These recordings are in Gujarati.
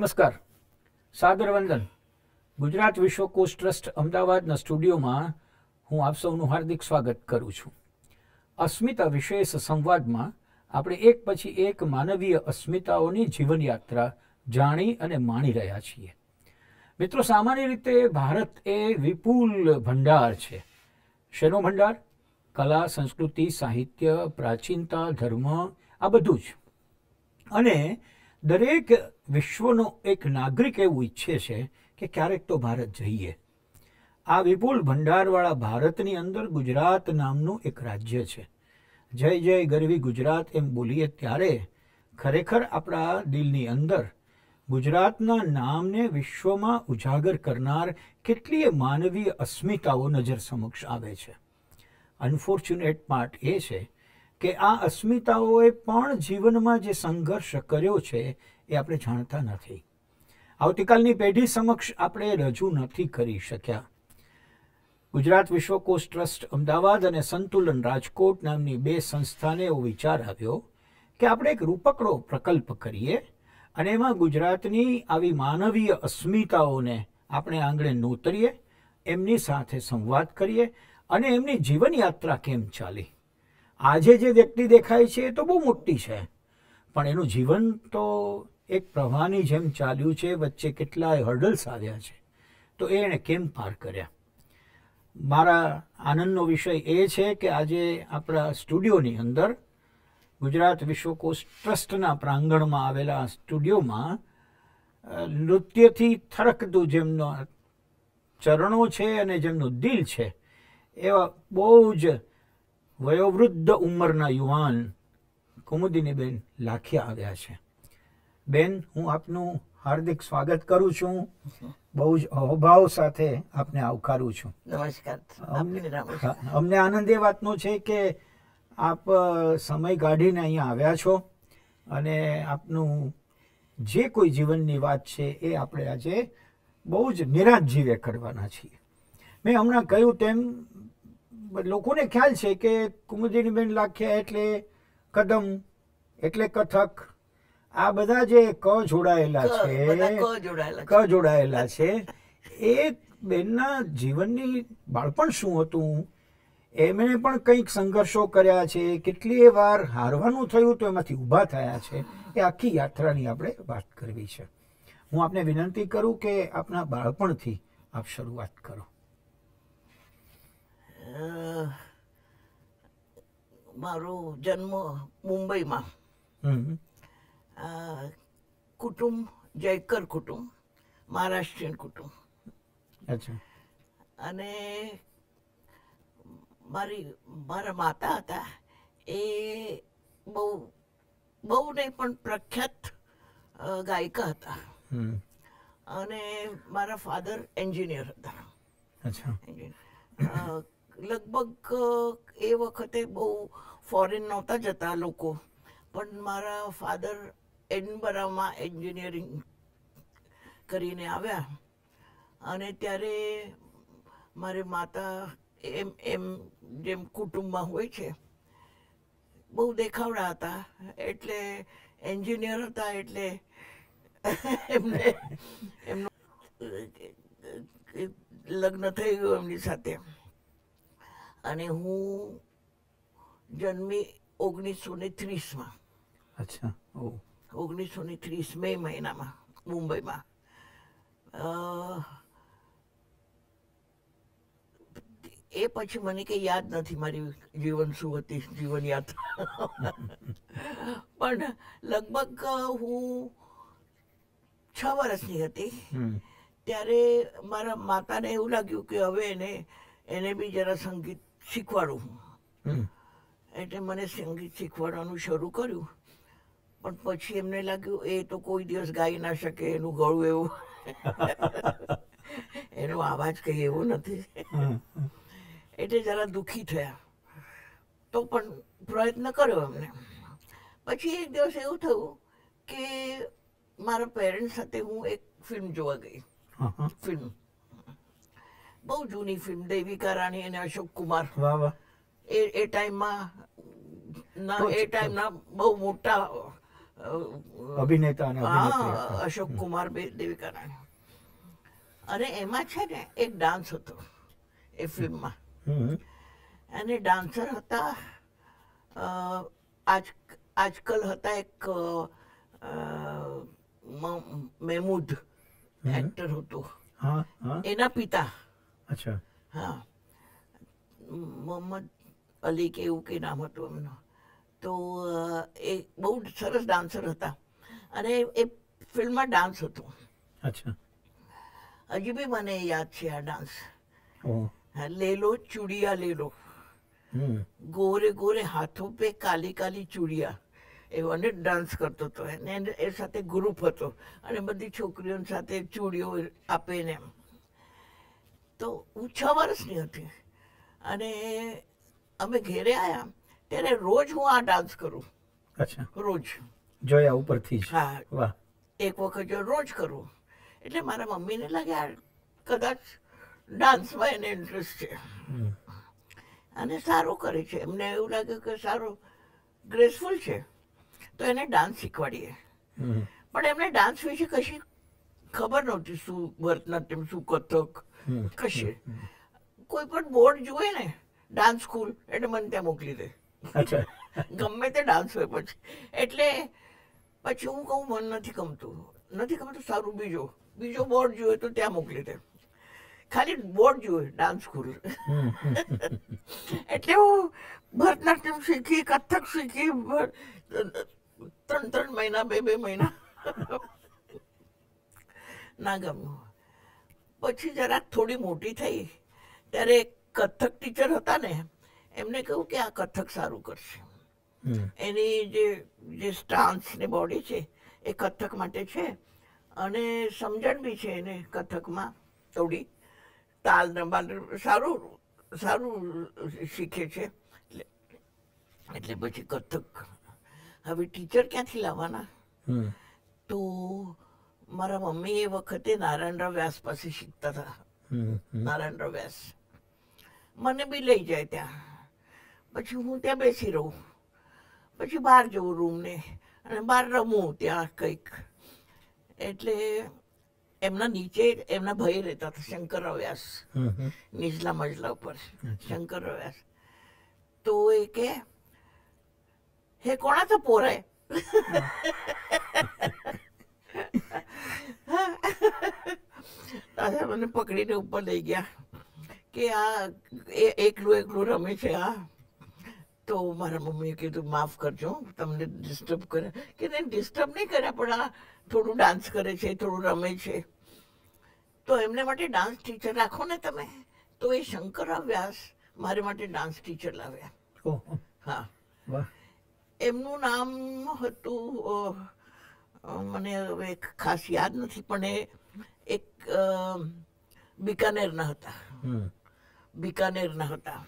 નમસ્કાર. સાદર વંદન ગુજરાત વિશ્વકોશ ટ્રસ્ટ અમદાવાદના સ્ટુડિયોમાં હું આપ સૌનું હાર્દિક સ્વાગત કરું છું. અસ્મિતા વિશેષ સંવાદમાં આપણે એક પછી એક માનવીય અસ્મિતાઓની જીવનયાત્રા જાણી અને માણી રહ્યા છીએ. મિત્રો, સામાન્ય રીતે ભારત એ વિપુલ ભંડાર છે. શેનો ભંડાર? કલા, સંસ્કૃતિ, સાહિત્ય, પ્રાચીનતા, ધર્મ, આ બધું જ. અને દરેક વિશ્વનો એક નાગરિક એવું ઈચ્છે છે કે ક્યારેક તો ભારત જઈએ. આ વિપુલ ભંડારવાળા ભારતની અંદર ગુજરાત નામનું એક રાજ્ય છે. જય જય ગરવી ગુજરાત એમ બોલીએ ત્યારે ખરેખર આપણા દિલની અંદર ગુજરાતના નામને વિશ્વમાં ઉજાગર કરનાર કેટલીય માનવીય અસ્મિતાઓ નજર સમક્ષ આવે છે. અનફોર્ચ્યુનેટ પાર્ટ એ છે કે આ અસ્મિતાઓએ પણ જીવનમાં જે સંઘર્ષ કર્યો છે એ આપણે જાણતા નથી. આવતીકાલની પેઢી સમક્ષ આપણે રજૂ નથી કરી શક્યા. ગુજરાત વિશ્વકોશ ટ્રસ્ટ અમદાવાદ અને સંતુલન રાજકોટ નામની બે સંસ્થાને એવો વિચાર આવ્યો કે આપણે એક રૂપકડો પ્રકલ્પ કરીએ અને એમાં ગુજરાતની આવી માનવીય અસ્મિતાઓને આપણે આંગણે નોતરીએ, એમની સાથે સંવાદ કરીએ અને એમની જીવનયાત્રા કેમ ચાલી? આજે જે વ્યક્તિ દેખાય છે એ તો બહુ મોટી છે. પણ એનું જીવન તો એક પ્રવાહની જેમ ચાલ્યું છે, વચ્ચે કેટલાય હર્ડલ્સ આવ્યા છે. તો એણે કેમ પાર કર્યા? મારા આનંદનો વિષય એ છે કે આજે આપણા સ્ટુડિયોની અંદર ગુજરાત વિશ્વકોશ ટ્રસ્ટના પ્રાંગણમાં આવેલા સ્ટુડિયોમાં નૃત્યથી થરકતું જેમનો ચરણો છે અને જેમનું દિલ છે, એવા બહુ જ વયોવૃદ્ધ ઉંમરના યુવાન કુમુદિનીબેન લાખિયા આવ્યા છે. બેન હું આપનું હાર્દિક સ્વાગત કરું છું. બહુ જ અહોભાવ સાથે આપને આવકારું છું. નમસ્કાર. અમને આનંદ એ વાતનો છે કે આપ સમય કાઢીને અહીંયા આવ્યા છો અને આપનું જે કોઈ જીવનની વાત છે એ આપણે આજે બહુ જ નિરાશ જીવે કરવાના છીએ. મેં હમણાં કહ્યું તેમ લોકોને ખ્યાલ છે કે કુમુદિનીબેન લાખ્યા એટલે કદમ એટલે કથક આ બધા જે ક જોડાયેલા છે ક જોડાયેલા છે એ બેનના જીવનની બાળપણ શું હતું? એમણે પણ કંઈક સંઘર્ષો કર્યા છે કેટલી વાર હારવાનું થયું તો એમાંથી ઊભા થયા છે એ આખી યાત્રાની આપણે વાત કરવી છે. હું આપને વિનંતી કરું કે આપના બાળપણથી આપ શરૂઆત કરો. મારો જન્મ મુંબઈમાં. કુટુંબ જયકર કુટુંબ મહારાષ્ટ્રીયન કુટુંબ. અચ્છા. અને મારી મારા માતા હતા એ બહુ બહુ નહીં પણ પ્રખ્યાત ગાયિકા હતા. અને મારા ફાધર એન્જિનિયર હતા. અચ્છા. અ, લગભગ એ વખતે બહુ ફોરેન નહોતા જતા લોકો. પણ મારા ફાધર એડનબરામાં એન્જિનિયરિંગ કરીને આવ્યા. અને ત્યારે મારી માતા એમ એમ જેમ કુટુંબમાં હોય છે, બહુ દેખાવડા હતા. એટલે એન્જિનિયર હતા એટલે એમને, એમનું લગ્ન થઈ ગયું એમની સાથે. અને હું જન્મી ઓગણીસો ને ત્રીસમાં. અચ્છા ઓગણીસો ને ત્રીસ મે મહિનામાં મુંબઈમાં. એ પછી મને કંઈ યાદ નથી મારી જીવન શું હતી જીવન યાત્રા પણ લગભગ હું છ વર્ષની હતી. ત્યારે મારા માતાને એવું લાગ્યું કે હવે એને એને બી જરા સંગીત શીખવાડું હું. એટલે મને સંગીત શીખવાડવાનું શરૂ કર્યું. પણ પછી એમને લાગ્યું એ તો કોઈ દિવસ ગાઈ ના શકે એનું ગળું એવું. એનો અવાજ કંઈ એવો નથી. એટલે જરા દુઃખી થયા. તો પણ પ્રયત્ન કર્યો એમને. પછી એક દિવસ એવું થયું કે મારા પેરેન્ટ્સ સાથે હું એક ફિલ્મ જોવા ગઈ. ફિલ્મ. બહુ જૂની ફિલ્મ દેવિકા રાણી અને અશોક કુમાર. વાહ વાહ. એ એ ટાઈમમાં ના એ ટાઈમના બહુ મોટા અભિનેતા અને હા અશોક કુમાર બે- દેવિકા રાણી. અને એમાં છે ને એક ડાન્સ હતો એ ફિલ્મમાં હમ. અને ડાન્સર હતા આજ આજકાલ હતા એક મહેમૂદ એક્ટર હતો. એના પિતા. અચ્છા. હા. મોહમ્મદ અલી કે એવું કે નામ હતું એમનું. તો એ બહુ સરસ ડાન્સર હતા. અને એ ફિલ્મમાં ડાન્સ હતો. અચ્છા. હજી બી મને યાદ છે આ ડાન્સ. લેલો ચૂડિયા લેલો. ગોરે ગોરે હાથો પે કાલી કાલી ચૂડિયા. એવો અને ડાન્સ કરતો હતો. એને- એ સાથે ગ્રુપ હતો. અને બધી છોકરીઓ સાથે ચૂડીઓ આપે ને એમ. તો હું છ વર્ષની હતી. અને અમે ઘેરે આવ્યા ત્યારે રોજ હું આ ડાન્સ કરું. અચ્છા. રોજ. જોયા ઉપરથી હા. વાહ. એક વખત જો રોજ કરું. એટલે મારા મમ્મીને લાગે આ કદાચ ડાન્સમાં એને ઇન્ટરેસ્ટ છે. અને સારું કરે છે. એમને એવું લાગે કે સારું ગ્રેસફુલ છે. તો એને ડાન્સ શીખવાડીએ. પણ એમને ડાન્સ વિશે કશી ખબર નહોતી. શું ભરતનાટ્યમ શું કથક. કશી? કોઈ પણ બોર્ડ જુએ ને ડાન્સ સ્કૂલ એટલે મને ત્યાં મોકલી દે. ગમે તે ડાન્સ હોય પછી. એટલે પછી હું કહું મન નથી ગમતું. નથી ગમતું સારું બીજો. બીજો બોર્ડ જોઈએ તો ત્યાં મોકલી દે. ખાલી બોર્ડ જોઈએ ડાન્સ સ્કૂલ એટલે હું ભરતનાટ્યમ શીખી કથક શીખી ત્રણ ત્રણ મહિના બે બે મહિના. ના ગમ્યું. પછી જરાક થોડી મોટી થઈ. ત્યારે એક કથક ટીચર હતા ને એમને કહ્યું કે આ કથક સારું કરશે. એની જે જે સ્ટાન્સ ને બોડી છે એ કથક માટે છે. અને સમજણ બી છે એને કથકમાં થોડી. તાલ બાલ સારું સારું શીખે છે. એટલે એટલે પછી કથક. હવે ટીચર ક્યાંથી લાવવાના? તો મારા મમ્મી એ વખતે નારાયણરાવ વ્યાસ પાસે શીખતા હતા. નારાયણરાવ વ્યાસ. મને બી લઈ જાય ત્યાં. પછી હું ત્યાં બેસી રહું. પછી બહાર જવું રૂમને. અને બહાર રમું ત્યાં કંઈક. એટલે એમના નીચે એમના ભાઈ રહેતા હતા શંકર વ્યાસ. નીચલા મજલા ઉપર શંકર વ્યાસ. તો એ કે હે કોણા તો પોરાય? દાદા મને પકડીને ઉપર લઈ ગયા કે આ એકલું એકલું રમે છે આ. તો મારા મમ્મીએ કીધું માફ કરજો તમને ડિસ્ટર્બ કરે. કે નહીં ડિસ્ટર્બ નહીં કર્યા પણ આ થોડું ડાન્સ કરે છે થોડું રમે છે. તો એમને માટે ડાન્સ ટીચર રાખો ને તમે. તો એ શંકર વ્યાસ મારે માટે ડાન્સ ટીચર લાવ્યા. હા. એમનું નામ હતું મને હવે ખાસ યાદ નથી પણ એ એક બિકાનેરના હતા. બિકાનેરના હતા.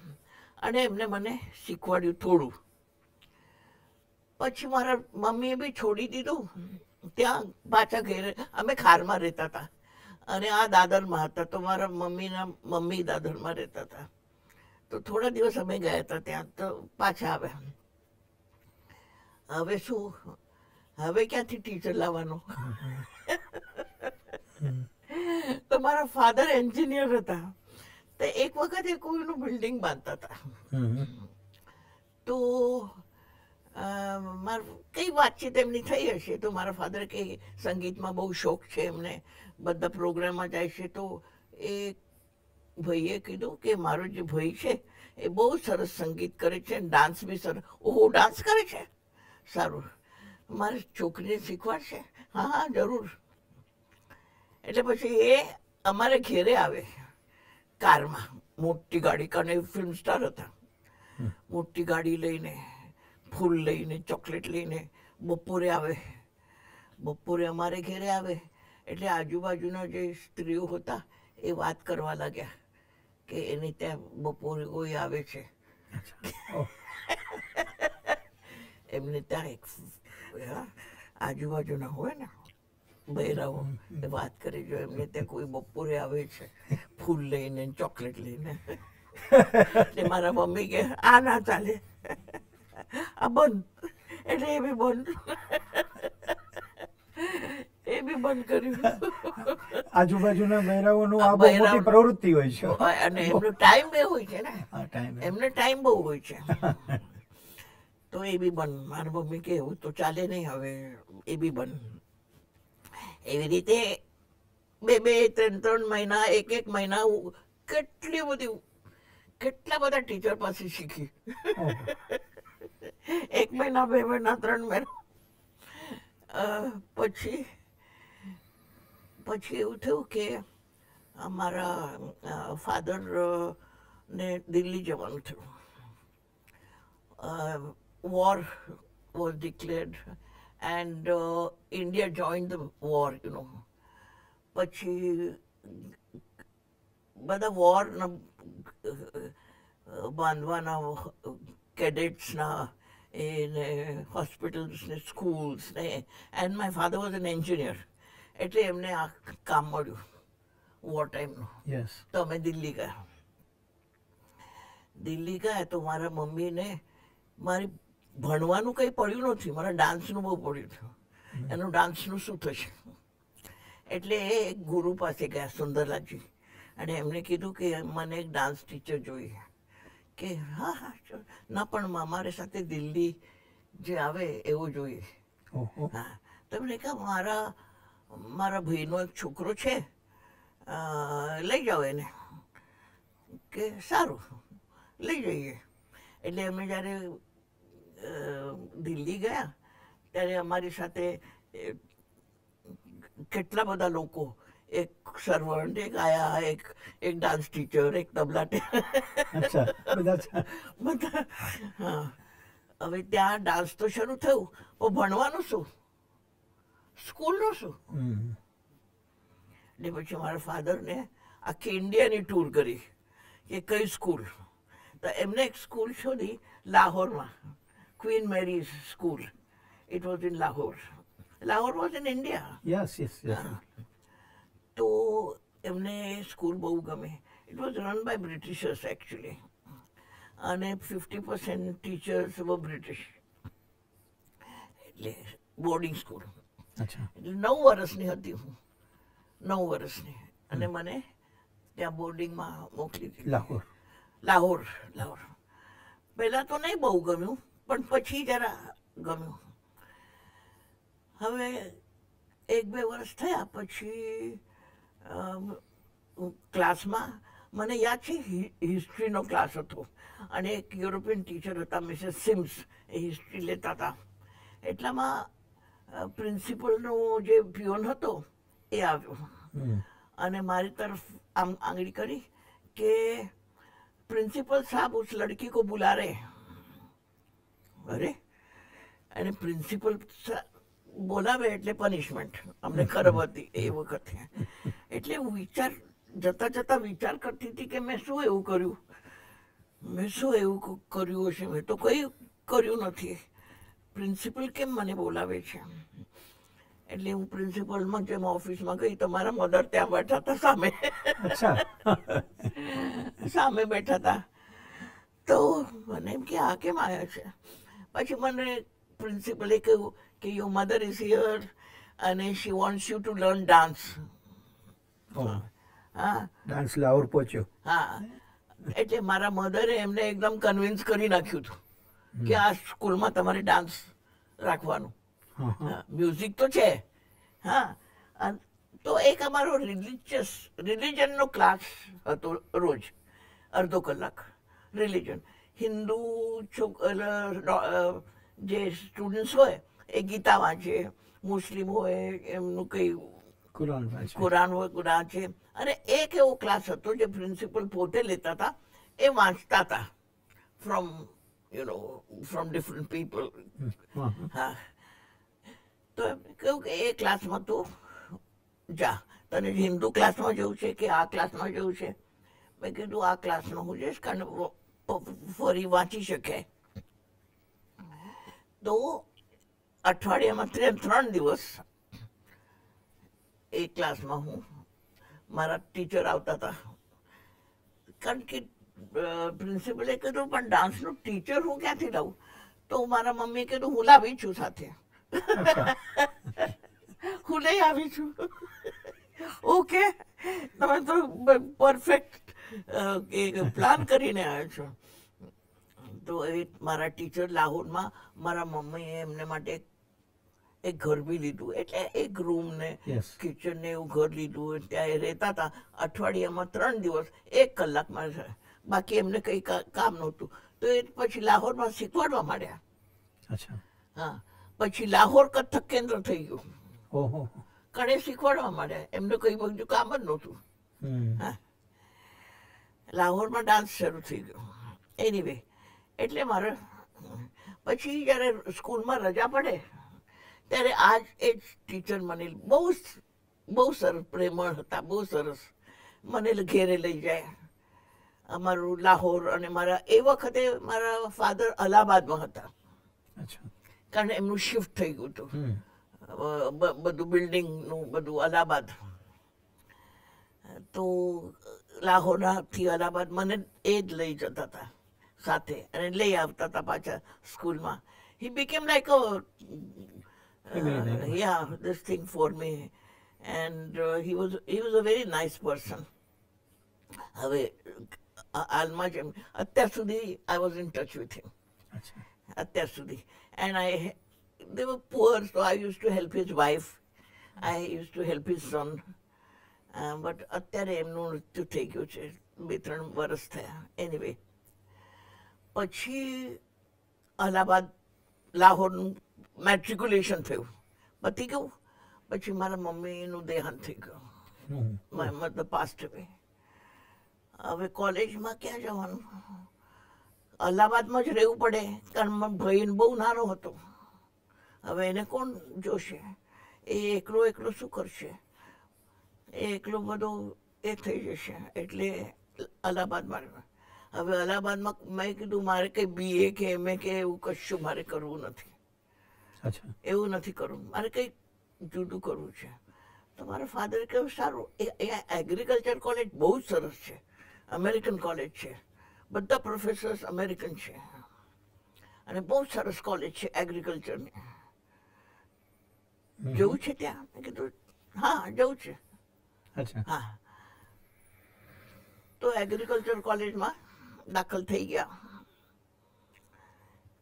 અને એમને મને શીખવાડ્યું થોડું. પછી મારા મમ્મીએ બી છોડી દીધું. ત્યાં પાછા ઘેરે અમે ખારમાં રહેતા હતા. અને આ દાદરમાં હતા તો મારા મમ્મીના મમ્મી દાદરમાં રહેતા હતા. તો થોડા દિવસ અમે ગયા હતા ત્યાં તો પાછા આવ્યા. હવે શું? હવે ક્યાંથી ટીચર લાવવાનો? તો મારા ફાધર એન્જિનિયર હતા. તો એક વખત એ કોઈનું બિલ્ડિંગ બાંધતા હતા. તો મારું કઈ વાતચીત એમની થઈ હશે? તો મારા ફાધર કે સંગીતમાં બહુ શોખ છે એમને. બધા પ્રોગ્રામમાં જાય છે. તો એ ભાઈએ કીધું કે મારો જે ભાઈ છે એ બહુ સરસ સંગીત કરે છે ડાન્સ બી સરસ ઓહો ડાન્સ કરે છે? સારું. મારે છોકરીને શીખવાડશે? હા હા જરૂર. એટલે પછી એ અમારે ઘેરે આવે કારમાં. મોટી ગાડી કારણ એ ફિલ્મ સ્ટાર હતા. મોટી ગાડી લઈને ફૂલ લઈને ચોકલેટ લઈને બપોરે આવે. બપોરે અમારે ઘેરે આવે. એટલે આજુબાજુના જે સ્ત્રીઓ હતા એ વાત કરવા લાગ્યા કે એની ત્યાં બપોરે કોઈ આવે છે. એમને ત્યાં એક આજુબાજુના હોય ને બૈરાઓ વાત કરી જો એમને ત્યાં કોઈ બપોરે આવે છે ફૂલ લઈને ચોકલેટ લઈને. એટલે મારા મમ્મી કે આ ના ચાલે. આ બંધ. એટલે એ બી બંધ. એ બી બંધ કર્યું. આજુબાજુના બહેરાઓનું આ બહુ મોટી પ્રવૃત્તિ હોય છે. અને એમનો ટાઈમ બે હોય છે ને. આ ટાઈમે એમને ટાઈમ બહુ હોય છે. તો એ બી બંધ. મારી મમ્મી કે એવું તો ચાલે નહીં હવે એ બી બંધ. એવી રીતે બે બે ત્રણ ત્રણ મહિના એક એક મહિના કેટલી બધી કેટલા બધા ટીચર પાસે શીખી. એક મહિના બે મહિના ત્રણ મહિના. પછી પછી એવું થયું કે અમારા ફાધર ને દિલ્હી જવાનું થયું. War was declared and India join the war you know પછી બધા વોરના બાંધવાના કેડેટ્સના એને હોસ્પિટલ્સ ને સ્કૂલ્સ ને and my father was an engineer એટલે એમને આ કામ મળ્યું વોર ટાઈમનું યસ તો અમે દિલ્હી ગયા દિલ્હી ગયા તો મારા મમ્મીને મારી ભણવાનું કંઈ પડ્યું નથી. મારા ડાન્સનું બહુ પડ્યું હતું એનું ડાન્સનું શું થશે? એટલે એ એક ગુરુ પાસે ગયા સુંદરલાલજી. અને એમને કીધું કે મને એક ડાન્સ ટીચર જોઈએ. કે હા હા. ના પણ મારી સાથે દિલ્હી જે આવે એવું જોઈએ. હા. તો એમણે કહ્યું મારા મારા ભાઈનો એક છોકરો છે. લઈ જાઓ એને. કે સારું લઈ જઈએ. એટલે અમે જ્યારે દિલ્હી ગયા ત્યારે અમારી સાથે કેટલા બધા લોકો એક સર્વન્ટ એક આયા એક એક ડાન્સ ટીચર એક તબલા બધા હા. હવે ત્યાં ડાન્સ તો શરૂ થયું પણ ભણવાનું શું? સ્કૂલનું શું. એટલે પછી મારા ફાધરને આખી ઇન્ડિયાની ટૂર કરી કે કઈ સ્કૂલ તો એમને એક સ્કૂલ શોધી લાહોરમાં. Queen Mary's school it was in Lahore Lahore was in India yes yes તો એમને સ્કૂલ બહુ ગમે. It was run by Britishers actually અને fifty percent teachers were British એટલે બોર્ડિંગ સ્કૂલ એટલે નવ વર્ષની હતી હું. નવ વર્ષની. અને મને ત્યાં બોર્ડિંગમાં મોકલી દીધી. લાહોર લાહોર લાહોર પહેલાં તો નહીં બહુ ગમ્યું. પણ પછી જરા ગમ્યું. હવે એક બે વર્ષ થયા પછી ક્લાસમાં મને યાદ છે હિસ્ટ્રીનો ક્લાસ હતો. અને એક યુરોપિયન ટીચર હતા મિસેસ સિમ્સ એ હિસ્ટ્રી લેતા હતા. એટલામાં પ્રિન્સિપલનો જે પ્યોન હતો એ આવ્યો. અને મારી તરફ આમ આંગળી કરી કે પ્રિન્સિપલ સાહેબ ઉસ લડકી કો બુલા રહે અરે? અને પ્રિન્સિપલ બોલાવે એટલે પનિશમેન્ટ અમને હતી એ વખતે. એટલે હું વિચાર જતા જતા વિચાર કરતી હતી કે મેં શું એવું કર્યું? મેં શું એવું કર્યું હશે? મેં તો કંઈ કર્યું નથી. પ્રિન્સિપલ કેમ મને બોલાવે છે? એટલે હું પ્રિન્સિપલમાં જેમ ઓફિસમાં ગઈ તો મારા મધર ત્યાં બેઠા હતા સામે. સામે બેઠા હતા. તો મને એમ કે આ કેમ આવ્યા છે? પછી મને પ્રિન્સિપલે કહ્યું કે યોર મધર ઇઝ હિયર અને she wants you to learn dance હા. ડાન્સ લાહોર પહોંચ્યો. હા. એટલે મારા મધરે એમને એકદમ કન્વિન્સ કરી નાખ્યું હતું કે આ સ્કૂલમાં તમારે ડાન્સ રાખવાનું. મ્યુઝિક તો છે. હા. તો એક અમારો રિલિજિયસ રિલિજનનો ક્લાસ હતો રોજ અડધો કલાક. રિલિજન હિન્દુ છોક જે સ્ટુડન્ટ્સ હોય એ ગીતા વાંચે મુસ્લિમ હોય એમનું કંઈ કુરાન. કુરાન હોય કુરાન છે. અને એક એવો ક્લાસ હતો જે પ્રિન્સિપલ પોતે લેતા હતા એ વાંચતા હતા. From you know from different people હા, તો એમને કહ્યું કે એ ક્લાસમાં તું જા. તને હિન્દુ ક્લાસમાં જવું છે કે આ ક્લાસમાં જવું છે? મેં કીધું આ ક્લાસમાં હું જઈશ. કારણ ફરી વાંચી શકે. તો અઠવાડિયામાં ત્રણ ત્રણ દિવસ એ ક્લાસમાં હું મારા ટીચર આવતા હતા. કારણ કે પ્રિન્સિપલે કીધું, પણ ડાન્સનું ટીચર હું ક્યાંથી લઉં? તો મારા મમ્મીએ કીધું, હું લાવી છું સાથે. હું લઈ આવી છું. ઓકે તમે તો પરફેક્ટ પ્લાન કરીને આવ્યો છું. તો એ મારા ટીચર લાહોરમાં મારા મમ્મીએ એમને માટે એક- ઘર બી લીધું. એટલે એક રૂમ ને કિચન ને એવું ઘર લીધું ત્યાં એ રહેતા હતા. અઠવાડિયામાં ત્રણ દિવસ એક કલાકમાં. બાકી એમને કંઈ કામ નહોતું. તો એ પછી લાહોરમાં શીખવાડવા માંડ્યા. હા. પછી લાહોર કથક કેન્દ્ર થઈ ગયું. કણે શીખવાડવા માંડ્યા. એમને કઈ બધું કામ જ નહોતું. હા. લાહોરમાં ડાન્સ શરૂ થઈ ગયો. એનીવે એટલે મારે પછી જ્યારે સ્કૂલમાં રજા પડે ત્યારે આજ એ જ ટીચર મને બહુ બહુ સરસ પ્રેમળ હતા બહુ સરસ મને ઘેરે લઈ જાય. અમારું લાહોર અને મારા એ વખતે મારા ફાધર અલ્હાબાદમાં હતા. અચ્છા. કારણ એમનું શિફ્ટ થઈ ગયું હતું. બધું બિલ્ડિંગનું બધું અલ્હાબાદ. તો લાહોરથી અલ્હાબાદ મને એ જ લઈ જતા હતા સાથે અને લઈ આવતા હતા પાછા સ્કૂલમાં he became like a yeah this thing for me and uh, he was he was a very nice person હવે અ- હાલમાં જેમ અત્યાર સુધી I was in touch with him અચ્છા અત્યાર સુધી and I they were poor so i used to help his wife i used to help his son but અત્યારે એમનું મૃત્યુ થઈ ગયું છે બે ત્રણ વર્ષ થયા. એનીવે પછી અલ્હાબાદ લાહોરનું મેટ્રિક્યુલેશન થયું. પતી ગયું પછી મારા મમ્મીનું દેહાંત થઈ ગયું. મતલબ પાસ્ટ અવે હવે કોલેજમાં ક્યાં જવાનું? અલ્હાબાદમાં જ રહેવું પડે કારણ ભાઈ બહુ નાનો હતો. હવે એને કોણ જોશે? એ એકલો એકલો શું કરશે? એ એકલો બધો એ થઈ જશે. એટલે અલ્હાબાદ મારે હવે અલ્હાબાદમાં મેં કીધું મારે કંઈ બીએ કે એમએ કે એવું કશું મારે કરવું નથી. અચ્છા. એવું નથી કરવું. મારે કંઈક જુદું કરવું છે. તો મારા ફાધરે કહ્યું સારું એ એગ્રીકલ્ચર કોલેજ બહુ જ સરસ છે. અમેરિકન કોલેજ છે. બધા પ્રોફેસર્સ અમેરિકન છે. અને બહુ સરસ કોલેજ છે એગ્રીકલ્ચરની જવું છે ત્યાં? મેં કીધું હા જવું છે. હા. તો એગ્રીકલ્ચર કોલેજમાં દાખલ થઈ ગયા.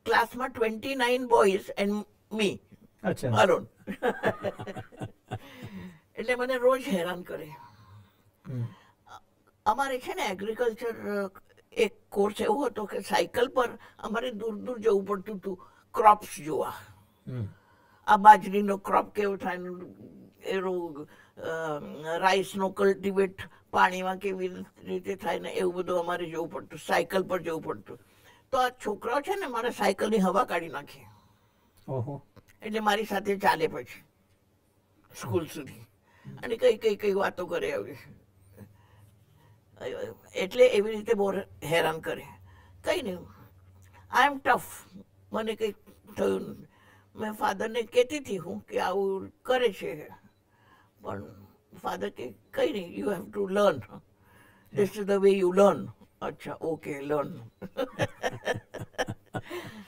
ક્લાસમાં twenty nine boys and me Arun. એટલે મને રોજ હેરાન કરે. અમારે છે ને એગ્રીકલ્ચર એક કોર્સ એવો હતો કે સાયકલ પર અમારે દૂર દૂર જવું પડતું હતું ક્રોપ્સ જોવા. આ બાજરીનો ક્રોપ કેવો થાય એનો રાઈસનો કલ્ટિવેટ પાણીમાં કેવી રીતે થાય ને એવું બધું અમારે જવું પડતું સાયકલ પર જવું પડતું. તો આ છોકરાઓ છે ને મારા સાયકલની હવા કાઢી નાખી. એટલે મારી સાથે ચાલે પછી સ્કૂલ સુધી. અને કઈ કઈ કઈ વાતો કરે આવી. એટલે એવી રીતે બહુ હેરાન કરે. કઈ નહીં. આઈ એમ ટફ મને કંઈક થયું મેં ફાધરને કહેતી હતી હું કે આવું કરે છે. પણ ફાધર કે કઈ નહીં you have to learn this is the way you learn અચ્છા okay learn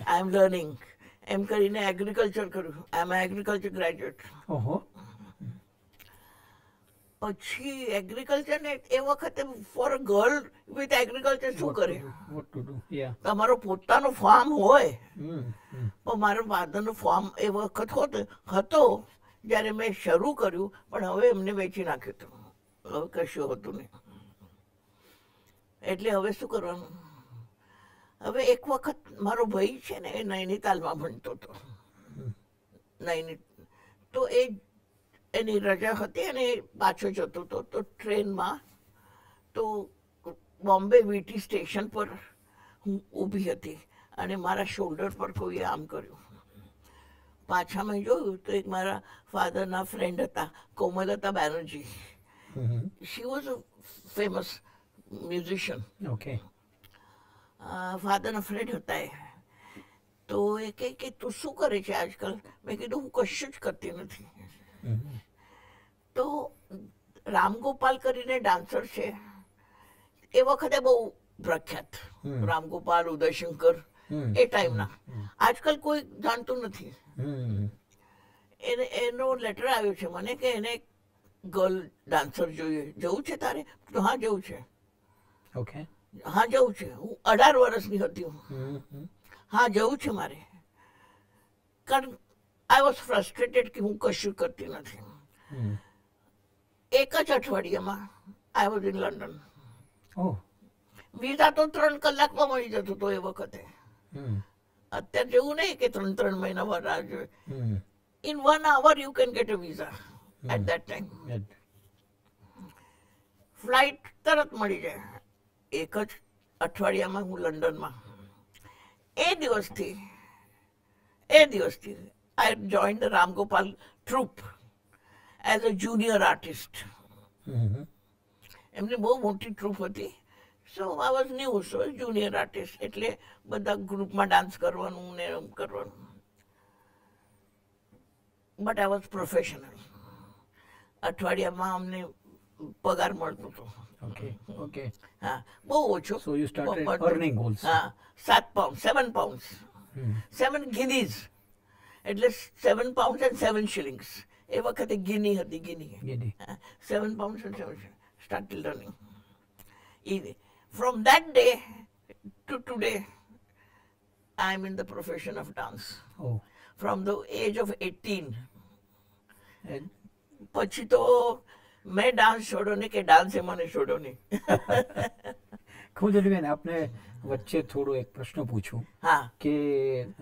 I am learning એમ કરીને એગ્રીકલ્ચર કર્યું. આઈ એમ એગ્રીકલ્ચર ગ્રેજ્યુએટ ઓહો. પછી એગ્રીકલ્ચર ને એ વખતે for a girl with agriculture શું કરે તમારો પોતાનો ફાર્મ હોય. પણ મારા ફાધરનો ફાર્મ એ વખત હતો. જ્યારે મેં શરૂ કર્યું, પણ હવે એમને વેચી નાખ્યું હતું. હવે કશું હતું નહીં. એટલે હવે શું કરવાનું? હવે એક વખત મારો ભાઈ છે ને, એ નૈનીતાલમાં ભણતો હતો. નૈની, તો એ એની રજા હતી અને પાછો જતો હતો. તો ટ્રેનમાં, તો બોમ્બે વીટી સ્ટેશન પર હું ઊભી હતી અને મારા શોલ્ડર પર કોઈએ આમ કર્યું. પાછા મેં જોયું તો એક મારા ફાધરના ફ્રેન્ડ હતા Komalata Banerjee. She was a famous musician okay ફાધરના friend હતા એ તો એ કહે કે તું શું કરે છે આજકાલ મેં કીધું હું કશું જ કરતી નથી. તો રામગોપાલ કરીને ડાન્સર છે એ વખતે બહુ પ્રખ્યાત. રામગોપાલ ઉદયશંકર. એ ટાઈમના આજકાલ કોઈ જાણતું નથી. એને એનો લેટર આવ્યો છે મને કે એને ગર્લ ડાન્સર જોઈએ. જવું છે તારે? તો હા જવું છે. ઓકે. હા જવું છે. હું અઢાર વર્ષની હતી હું. હા જવું છે મારે. કારણ આઈ વોઝ ફ્રસ્ટ્રેટેડ કે હું કશું કરતી નથી. એક જ અઠવાડિયામાં I was in London visa તો ત્રણ કલાકમાં મળી જતો હતો એ વખતે. અત્યારે જેવું નહીં કે ત્રણ ત્રણ મહિના વાર રાહ જોઈએ in one hour you can get a visa at that time flight તરત મળી જાય. એક જ અઠવાડિયામાં હું લંડનમાં. એ દિવસથી એ દિવસથી I join the Ramgopal troupe as a junior artist એમની બહુ મોટી ટ્રુપ હતી. So I was new so junior artist એટલે બધા ગ્રુપમાં ડાન્સ કરવાનું ને એમ કરવાનું. બટ આઈ વોઝ પ્રોફેશનલ અઠવાડિયામાં અમને પગાર મળતો હતો. ઓકે ઓકે હા બહુ ઓછો. So you started earning goals હા સાત pound seven pound. Seven guineas એટલે સેવન પાઉન્ડ એન્ડ સેવન શિલિંગ્સ એ વખતે ગિની હતી guinea guinea seven pounds and seven shillings. Started ઈ Easy. From that day to today, I'm in the profession of dance. Oh. From the age of 18. પછી તો મેં ડાન્સ છોડ્યો નહીં કે ડાન્સે મને છોડ્યો નહીં ખુદરીબેન આપને વચ્ચે થોડો એક પ્રશ્ન પૂછું હા કે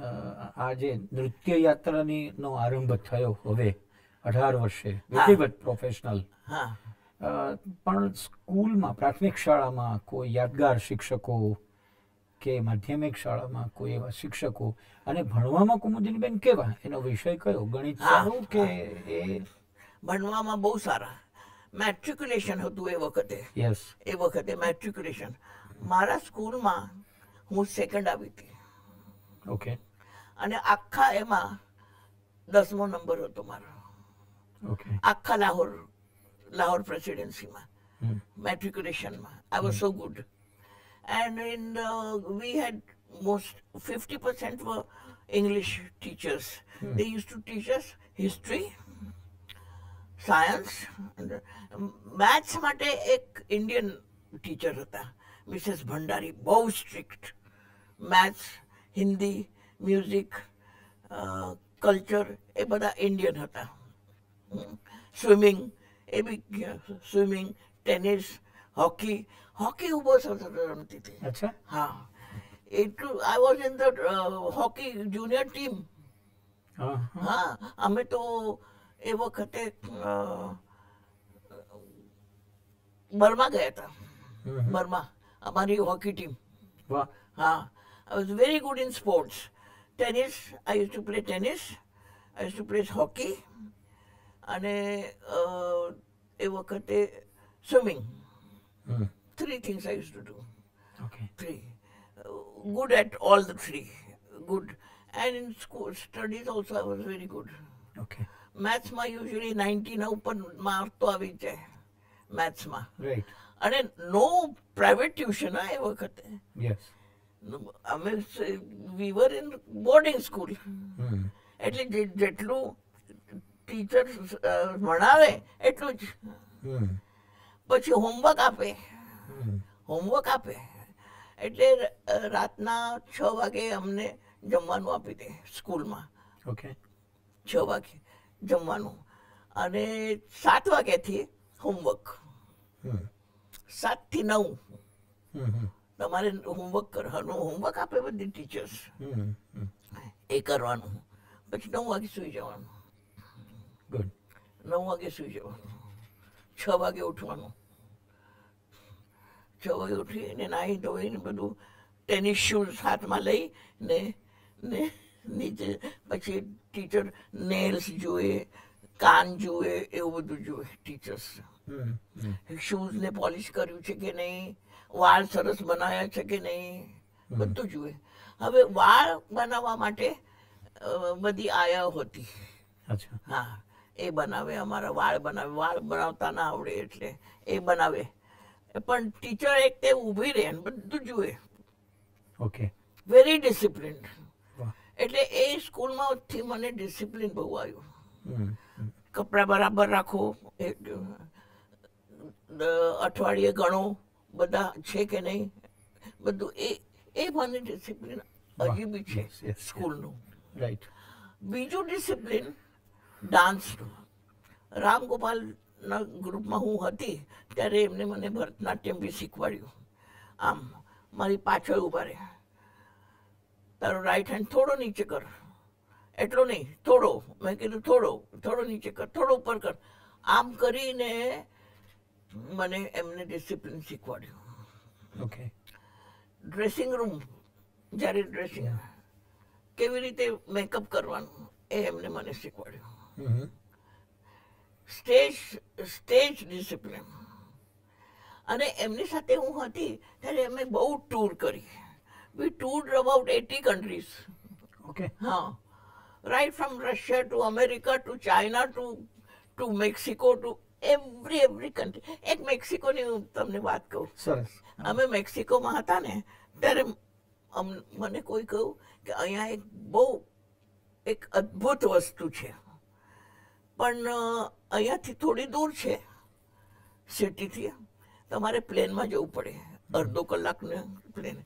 આજે આ જે નૃત્ય યાત્રાની નો આરંભ થયો હવે અઢાર વર્ષે વિધિવત પ્રોફેશનલ હા પણ સ્કૂલમાં પ્રાથમિક શાળામાં કોઈ યાદગાર શિક્ષકો કે માધ્યમિક શાળામાં કોઈ એવા શિક્ષકો? અને ભણવામાં કુમુદિનીબેન કેવા? એનો વિષય કયો? ગણિત સારું કે એ ભણવામાં બહુ સારા. મેટ્રિક્યુલેશન હતું એ વખતે. યસ એ વખતે મેટ્રિક્યુલેશન મારા સ્કૂલમાં હું સેકન્ડ આવી હતી. ઓકે અને આખા એમાં દસમો નંબર હતો મારો. ઓકે આખા લાહોર લાહોર પ્રેસિડેન્સીમાં hmm. મેટ્રિક્યુલેશનમાં I was so good and in we had most fifty percent were English teachers. They used to teach us history, science maths માટે એક ઇન્ડિયન ટીચર હતા મિસેસ ભંડારી બહુ strict maths Hindi music culture એ બધા ઇન્ડિયન હતા સ્વિમિંગ એ બી સ્વિમિંગ ટેનિસ હોકી હોકી હું બહુ સરસ રમતી હતી. અચ્છા. હા. એટલું I was in the hockey junior team. હા અમે તો એ વખતે બર્મા ગયા હતા. બર્મા અમારી હોકી ટીમ હા. I was very good in sports tennis I use to play tennis I use to play hockey અને એ વખતે swimming three things I use to do. Uh, good at all the three. Good. And in school studies also I was very good. મેથ્સમાં યુઝ્યુઅલી નાઇન્ટીના ઉપર માર્ક તો આવી જાય મેથ્સમાં રાઈટ અને નો પ્રાઇવેટ ટ્યુશન હા એ વખતે. યસ અમે we were in boarding school એટલે જેટલું ટીચર ભણાવે એટલું જ. પછી હોમવર્ક આપે. હોમવર્ક આપે. એટલે રાતના છ વાગે અમને જમવાનું આપી દે સ્કૂલમાં. ઓકે. છ વાગે જમવાનું. અને સાત વાગ્યાથી હોમવર્ક હમ. સાતથી નવ. તમારે હોમવર્ક કરવાનું. હોમવર્ક આપે બધી ટીચર્સ એ કરવાનું. પછી નવ વાગે સુઈ જવાનું. ગુડ નવ વાગે સુઈ જવાનું. છ વાગે ઉઠવાનું. છ વાગે ઉઠીને નાહી ધોઈને બધું ટેનિસ શૂઝ હાથમાં લઈ ને ને નીચે પછી ટીચર નેલ્સ જુએ કાન જુએ એવું બધું જુએ ટીચર્સ શૂઝને પોલિશ કર્યું છે કે નહીં? વાળ સરસ બનાવ્યા છે કે નહીં? બધું જુએ. હવે વાળ બનાવવા માટે બધી આયા હોતી. અચ્છા. હા. એ બનાવે અમારા વાળ બનાવે. વાળ બનાવતા ના આવડે એટલે એ બનાવે. પણ ટીચર એક તે ઊભી રહે બધું જુએ. ઓકે વેરી ડિસિપ્લિન એટલે એ સ્કૂલમાંથી મને ડિસિપ્લિન બહુ આવ્યું. કપડાં બરાબર રાખો અઠવાડિયે ગણો બધા છે કે નહીં બધું એ એ મને ડિસિપ્લિન હજી બી છે. સ્કૂલનું. રાઈટ બીજું ડિસિપ્લિન ડાન્સનું રામગોપાલના ગ્રુપમાં હું હતી ત્યારે એમને મને ભરતનાટ્યમ બી શીખવાડ્યું. આમ મારી પાછળ ઊભા રહે. તારો રાઈટ હેન્ડ થોડો નીચે કર. એટલો નહીં થોડો. મેં કીધું થોડો થોડો નીચે કર થોડો ઉપર કર. આમ કરીને મને એમને ડિસિપ્લિન શીખવાડ્યું. ઓકે ડ્રેસિંગ રૂમ જ્યારે ડ્રેસિંગ કેવી રીતે મેકઅપ કરવાનું એ એમને મને શીખવાડ્યું. હમ, સ્ટેજ સ્ટેજ ડિસિપ્લિન અને એમની સાથે હું હતી ત્યારે અમે બહુ ટૂર કરી. We tour about eighty countries okay હા. Right from Russia to America to China to to Mexico to every every country એક મેક્સિકોની હું તમને વાત કહું. સરસ. અમે મેક્સિકોમાં હતા ને ત્યારે મને કોઈ કહ્યું કે અહીંયા એક બહુ એક અદ્ભુત વસ્તુ છે. પણ અહીંયાથી થોડી દૂર છે સિટીથી. તમારે પ્લેનમાં જવું પડે. અડધો કલાકને પ્લેન.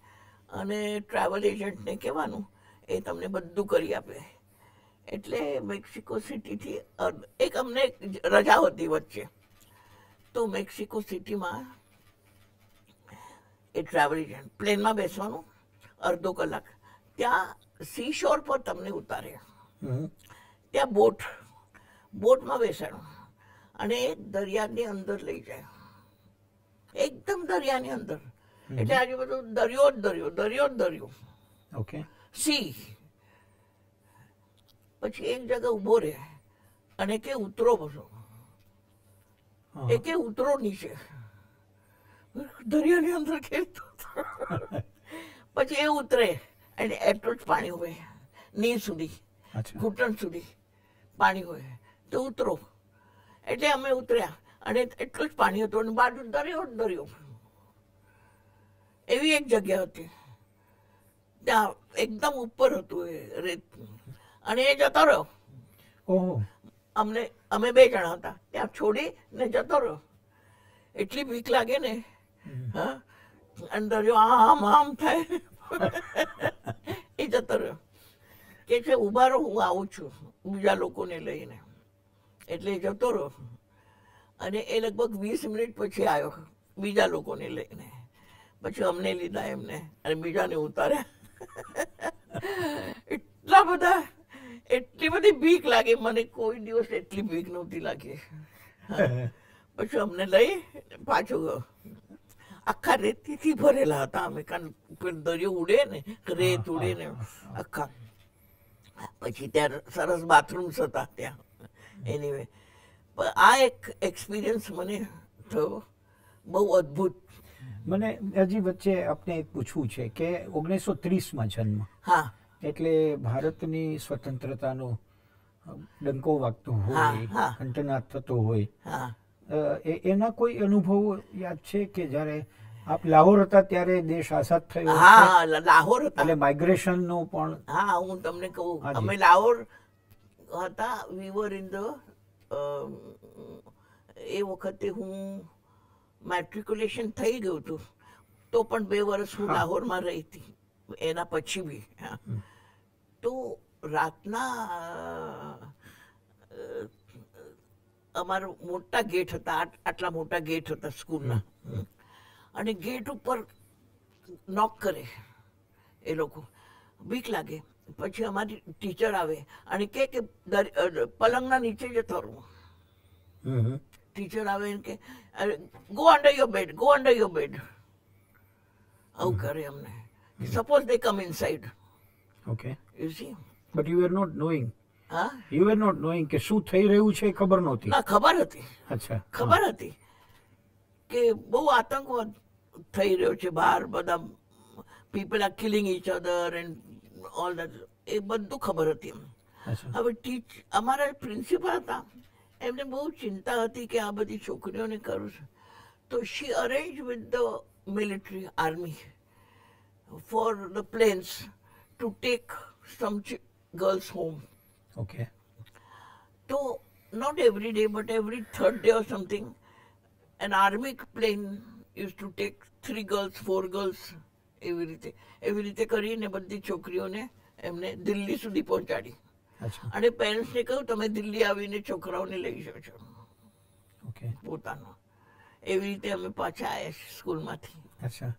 અને ટ્રાવેલ એજન્ટને કહેવાનું એ તમને બધું કરી આપે. એટલે મેક્સિકો સિટીથી એક અમને એક રજા હતી વચ્ચે. તો મેક્સિકો સિટીમાં એ ટ્રાવેલ એજન્ટ પ્લેનમાં બેસવાનું અડધો કલાક. ત્યાં સી શોર પર તમને ઉતારે. ત્યાં બોટ બોટમાં બેસાડો અને દરિયાની અંદર લઈ જાય. એકદમ દરિયાની અંદર. એટલે આજુબાજુ દરિયો જ દરિયો દરિયો જ દરિયો. ઓકે. સી પછી એક જગ્યા ઊભો રહે અને કે ઉતરો બસો. એ કે ઉતરો નીચે. દરિયાની અંદર કે પછી એ ઉતરે અને એટલું જ પાણી હોય. ની સુધી ઘૂંટણ સુધી પાણી હોય. તો ઉતરો. એટલે અમે ઉતર્યા. અને એટલું જ પાણી હતું અને બાજુ દરિયો જ દરિયો. એવી એક જગ્યા હતી. ત્યાં એકદમ ઉપર હતું એ રેત. અને એ જતો રહ્યો. અમને અમે બે જણા હતા. ત્યાં છોડી ને જતો રહ્યો. એટલી બીક લાગે ને. હા. અને દરિયો આમ આમ થાય. એ જતો રહ્યો. કે છે ઊભા રહો હું આવું છું. બીજા લોકોને લઈને. એટલે જતો રહ્યો. અને એ લગભગ વીસ મિનિટ પછી આવ્યો બીજા લોકોને લઈને. પછી અમને લીધા એમને અને બીજાને ઉતાર્યા. એટલા બધા એટલી બધી બીક લાગી. મને કોઈ દિવસ એટલી બીક નહોતી લાગી. પછી અમને લઈ પાછો ગયો. આખા રેતીથી ભરેલા હતા અમે. કારણ દરિયો ઉડે ને રેત ઉડે ને આખા. પછી ત્યાં સરસ બાથરૂમ્સ હતા ત્યાં. એની આ એક એક્સપિરિયન્સ મને થયો બહુ અદ્ભુત મને હજી વચ્ચે આપને એક પૂછવું છે કે ઓગણીસો ત્રીસમાં જન્મ હા એટલે ભારતની સ્વતંત્રતાનો ડંકો વાગતો હોય. કંટનાટ થતો હોય હા એ- એના કોઈ અનુભવો યાદ છે કે જ્યારે આપ લાહોર હતા ત્યારે દેશ આઝાદ થયો? હા લાહોર હતા એટલે માઇગ્રેશનનો પણ હા હું તમને કહું. અમે લાહોર હતા વીવર ઇન ધ એ વખતે હું મેટ્રિક્યુલેશન થઈ ગયું હતું તો પણ બે વર્ષ હું લાહોરમાં રહી હતી એના પછી બી. તો રાતના અમારો મોટા ગેટ હતા આટ- આટલા મોટા ગેટ હતા સ્કૂલના. અને ગેટ ઉપર નોક કરે એ લોકો. બીક લાગે. પછી અમારી ટીચર આવે અને કે કે પલંગના નીચે જ થરું ટીચર આવે કે go under your bed go under your bed આવું કરે અમને. Suppose they come inside okay you see but you are not knowing હા? યુ આર નોટ નોઈંગ કે શું થઈ રહ્યું છે એ ખબર નહોતી. ના ખબર હતી. અચ્છા. ખબર હતી કે બહુ આતંકવાદ થઈ રહ્યો છે. બહાર બધા people are killing each other and all that એ બધું ખબર હતી એમ અચ્છા હવે ટીચ અમારા પ્રિન્સિપલ હતા એમને બહુ ચિંતા હતી કે આ બધી છોકરીઓને કરું છું તો she arrange with the military army for the planes to take some girls home okay તો not every day but every third day or something an army plane use to take three girls four girls એવી રીતે એવી રીતે કરીને બધી છોકરીઓને એમને દિલ્હી સુધી પહોંચાડી. અને પેરેન્ટ્સને કહ્યું તમે દિલ્હી આવીને છોકરાઓને લઈ જશો ઓકે. પોતાનો. એવી રીતે અમે પાછા આવ્યા સ્કૂલમાંથી. અચ્છા.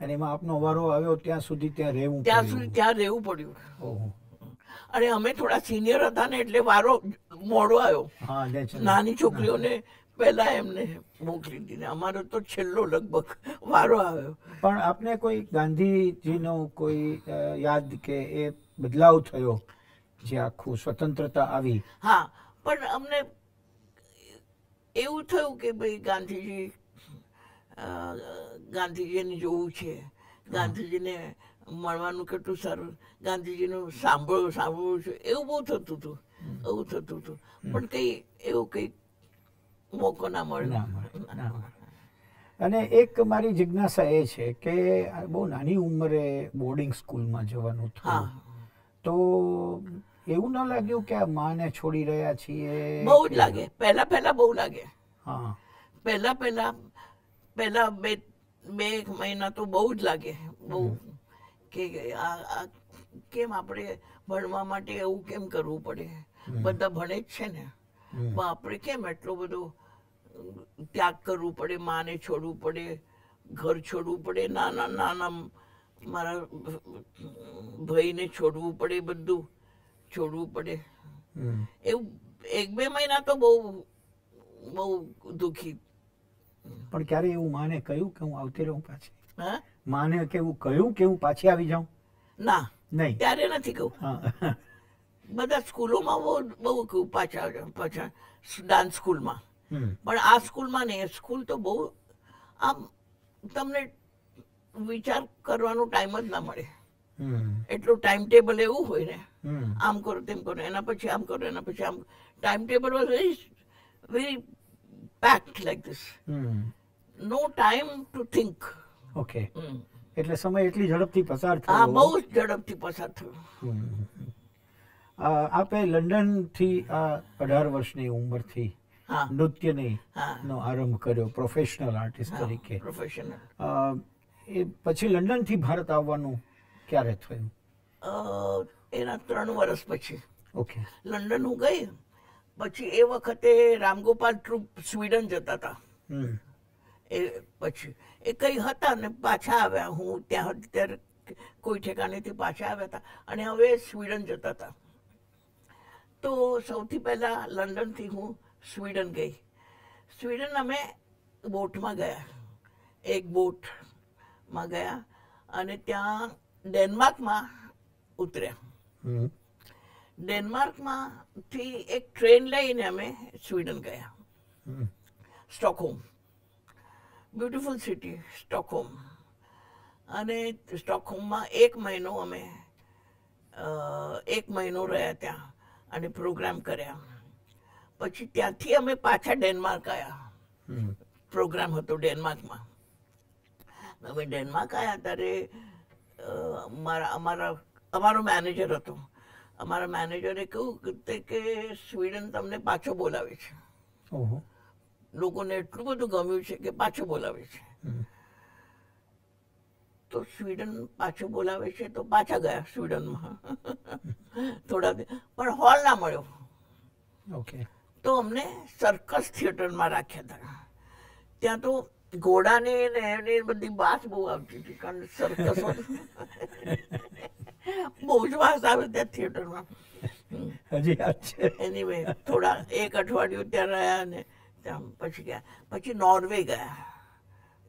અને એમાં આપનો વારો આવ્યો ત્યાં સુધી ત્યાં રહેવું ત્યાં સુધી ત્યાં રહેવું પડ્યું. ઓહો. અને અમે થોડા સિનિયર હતા ને એટલે વારો મોડો આવ્યો. નાની છોકરીઓને પહેલા એમને મોકલી દીધા અમારો તો છેલ્લો લગભગ વારો આવ્યો. પણ આપને કોઈ ગાંધીજીનો કોઈ યાદ કે એ બદલાવ થયો જે આખું સ્વતંત્રતા આવી? હા પણ અમને એવું થયું કે ભાઈ ગાંધીજી ગાંધીજીને જોવું છે. ગાંધીજીને મળવાનું કેટલું સારું. ગાંધીજીનું સાંભળવું સાંભળવું છે. એવું બહુ થતું હતું. એવું થતું હતું. પણ કંઈ એવું કંઈ મોકો ના મળ્યો ના અને એક મારી જિજ્ઞાસા એ છે કે બહુ નાની ઉંમરે બોર્ડિંગ સ્કૂલમાં જવાનું થયું. તો એવું ન લાગ્યું કે આ માને છોડી રહ્યા છીએ? બહુ જ લાગે. પહેલા પહેલા બહુ લાગે. હા. પહેલા પહેલા પહેલા બે બે એક મહિના તો બહુ જ લાગે. બહુ કે આ આ કેમ આપણે ભણવા માટે એવું કેમ કરવું પડે? બધા ભણે જ છે ને. આપણે કેમ એટલો બધો ત્યાગ કરવું પડે માને છોડવું પડે ઘર છોડવું પડે નાના નાના મારા ભાઈને છોડવું પડે બધું છોડવું પડે. એવું એક બે મહિના તો બહુ બહુ દુઃખી. પણ ક્યારે એવું માને કહ્યું કે હું આવતી રહું પાછી? હા? માને કેવું કહ્યું કે હું પાછી આવી જાઉં? ના. નહીં. ત્યારે નથી કહું બધા સ્કૂલોમાં બહુ બહુ પાછા પાછા ડાન્સ સ્કૂલમાં. પણ આ સ્કૂલમાં નહીં સ્કૂલ તો બહુ આમ તમને વિચાર કરવાનો ટાઈમ જ ના મળે. એટલું ટાઈમ ટેબલ એવું હોય ને આમ કરો તેમ કરો એના પછી આમ કરો એના પછી આમ time table was very very packed like this no time to think okay એટલે સમય એટલી ઝડપથી પસાર થયો. હા બહુ જ ઝડપથી પસાર થયો. આપે લંડનથી અઢાર વર્ષની ઉંમરથી હા. નૃત્યની નો આરંભ કર્યો પ્રોફેશનલ આર્ટિસ્ટ તરીકે. પ્રોફેશનલ એ પછી લંડનથી ભારત આવવાનું ક્યારે થયું? એના ત્રણ વર્ષ પછી. ઓકે. લંડન હું ગઈ પછી એ વખતે રામગોપાલ ટ્રુપ સ્વીડન જતા હતા. એ પછી એ કઈ હતા ને પાછા આવ્યા. હું ત્યાં અત્યારે ત્યારે કોઈ ઠેકાણેથી પાછા આવ્યા હતા. અને હવે સ્વીડન જતા હતા. તો સૌથી પહેલાં લંડનથી હું સ્વીડન ગઈ. સ્વીડન અમે બોટમાં ગયા. એક બોટમાં ગયા અને ત્યાં ડેનમાર્કમાં ઉતર્યા. ડેનમાર્કમાંથી એક ટ્રેન લઈને અમે સ્વીડન ગયા. Hmm. Stockholm. Beautiful city Stockholm. અને સ્ટોકહોમમાં એક મહિનો અમે એક મહિનો રહ્યા ત્યાં. અને પ્રોગ્રામ કર્યા. પછી ત્યાંથી અમે પાછા ડેનમાર્ક આવ્યા. પ્રોગ્રામ હતો ડેનમાર્કમાં. અમે ડેનમાર્ક આવ્યા ત્યારે અમારા મારા અમારા અમારો મેનેજર હતો. અમારા મેનેજરે કહ્યું કે સ્વીડન તમને પાછો બોલાવે છે. લોકોને એટલું બધું ગમ્યું છે કે પાછો બોલાવે છે. તો સ્વીડન પાછો બોલાવે છે તો પાછા ગયા સ્વીડનમાં. થોડા દિ- પણ હોલ ના મળ્યો. ઓકે. તો અમને સર્કસ થિયેટરમાં રાખ્યા હતા. ત્યાં તો ઘોડાની ને એની બધી વાસ બહુ આવતી હતી કારણ કે સર્કસ બહુ જ વાસ આવે ત્યાં થિયેટરમાં હજી યાદ છે. એની વે થોડા એક અઠવાડિયું ત્યાં રહ્યા ને ત્યાં પછી ગયા. પછી નોર્વે ગયા.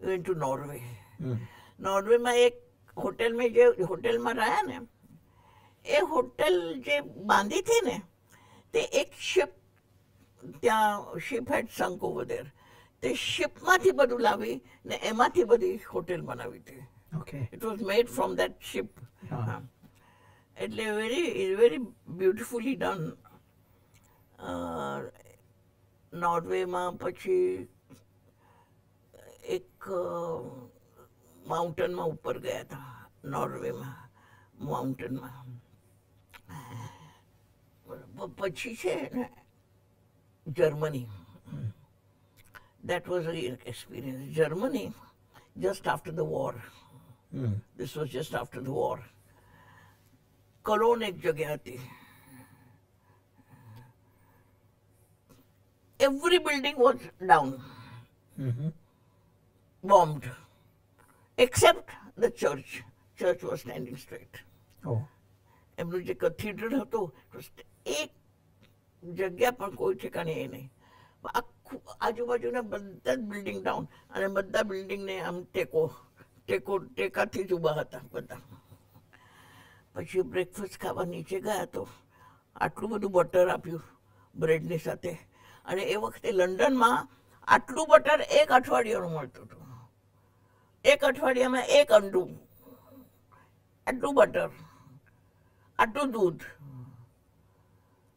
Went to Norway hmm. નોર્વેમાં એક હોટેલમાં જે હોટેલમાં રહ્યા ને એ હોટેલ જે બાંધી હતી ને તે એક શિપ ત્યાં શિપ હેડ શંકુ વધેર તે શિપમાંથી બધું લાવી ને એમાંથી બધી હોટેલ બનાવી હતી. Okay. It was made from that ship. એટલે વેરી વેરી બ્યુટિફુલી ડન નોર્વેમાં પછી એક માઉન્ટેનમાં ઉપર ગયા હતા નોર્વેમાં માઉન્ટેનમાં But, but she said, Germany. That was a real experience. Germany, just after the war. Hmm. This was just after the war. Colonic ek Every building was down, mm-hmm. bombed, except the church. Church was standing straight. Oh. એમનું જે કથીડ્રલ હતું એક જગ્યા પણ કોઈ ઠેકાણે એ નહીં. આખું આજુબાજુના બધા જ બિલ્ડિંગ ડાઉન અને બધા બિલ્ડિંગને આમ ટેકો ટેકો, ટેકાથી જ ઊભા હતા બધા. પછી બ્રેકફાસ્ટ ખાવા નીચે ગયા તો આટલું બધું બટર આપ્યું બ્રેડની સાથે. અને એ વખતે લંડનમાં આટલું બટર એક અઠવાડિયાનું મળતું હતું. એક અઠવાડિયામાં એક અંડું આટલું બટર આટલું દૂધ.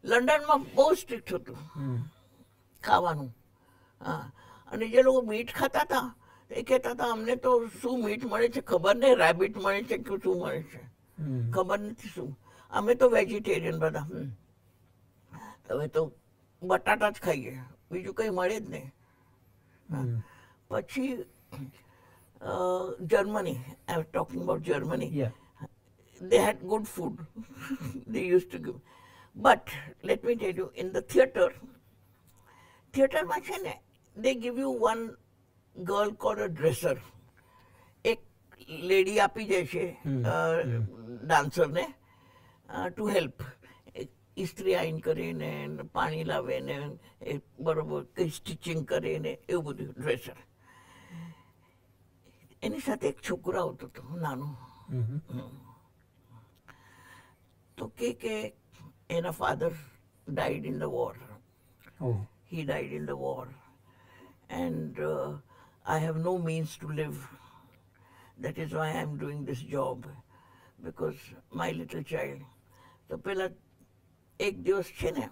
લંડનમાં બહુ સ્ટ્રિક્ટ હતું. ખાવાનું. હા. અને જે લોકો મીઠ ખાતા હતા એ કહેતા હતા અમને તો શું મીઠ મળે છે? ખબર નહીં રેબિટ મળે છે કે શું મળે છે. ખબર નથી શું. અમે તો વેજીટેરિયન બધા. હવે તો બટાટા જ ખાઈએ. બીજું કંઈ મળે જ નહીં. પછી Germany. I talking about Germany. They had good food. they used to give. But let me tell you, in the theater, theater માં they give you one girl called a dresser. એક લેડી આપી જાય છે ડાન્સરને ટુ હેલ્પ ઇસ્ત્રી આઈન કરીને પાણી લાવે ને એ બરોબર કંઈ સ્ટિચિંગ કરે ને એવું બધું ડ્રેસર એની સાથે એક છોકરો આવતો હતો નાનો હમ. તો કે કે એના father died in the war. Oh. He died in the war. And uh, I have no means to live. That is why I'm doing this job. Because my little child. તો પેલા એક દિવસ છે ને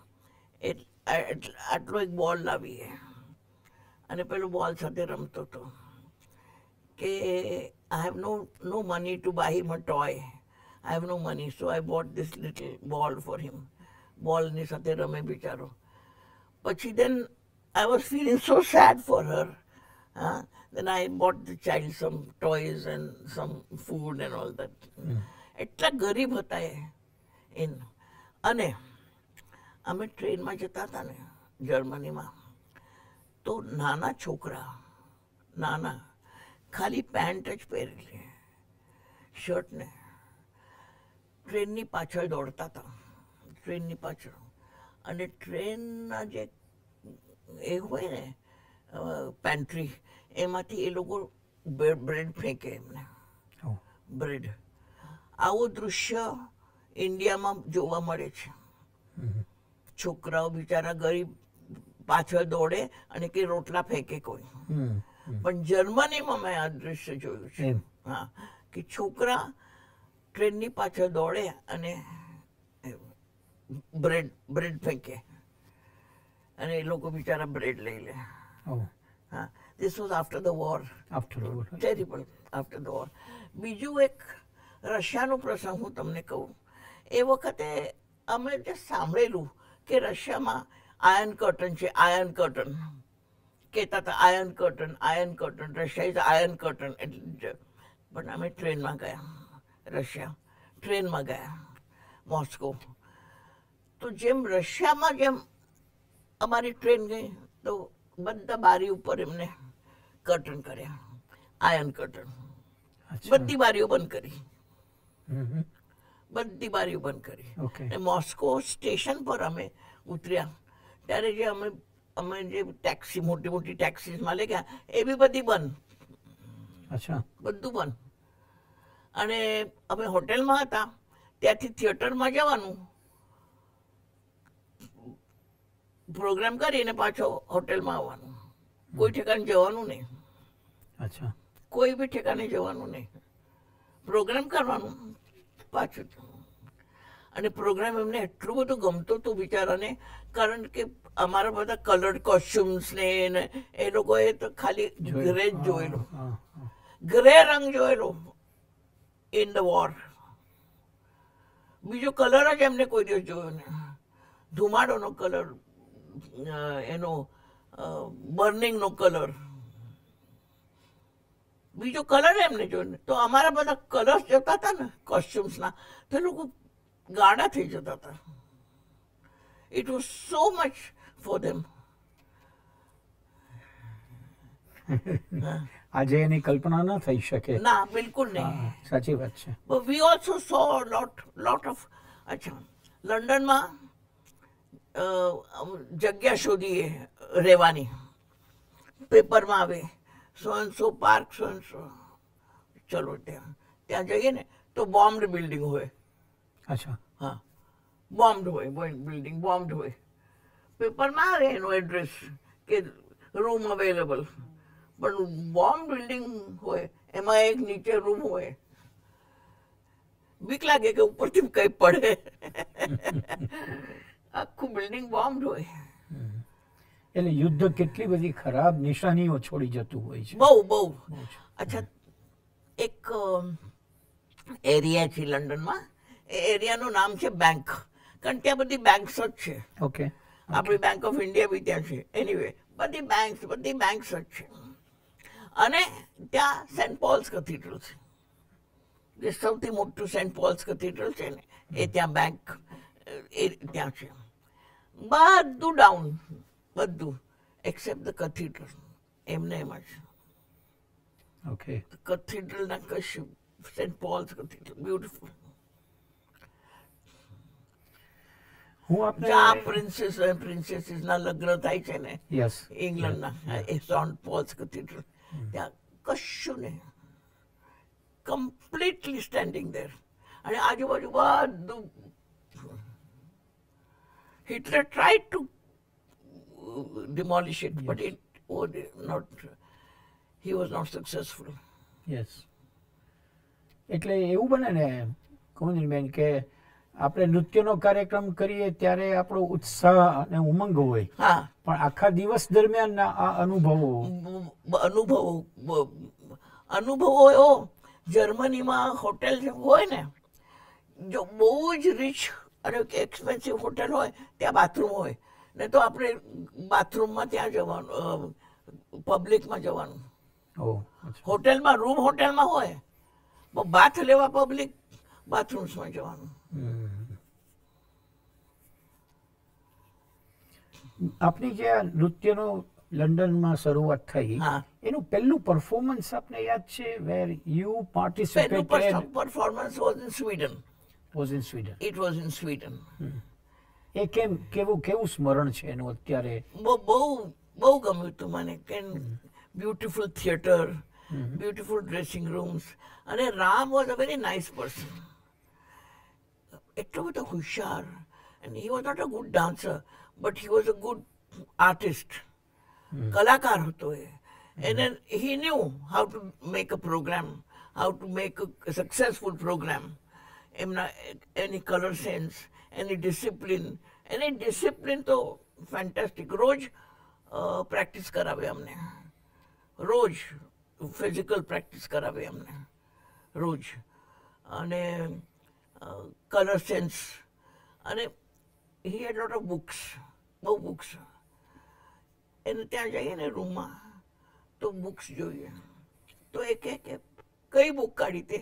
એટ- આ- આટ- આટલો એક બોલ લાવીએ અને પેલું બોલ સાથે રમતો હતો કે I have no no money to buy him a toy I have no money so I bought this little ball for him બોલની સાથે રમે બિચારો પછી then I was feeling so sad for her. Huh? Then I bought the child some toys and some food and all that. એટલા ગરીબ હતા એ ઇન અને અમે ટ્રેનમાં જતા હતા ને જર્મનીમાં તો નાના છોકરા નાના ખાલી પેન્ટ જ પહેરેલી શર્ટને ટ્રેનની પાછળ દોડતા હતા. ટ્રેનની પાછળ. અને ટ્રેનના જે એ હોય ને પેન્ટ્રી એમાંથી એ લોકો બ્રેડ ફેંકે એમને. બ્રેડ આવું દૃશ્ય ઇન્ડિયામાં જોવા મળે છે. છોકરાઓ બિચારા ગરીબ પાછળ દોડે અને કે રોટલા ફેંકે કોઈ. પણ જર્મનીમાં મેં આ દૃશ્ય જોયું છે. હા કે છોકરા ટ્રેનની પાછળ દોડે અને બ્રેડ બ્રેડ ફેંકે. અને એ લોકો બિચારા બ્રેડ લઈ લે. હા this was after the war after all. Terrible after the war બીજું એક રશિયાનો પ્રસંગ હું તમને કહું. એ વખતે અમે જે સાંભળેલું કે રશિયામાં આયર્ન કર્ટન છે આયર્ન કર્ટન કહેતા હતા iron curtain iron curtain Russia is iron curtain એટલે પણ અમે ટ્રેનમાં ગયા. રશિયા. ટ્રેનમાં ગયા. મોસ્કો. તો જેમ રશિયામાં જેમ અમારી ટ્રેન ગઈ તો બધા બારી ઉપર એમને કર્ટન કર્યા. આયર્ન કર્ટન બધી બારીઓ બંધ કરી. બધી બારીઓ બંધ કરી. મોસ્કો સ્ટેશન પર અમે ઉતર્યા. ત્યારે જે અમે અમે જે ટેક્સી મોટી મોટી ટેક્સીમાં લઈ ગયા એ બી બધી બંધ. અચ્છા. બધું બંધ. અને અમે હોટેલમાં હતા. ત્યાંથી થિયેટરમાં જવાનું. પ્રોગ્રામ કરીને પાછો હોટેલમાં આવવાનું. કોઈ ઠેકાણે જવાનું નહીં. અચ્છા. કોઈ બી ઠેકાણે જવાનું નહીં. પ્રોગ્રામ કરવાનું પાછું અને પ્રોગ્રામ એમને એટલું બધું ગમતું હતું બિચારાને કારણ કે અમારા બધા કલર્ડ કોસ્ચ્યુમ્સ ને એ લોકોએ તો ખાલી ઘરે જ જોયેલું. ગ્રે રંગ જોયેલો. ઇન ધ વોર બીજો કલર જ એમને કોઈ દિવસ જોયો નહીં. ધુમાડોનો કલર એનો બર્નિંગનો કલર બીજો કલર એમને જોઈને તો અમારા બધા કલર્સ જતા હતા ને કોસ્ચ્યુમ્સના તો લોકો ગાડા થઈ જતા હતા. It was so much for them આજે એની કલ્પના ન થઈ શકે. ના બિલકુલ નહીં. સાચી વાત છે. વી ઓલસો સો લોટ લોટ lot અચ્છા લંડનમાં જગ્યા શોધીએ રહેવાની. પેપરમાં આવે સોનસો પાર્ક સોનસો ચલો ત્યાં ત્યાં જઈએ ને તો બોમ્બ બિલ્ડિંગ હોય. અચ્છા. હા બોમ્બ હોય બિલ્ડિંગ બોમ્બ હોય. પેપરમાં આવે એનો એડ્રેસ કે રૂમ અવેલેબલ. પણ બોમ્બ બિલ્ડિંગ હોય એમાં એક નીચે રૂમ હોય. બીક લાગે કે ઉપરથી કઈ પડે. આખું બિલ્ડિંગ બોમ્બ હોય. એટલે યુદ્ધ કેટલી બધી ખરાબ નિશાનીઓ છોડી જતું હોય છે. બહુ બહુ. અચ્છા એક એરિયા છે લંડનમાં. એ એરિયાનું નામ છે બેંક કારણ ત્યાં બધી બેંક્સ જ છે. ઓકે આપણી બેંક ઓફ ઇન્ડિયા બી ત્યાં છે. એનીવે બધી બેંક્સ બધી બેંક્સ જ છે. અને ત્યાં સેન્ટ પોલ્સ કથીડ્રલ છે. જે સૌથી મોટું સેન્ટ પોલ્સ કથીડ્રલ છે ને એ ત્યાં બેંક એ ત્યાં છે. બધું ડાઉન બધું એક્સેપ્ટ ધ કથીડ્રલ એમને એમ જ ઓકે કથીડ્રલના કશું સેન્ટ પોલ્સ કથીડ્રલ બ્યુટિફુલ હું પ્રિન્સેસ પ્રિન્સેસીસના લગ્ન થાય છે ને યસ ઇંગ્લેન્ડના એ સેન્ટ પોલ્સ કથીડ્રલ ત્યાં કશું નહીં કમ્પ્લીટલી સ્ટેન્ડિંગ દેર અને આજુબાજુ બધું Hitler try to demolish it, but it would not. He was not successful. Yes એટલે એવું બને ને કુમુદનબેન કે આપણે નૃત્યનો કાર્યક્રમ કરીએ ત્યારે આપણો ઉત્સાહ અને ઉમંગ હોય. હા. પણ આખા દિવસ દરમિયાન આ અનુભવો. અનુભવો અનુભવો એવો જર્મનીમાં હોટેલ હોય ને જો બહુ જ રીચ અને એક્સપેન્સિવ હોટેલ હોય ત્યાં બાથરૂમ હોય. ને તો આપણે બાથરૂમમાં ત્યાં જવાનું પબ્લિકમાં જવાનું. હોટેલમાં રૂમ હોટેલમાં હોય બાથ લેવા પબ્લિક બાથરૂમ્સમાં જવાનું. આપની જે નૃત્યનો લંડનમાં શરૂઆત થઈ એનું પહેલું પરફોર્મન્સ આપને યાદ છે? Where you participated performance was in Sweden was in Sweden it was in Sweden એ કેમ કેવું કેવું સ્મરણ છે એનું અત્યારે? બહુ બહુ બહુ ગમ્યું હતું મને કે beautiful theatre beautiful dressing rooms અને Ram was a very nice person એટલો બધો હોશિયાર. And he was not a good dancer but he was a good artist કલાકાર હતો એ એને he knew how to make a programme how to make a successful programme એમના એની colour sense any discipline any discipline તો ફેન્ટાસ્ટિક રોજ પ્રેક્ટિસ કરાવે અમને રોજ ફિઝિકલ પ્રેક્ટિસ કરાવે અમને રોજ અને કલર સેન્સ અને he head lot of books બહુ બુક્સ. એને ત્યાં જઈએ ને રૂમમાં તો બુક્સ જોઈએ. તો એ કહે કે કઈ બુક કાઢી તે?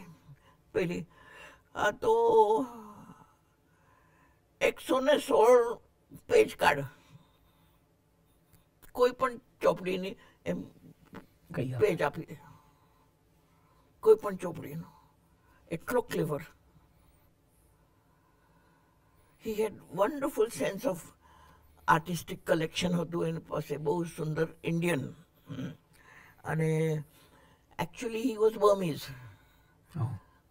પેલી આ તો એકસો ને સોળ પેજ કાઢ. કોઈ પણ ચોપડીની એમ પેજ આપી દે. કોઈ પણ ચોપડીનો. એટલો clever he had wonderful sense of artistic collection હતું એની પાસે બહુ સુંદર ઇન્ડિયન અને actually he was Burmese.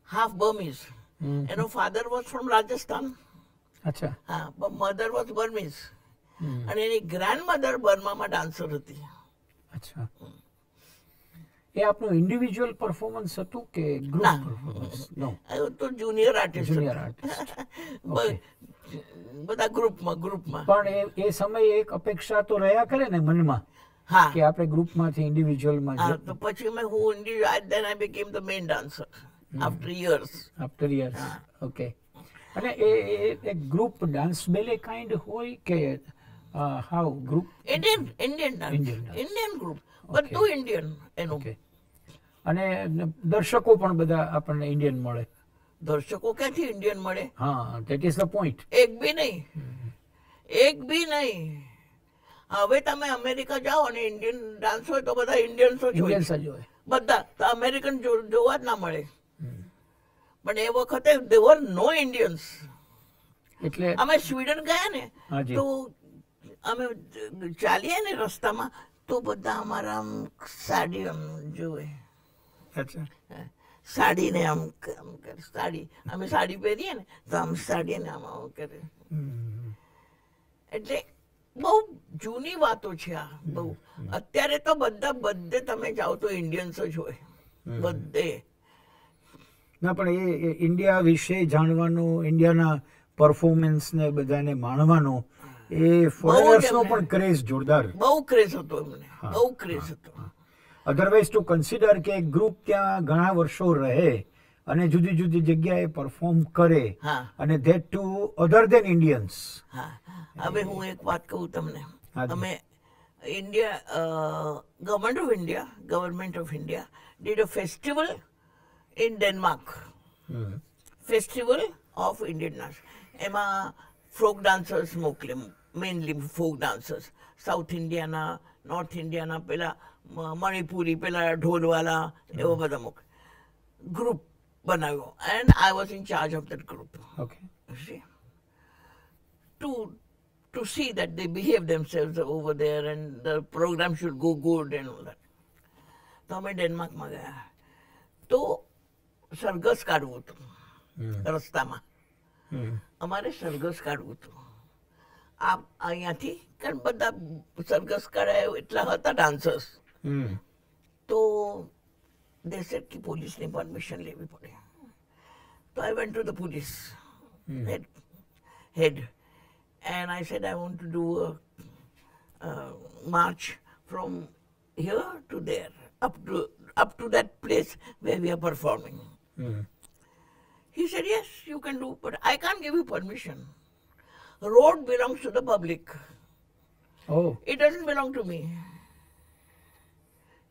Half Burmese એનો ફાધર વોઝ ફ્રોમ રાજસ્થાન અચ્છા. હા પણ મધર વોઝ બર્મીઝ અને એની ગ્રાન્ડ મધર બર્મામાં ડાન્સર હતી. અચ્છા. એ આપનું ઇન્ડિવિજ્યુઅલ પરફોર્મન્સ હતું કે ગ્રુપ પરફોર્મન્સ નો તો જુનિયર આર્ટિસ્ટ જુનિયર આર્ટિસ્ટ બધા ગ્રુપમાં ગ્રુપમાં પણ એ એ સમયે એક અપેક્ષા તો રહ્યા કરે ને મનમાં? હા. કે આપણે ગ્રુપમાંથી ઇન્ડિવિજ્યુઅલમાં હા તો પછી મેં હું individual then I became the main dancer after years after years okay અને એ એક ગ્રુપ ડાન્સ બેલે કાઇન્ડ હોય કે how group Indian Indian Indian group. બધું ઇન્ડિયન એનું. અને દર્શકો પણ બધા આપણને ઇન્ડિયન મળે. દર્શકો ક્યાંથી ઇન્ડિયન મળે? હા ધેટ ઇઝ ધ પોઈન્ટ એક બી નહીં. એક બી નહીં. હવે તમે અમેરિકા જાઓ અને ઇન્ડિયન ડાન્સ હોય તો બધા ઇન્ડિયન શો હોય. ઇન્ડિયન્સ જ હોય. બધા. તો અમેરિકન જોવા જ ના મળે. પણ એ વખતે દેવર નો ઇન્ડિયન્સ એટલે અમે સ્વીડન ગયા ને. તો અમે ચાલીએ ને રસ્તામાં તો બધા અમારા સાડી જોવે સાડીને આમ આમ કરે. સાડી અમે સાડી પહેરીએ ને તો આમ સાડીને આમ આમ કરે. એટલે બહુ જૂની વાતો છે આ બહુ. અત્યારે તો બધા બધે તમે જાઓ તો ઇન્ડિયન્સ જ હોય. બધે. ના પણ એ- ઇન્ડિયા વિશે જાણવાનું ઇન્ડિયાના પરફોર્મન્સ ને બધાને માણવાનો એ ફોરેનર્સનો. પણ ક્રેઝ જોરદાર. બહુ ક્રેઝ હતો એમને. બહુ ક્રેઝ હતો. અધરવાઇઝ ટુ કન્સિડર કે ગ્રુપ ત્યાં ઘણા વર્ષો રહે અને જુદી જુદી જગ્યાએ પરફોર્મ કરે અને that to other than Indians હવે હું એક વાત કહું તમને. અમે India government of India government of India did a festival in Denmark festival of Indian dance એમાં ફોક ડાન્સર્સ મોકલે મેઇનલી ફોક ડાન્સર્સ સાઉથ ઇન્ડિયાના નોર્થ ઇન્ડિયાના પેલા મ- મણિપુરી પેલા ઢોલવાલા એવા બધા મોકલે ગ્રુપ બનાવ્યો and I was in charge of that group okay see, to to see that they behave themselves over there and the program should go good and all that. તો અમે ડેનમાર્કમાં ગયા તો સરઘસ કાઢવું હતું રસ્તામાં અમારે સરઘસ કાઢવું હતું આ અહીંયાથી કારણ બધા સરઘસ કાઢાય એટલા હતા ડાન્સર્સ तो दे सेड कि police ने परमिशन लेनी पड़े तो I went to the police head head and I said I want to do a, march from here to there, up to that place where we are performing. He said, "Yes, you can do, but I can't give you permission. The Road belongs to the public. Oh, it doesn't belong to me."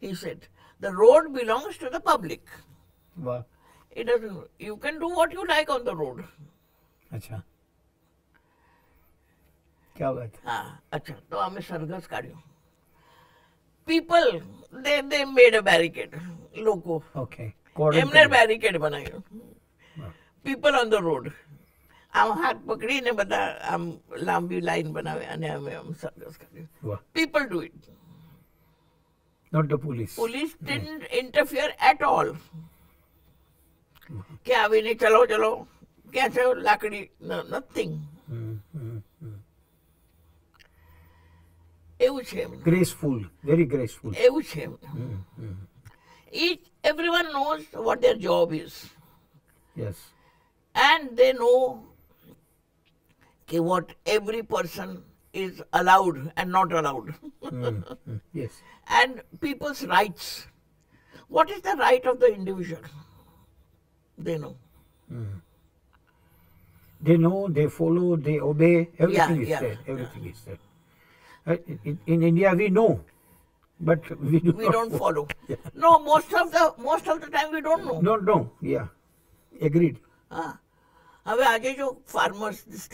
He said the road belongs to the public. વાહ It doesn't. You can do what you like on the road. અચ્છા ક્યા વાત હા અચ્છા તો અમે સરઘસ કાઢ્યું people they they made a barricade લોકો ઓકે એમને બેરિકેડ બનાવ્યું પીપલ ઓન ધ રોડ આમ હાથ પકડીને બધા આમ લાંબી લાઈન બનાવે અને અમે આમ સરઘસ કાઢ્યું વાહ people do it not the police police didn't interfere at all કે આવીને ચલો ચલો ક્યાં છે લાકડી નથિંગ એવું છે એમનું ગ્રેસફુલ વેરી ગ્રેસફુલ એવું છે એમનું each everyone knows what their job is yes and they know okay, what every person is allowed and not allowed. mm, yes. And people's rights. What is the right of the individual? They know. Mm. They know, they follow, they obey. Everything yeah, is yeah. Everything yeah. is said. Uh, in, India, we know, but we do we don't follow. No, most of the most of the time we don't know. No, no, yeah, agreed. Ah, अबे आगे जो farmers दिस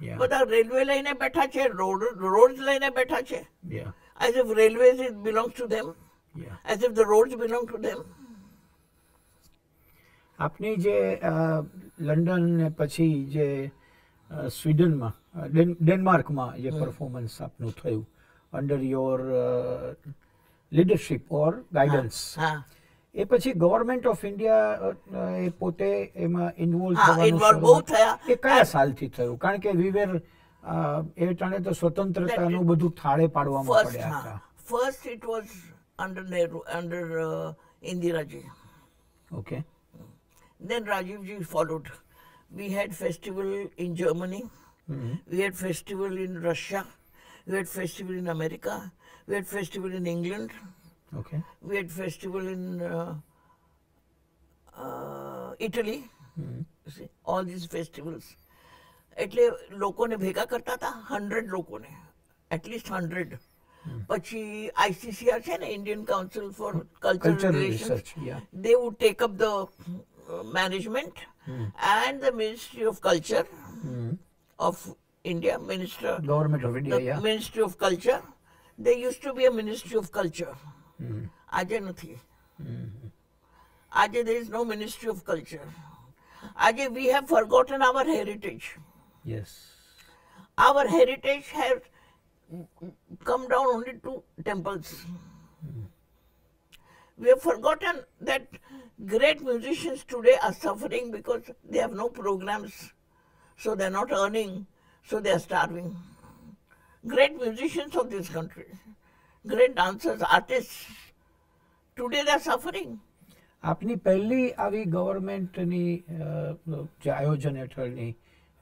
બધા રેલવે લઈને બેઠા છે રોડ રોડ લઈને બેઠા છે. As if if railways it to them as if the if belong to them આપની જે લંડન ને પછી જે સ્વીડનમાં ડેનમાર્કમાં જે પરફોર્મન્સ આપનું થયું under your leadership or guidance હા. એ પછી ગવર્મેન્ટ ઓફ ઇન્ડિયા એ પોતે એમાં ઇન્વોલ્વ involve બહુ થયા. એ કયા સાલથી થયું કારણ કે વિવેર એ ટાણે તો સ્વતંત્રતાનું બધું થાળે પાડવામાં પડ્યા હતા was under Nehru under uh, Indira ji okay then Rajiv ji followed we had festival in Germany we had festival in Russia we had festival in America we had festival in England okay we had festival in uh, uh, Italy. You see, all these festivals. એટલે લોકોને ભેગા કરતા હતા હંડ્રેડ લોકોને એટલીસ્ટ હંડ્રેડ પછી આઈસીસીઆર છે ને Indian council for cultural Cultural relations research, yeah. they would take up the uh, management and the Ministry of Culture of India, Minister, government of the India yeah Ministry of Culture. There used to be a Ministry of Culture. આજે નથી આજે there is no Ministry of Culture. આજે we have forgotten our heritage. Yes Our heritage has come down only to temples. We have forgotten that great musicians today are suffering because they have no programs, so they're not earning, so they're starving. Great musicians of this country, Great dancers, artists, today they're suffering. આપની પહેલી આવી ગવર્મેન્ટની જે આયોજન હેઠળની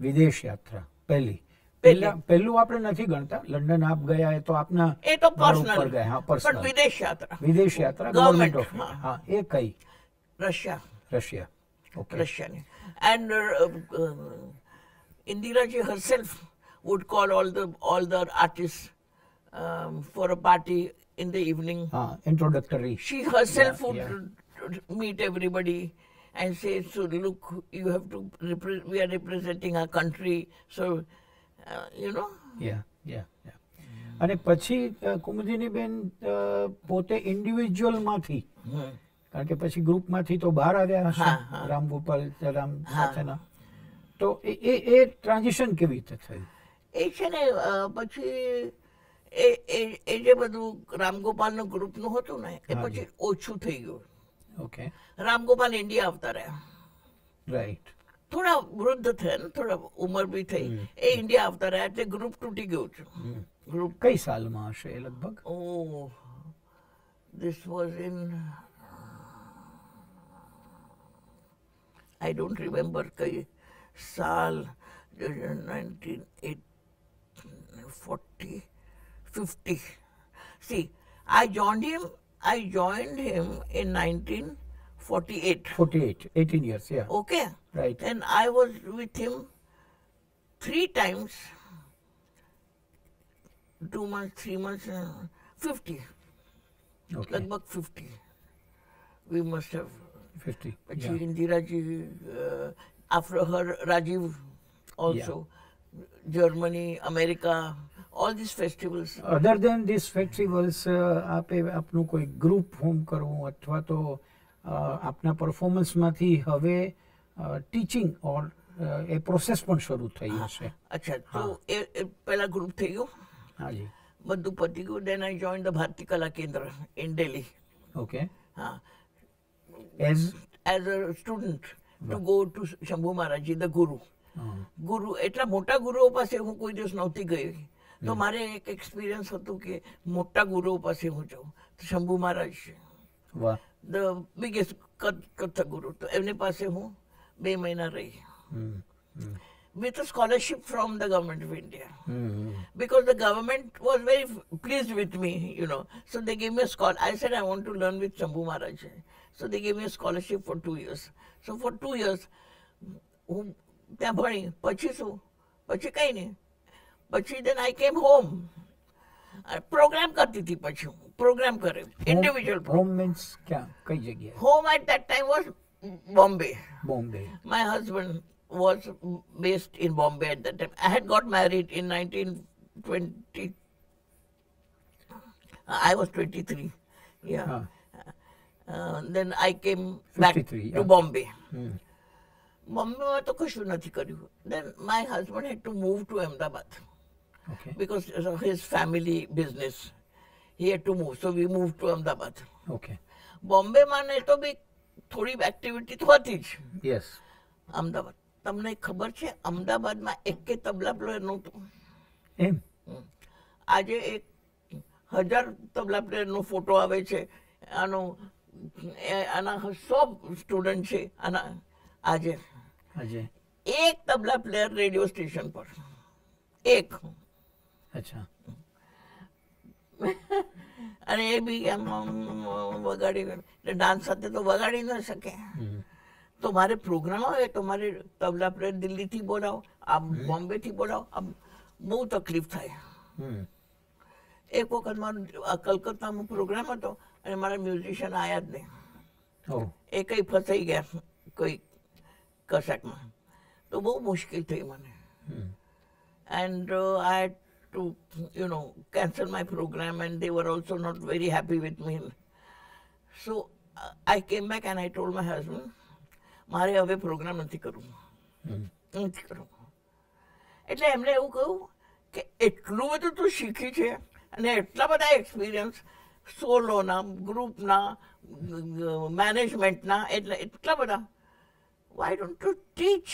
વિદેશ યાત્રા પહેલી. પહેલા. પહેલું આપણે નથી ગણતા. લંડન આપ ગયા એ તો આપના એ તો ઘર પર્સનલ ઉપર ગયા. હા પણ પર્સનલ વિદેશ યાત્રા. વિદેશ યાત્રા Government, ગવર્મેન્ટ ઓફ હા. હા એ કઈ? Russia. Russia. Okay Russian. And uh, uh, Indiraji herself would call all the all the artists um, for a party in the evening. હા introductory She herself Yeah, would yeah. uh, meet everybody and say, "So look, you have to repre- we are representing our country." So, uh, you know, yeah yeah yeah અને પછી અ, કુમુદિનીબેન અ, પોતે ઇન્ડિવિજ્યુઅલ માંથી કારણ કે પછી ગ્રુપમાંથી તો બહાર આવ્યા હશે હા, હા. રામ ગોપાલ રામ હા. સાથેના તો એ એ એ ટ્રાન્ઝિશન કેવી રીતે થયું એ છે ને અ, પછી એ એ એ જે બધું રામગોપાલનું ગ્રુપનું હતું ને એ પછી ઓછું થઈ ગયું. ઓકે રામગોપાલ ઇન્ડિયા આવતા રહ્યા. રાઈટ થોડા વૃદ્ધ થયા ને થોડા ઉંમર બી થઈ. એ ઇન્ડિયા આવતા રહ્યા એટલે ગ્રુપ તૂટી ગયું છે. ગ્રુપ કઈ સાલમાં હશે એ લગભગ? ઓ this was in I don't remember કઈ સાલ nineteen eight forty 50. See, I joined him, I joined him in 1948. 48, 18 years, yeah. Okay. Right. And I was with him three times, two months, three months, uh, 50. Okay. Lagbhag 50. We must have. 50. But yeah. Indira ji, uh, after her, Rajiv also, yeah. Germany, America, all this festivals other than this festivals આપે આપનું કોઈ ગ્રુપ ફોર્મ કરવું અથવા તો આપના પરફોર્મન્સમાંથી હવે ટીચિંગ ઓર એ પ્રોસેસ પણ શરૂ થઈ હશે. અચ્છા તો એ પહેલા ગ્રુપ થઈ ગયું? હાજી બધું પતી ગયું then I join the Bharati Kala Kendra in Delhi okay હા. As as a student to go to Shambhu Maharaji the guru guru એટલા મોટા ગુરુઓ પાસે હું કોઈ દિવસ નહોતી ગઈ. તો મારે એક એક્સપિરિયન્સ હતું કે મોટા ગુરુઓ પાસે હું જાઉં તો શંભુ મહારાજ છે વાહ ધ બિગેસ્ટ કથક ગુરુ તો એમની પાસે હું બે મહિના રહી હમ, હમ, with a scholarship from the government of India. Hmm, Because the government was very pleased with me, you know. So they gave me a scholar. I said I want to learn with Shambhu Maharaj. So they gave me a scholarship for two years. So for two years, હું ત્યાં ભણી પછી શું પછી કઈ નહીં પછી દેન આઈ કેમ હોમ પ્રોગ્રામ કરતી હતી પછી હું પ્રોગ્રામ કરે ઇન્ડિવિજ્યુઅલ હોમ મીન્સ ક્યાં કઈ જગ્યાએ home at that time was Bombay Bombay My husband was based in Bombay at that time. I had got married in 1920. I was 23. Yeah. હા Uh, then I came back 53, to yeah. Bombay. Hmm, બોમ્બેમાં તો કશું નથી કર્યું then my husband had to move to Ahmedabad okay because of his family business. He had to move, so we moved to Ahmedabad. Okay બોમ્બેમાં ને તો બી થોડી એક્ટિવિટી તો હતી જ યસ અમદાવાદ તમને ખબર છે અમદાવાદમાં એકે તબલા પ્લેયર નહોતું. એમ? આજે એક હજાર તબલા પ્લેયરનો ફોટો આવે છે આનો આના સો સ્ટુડન્ટ છે આના આજે. આજે. એક તબલા પ્લેયર રેડિયો સ્ટેશન પર. એક. અચ્છા. અને એ બી એમ વગાડી એટલે ડાન્સ સાથે તો વગાડી ન શકે. તો મારે પ્રોગ્રામ આવે તો મારે તબલા પ્લેયર દિલ્હીથી બોલાવો આ બોમ્બેથી બોલાવો આમ બહુ તકલીફ થાય. એક વખત મારો કલકત્તામાં પ્રોગ્રામ હતો અને મારા મ્યુઝિશિયન આવ્યા જ નહીં. એ કંઈ ફસાઈ ગયા કોઈ કશાકમાં. તો બહુ મુશ્કેલ થઈ મને. And I to, you know, cancel my program, and they were also not very happy with me. So uh, I came back and I told my husband, મારે હવે પ્રોગ્રામ નથી કરવું નથી કરવું એટલે એમણે એવું કહ્યું કે એટલું બધું તું શીખી છે અને એટલા બધા એક્સપિરિયન્સ સોલોના ગ્રુપના મેનેજમેન્ટના એટલે એટલા બધા why don't to teach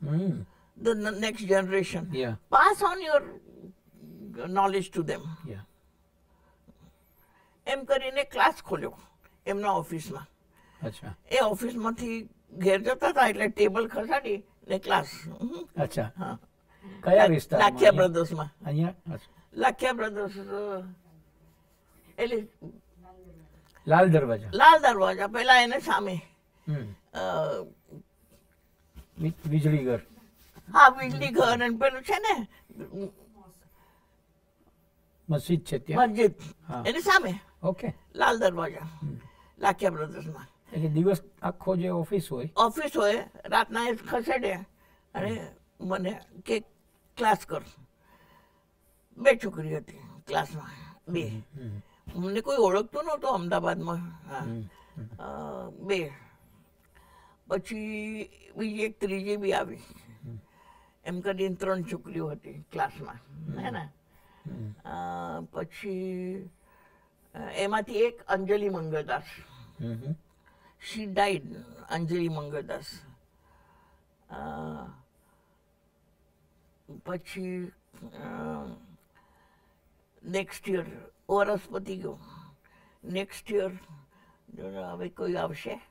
hmm the n- next generation. Yeah. Pass on your knowledge to them એમ કરીને ક્લાસ ખોલ્યો એમના ઓફિસમાં અચ્છા. એ ઓફિસમાંથી ઘેર જતા હતા એટલે ટેબલ ખસાડી ને ક્લાસ અચ્છા. હા. કયા વિસ્તાર લાખિયા? બ્રધર્સમાં અહીંયા. લાખિયા બ્રધર્સ એટલે લાલ દરવાજા. લાલ દરવાજા પહેલા એને સામે. હમ. વીજળી ઘર હા વીજળી ઘર અને પેલું છે ને મસ્જિદ છે ત્યાં? મસ્જિદ. એની સામે? ઓકે. લાલ દરવાજા. લાખિયા બ્રધર્સમાં એટલે દિવસ આખો જે ઓફિસ હોય? ઓફિસ હોય રાતના એ ખસેડે અને મને કે ક્લાસ કર. બે છોકરી હતી ક્લાસમાં બે. મને કોઈ ઓળખતું નહોતું અમદાવાદમાં. હા. બે. પછી બીજી એક ત્રીજી બી આવી. એમ કરીને ત્રણ છોકરીઓ હતી ક્લાસમાં. હે ને? પછી એમાંથી એક અંજલિ મંગળદાસ. Hmm died Anjali Mangaldas. પછી નેક્સ્ટ યર વરસ પતી ગયો. નેક્સ્ટ યર હવે કોઈ આવશે?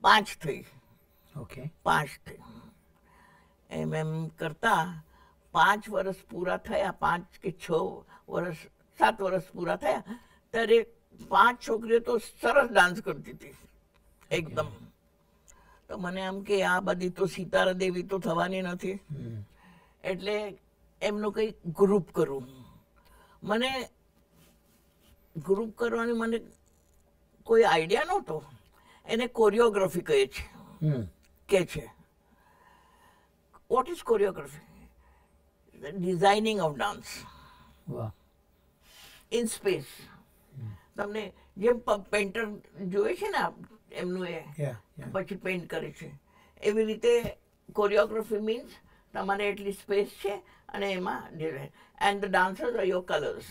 પાંચ થઈ. ઓકે પાંચ થઈ. એમ એમ કરતા પાંચ વર્ષ પૂરા થયા પાંચ કે છ વર્ષ સાત વર્ષ પૂરા થયા ત્યારે પાંચ છોકરીઓ તો સરસ ડાન્સ કરતી હતી. એકદમ. તો મને એમ કે આ બધી તો સિતારા દેવી તો થવાની નથી. એટલે એમનું કંઈ ગ્રુપ કરું. મને ગ્રુપ કરવાની મને કોઈ આઈડિયા નહોતો. એને કોરિયોગ્રાફી કહે છે. કે છે. What is choreography designing of dance વાહ. ઇન સ્પેસ તમને જેમ પેન્ટર જોયે છે ને એમનું એ પછી પેન્ટ કરે છે. એવી રીતે કોરિયોગ્રાફી મીન્સ તમારે એટલી સ્પેસ છે અને એમાં and the dancers are your colours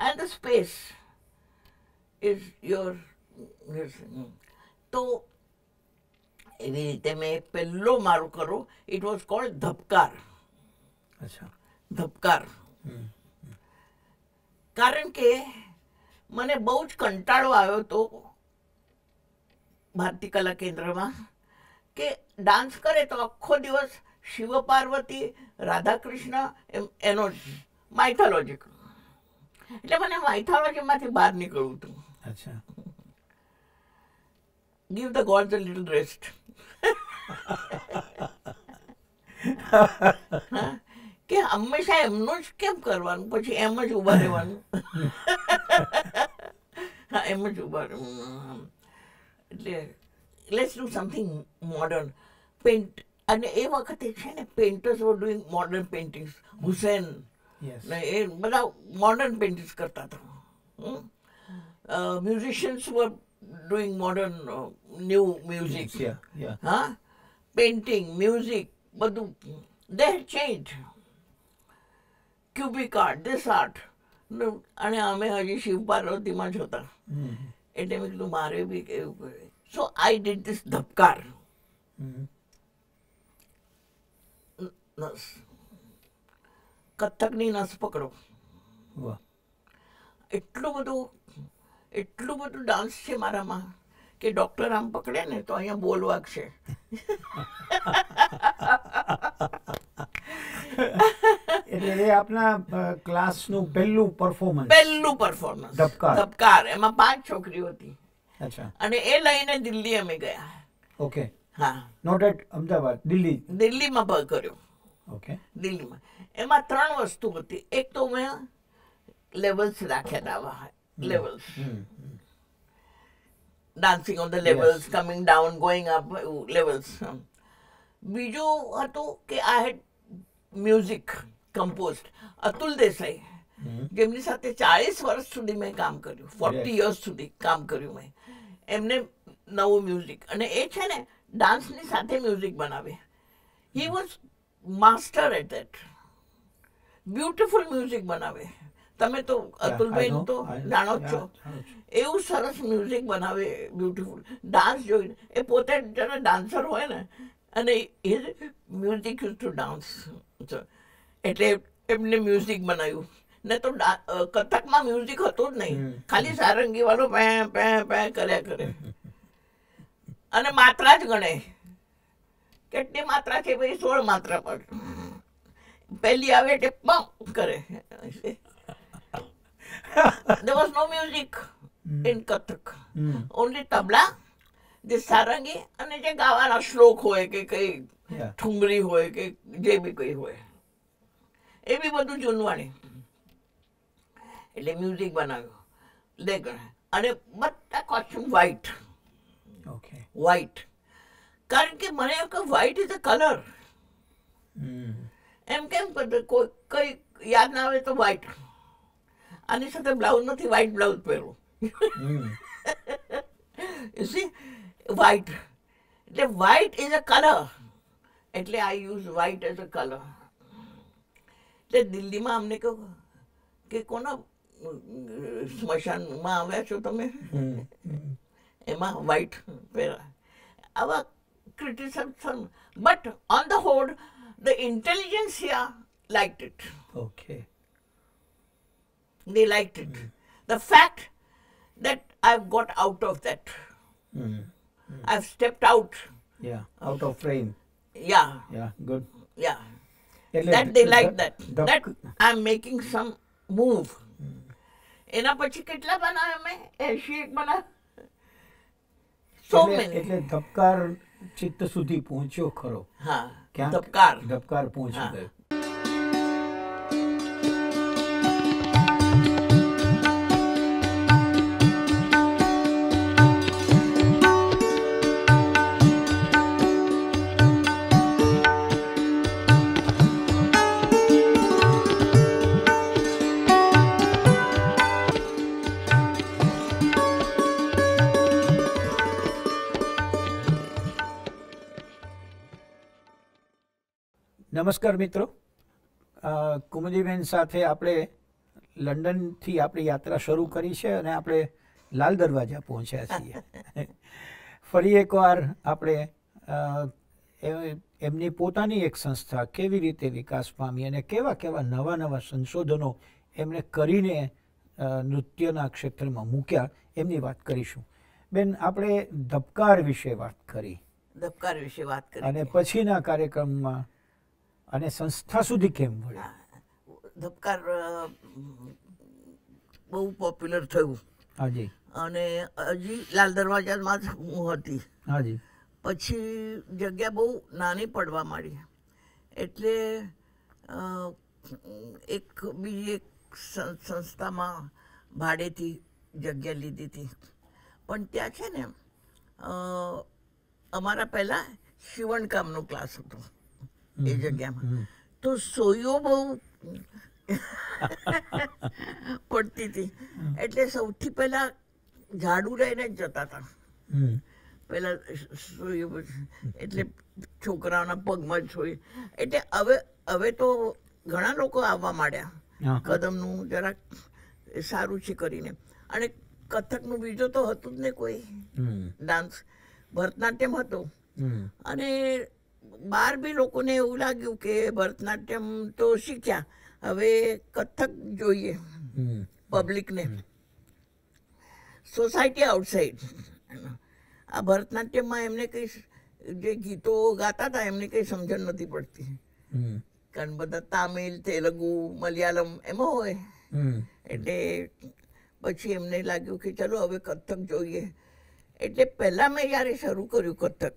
and the space is your તો એવી રીતે મેં પહેલો મારું કરું ઇટ વોઝ કોલ્ડ ધબકાર. અચ્છા. ધબકાર. કારણ કે મને બહુ જ કંટાળો આવ્યો તો ભારતી કલા કેન્દ્રમાં કે ડાન્સ કરે તો આખો દિવસ શિવ પાર્વતી રાધા કૃષ્ણ એમ એનો માઇથોલોજી એટલે મને માઇથોલોજીમાંથી બહાર નીકળવું હતું. અચ્છા. Give the gods a little rest. કે હંમેશા એમનું જ કેમ કરવાનું? પછી એમ જ ઊભા રહેવાનું. હા એમ જ ઊભા રહેવાનું. એટલે let's do something modern paint અને એ વખતે છે ને painters were doing modern paintings Husain yes ને એ બધા મોડર્ન પેઇન્ટિંગ્સ કરતા હતા. Musicians were doing modern new music હા પેઇન્ટિંગ મ્યુઝિક બધું. They change cubic art this art અને અમે હજી શિવ પાર્વતીમાં જ હતા. એટલે મેં કીધું મારે બી એવું કરે. સો આઈ ડીડ ધીસ ધબકાર. નસ. કથકની નસ પકડો. એટલું બધું એટલું બધું ડાન્સ છે મારામાં કે ડોક્ટર આમ પકડે ને તો અહીંયા બોલ વાગશે. એટલે એ આપના ક્લાસનું પહેલું પરફોર્મન્સ પહેલું પરફોર્મન્સ ધબકાર. ધબકાર. એમાં પાંચ છોકરીઓ હતી. અચ્છા. અને એ લઈને દિલ્હી અમે ગયા. ઓકે. હા. Not at Ahmedabad Delhi. દિલ્હીમાં ભર કર્યો. ઓકે. દિલ્હીમાં. એમાં ત્રણ વસ્તુ હતી. એક તો મેં લેવલ્સ રાખ્યા હતા આવા Dancing on the levels, yes. coming down, going up, levels. બીજું હતું કે I had music composed Atul Desai જેમની સાથે ચાળીસ વર્ષ સુધી મેં કામ કર્યું ફોર્ટી યર્સ સુધી કામ કર્યું મેં એમને નવું મ્યુઝિક અને એ છે ને ડાન્સની સાથે મ્યુઝિક બનાવે he was master at that beautiful music બનાવે તમે તો અતુલબેન તો જાણો જ છો. એવું સરસ મ્યુઝિક બનાવે બ્યુટીફુલ ડાન્સ જોઈને. એ પોતે જ્યારે ડાન્સર હોય ને અને એ મ્યુઝિક યુઝ ટુ ડાન્સ એટલે એમને મ્યુઝિક બનાવ્યું. ને તો કથકમાં મ્યુઝિક હતું જ નહીં. ખાલી સારંગી વાળો પે પે પે કર્યા કરે. અને માત્રા જ ગણે. કેટલી માત્રા છે ભાઈ? સોળ માત્રા પર. પહેલી આવે એટલે પમ કરે. There was no music in Kathak. Only tabla, the sarangi અને જે ગાવાના શ્લોક હોય કે કઈ. ઠુમરી હોય કે જે બી કઈ હોય એ બી બધું જૂનવાણી એટલે મ્યુઝિક બનાવ્યું લે ગણે અને બધા કોસ્ટ્યુમ વ્હાઈટ ઓકે વ્હાઈટ કારણ કે મને એમ કે વ્હાઈટ ઇઝ અ કલર એમ કેમ કોઈ કઈ યાદ ના આવે તો વ્હાઈટ આની સાથે બ્લાઉઝ નથી વ્હાઈટ બ્લાઉઝ પહેરું. યુ સી see, એટલે વ્હાઇટ ઇઝ અ કલર એટલે I use white as a colour એટલે દિલ્હીમાં અમને કહ્યું કે કોના સ્મશાનમાં આવ્યા છો તમે? એમાં વ્હાઈટ પહેરા. આવા criticism but on the whole the intelligentsia like it okay they liked it. Mm. The fact that I've got out of that, mm. I've stepped out. Yeah, out of frame. Yeah, Yeah, good. yeah. એટલે that they like that. that I'm making some move. એના પછી કેટલા બનાવ્યા મેં એસી એક બનાવ સો મેની એટલે ધબકાર ચિત્ત સુધી પહોંચ્યો ખરો હા ધબકાર ધબકાર પહોંચી ગયો નમસ્કાર મિત્રો. કુમુદીબેન સાથે આપણે લંડનથી આપણી યાત્રા શરૂ કરી છે અને આપણે લાલ દરવાજા પહોંચ્યા છીએ. ફરી એકવાર આપણે એમની પોતાની એક સંસ્થા કેવી રીતે વિકાસ પામી અને કેવા કેવા નવા નવા સંશોધનો એમણે કરીને નૃત્યના ક્ષેત્રમાં મૂક્યા એમની વાત કરીશું. બેન આપણે ધબકાર વિશે વાત કરી. ધબકાર વિશે વાત કરી. અને પછીના કાર્યક્રમમાં અને સંસ્થા સુધી કેમ વળ્યા ધબકાર બહુ પોપ્યુલર થયું. હાજી અને હજી લાલ દરવાજામાં જ હું હતી. હાજી પછી જગ્યા બહુ નાની પડવા માંડી. એટલે એક બીજી એક સંસ્થામાં ભાડેથી જગ્યા લીધી હતી. પણ ત્યાં છે ને અમારા પહેલાં શિવણકામનો ક્લાસ હતો. એ જગ્યામાં. તો સોયો બહુ પડતી હતી. એટલે સૌથી પહેલા ઝાડુ લઈને જ જતા હતા. પેલા સોયું એટલે છોકરાઓના પગમાં જ સોય. એટલે હવે હવે તો ઘણા લોકો આવવા માંડ્યા. કદમનું જરાક સારું છે કરીને. અને કથકનું બીજું તો હતું જ ને કોઈ. ડાન્સ. ભરતનાટ્યમ હતું. અને બહાર બી લોકોને એવું લાગ્યું કે ભરતનાટ્યમ તો શીખ્યા. હવે કથક જોઈએ પબ્લિકને સોસાયટી આઉટસાઇડ આ ભરતનાટ્યમમાં એમને કંઈ જે ગીતો ગાતા હતા એમને કંઈ સમજણ નથી પડતી. કારણ બધા તામિલ તેલુગુ મલયાલમ એમાં હોય. એટલે પછી એમને લાગ્યું કે ચલો હવે કથક જોઈએ. એટલે પહેલાં મેં જ્યારે શરૂ કર્યું કથક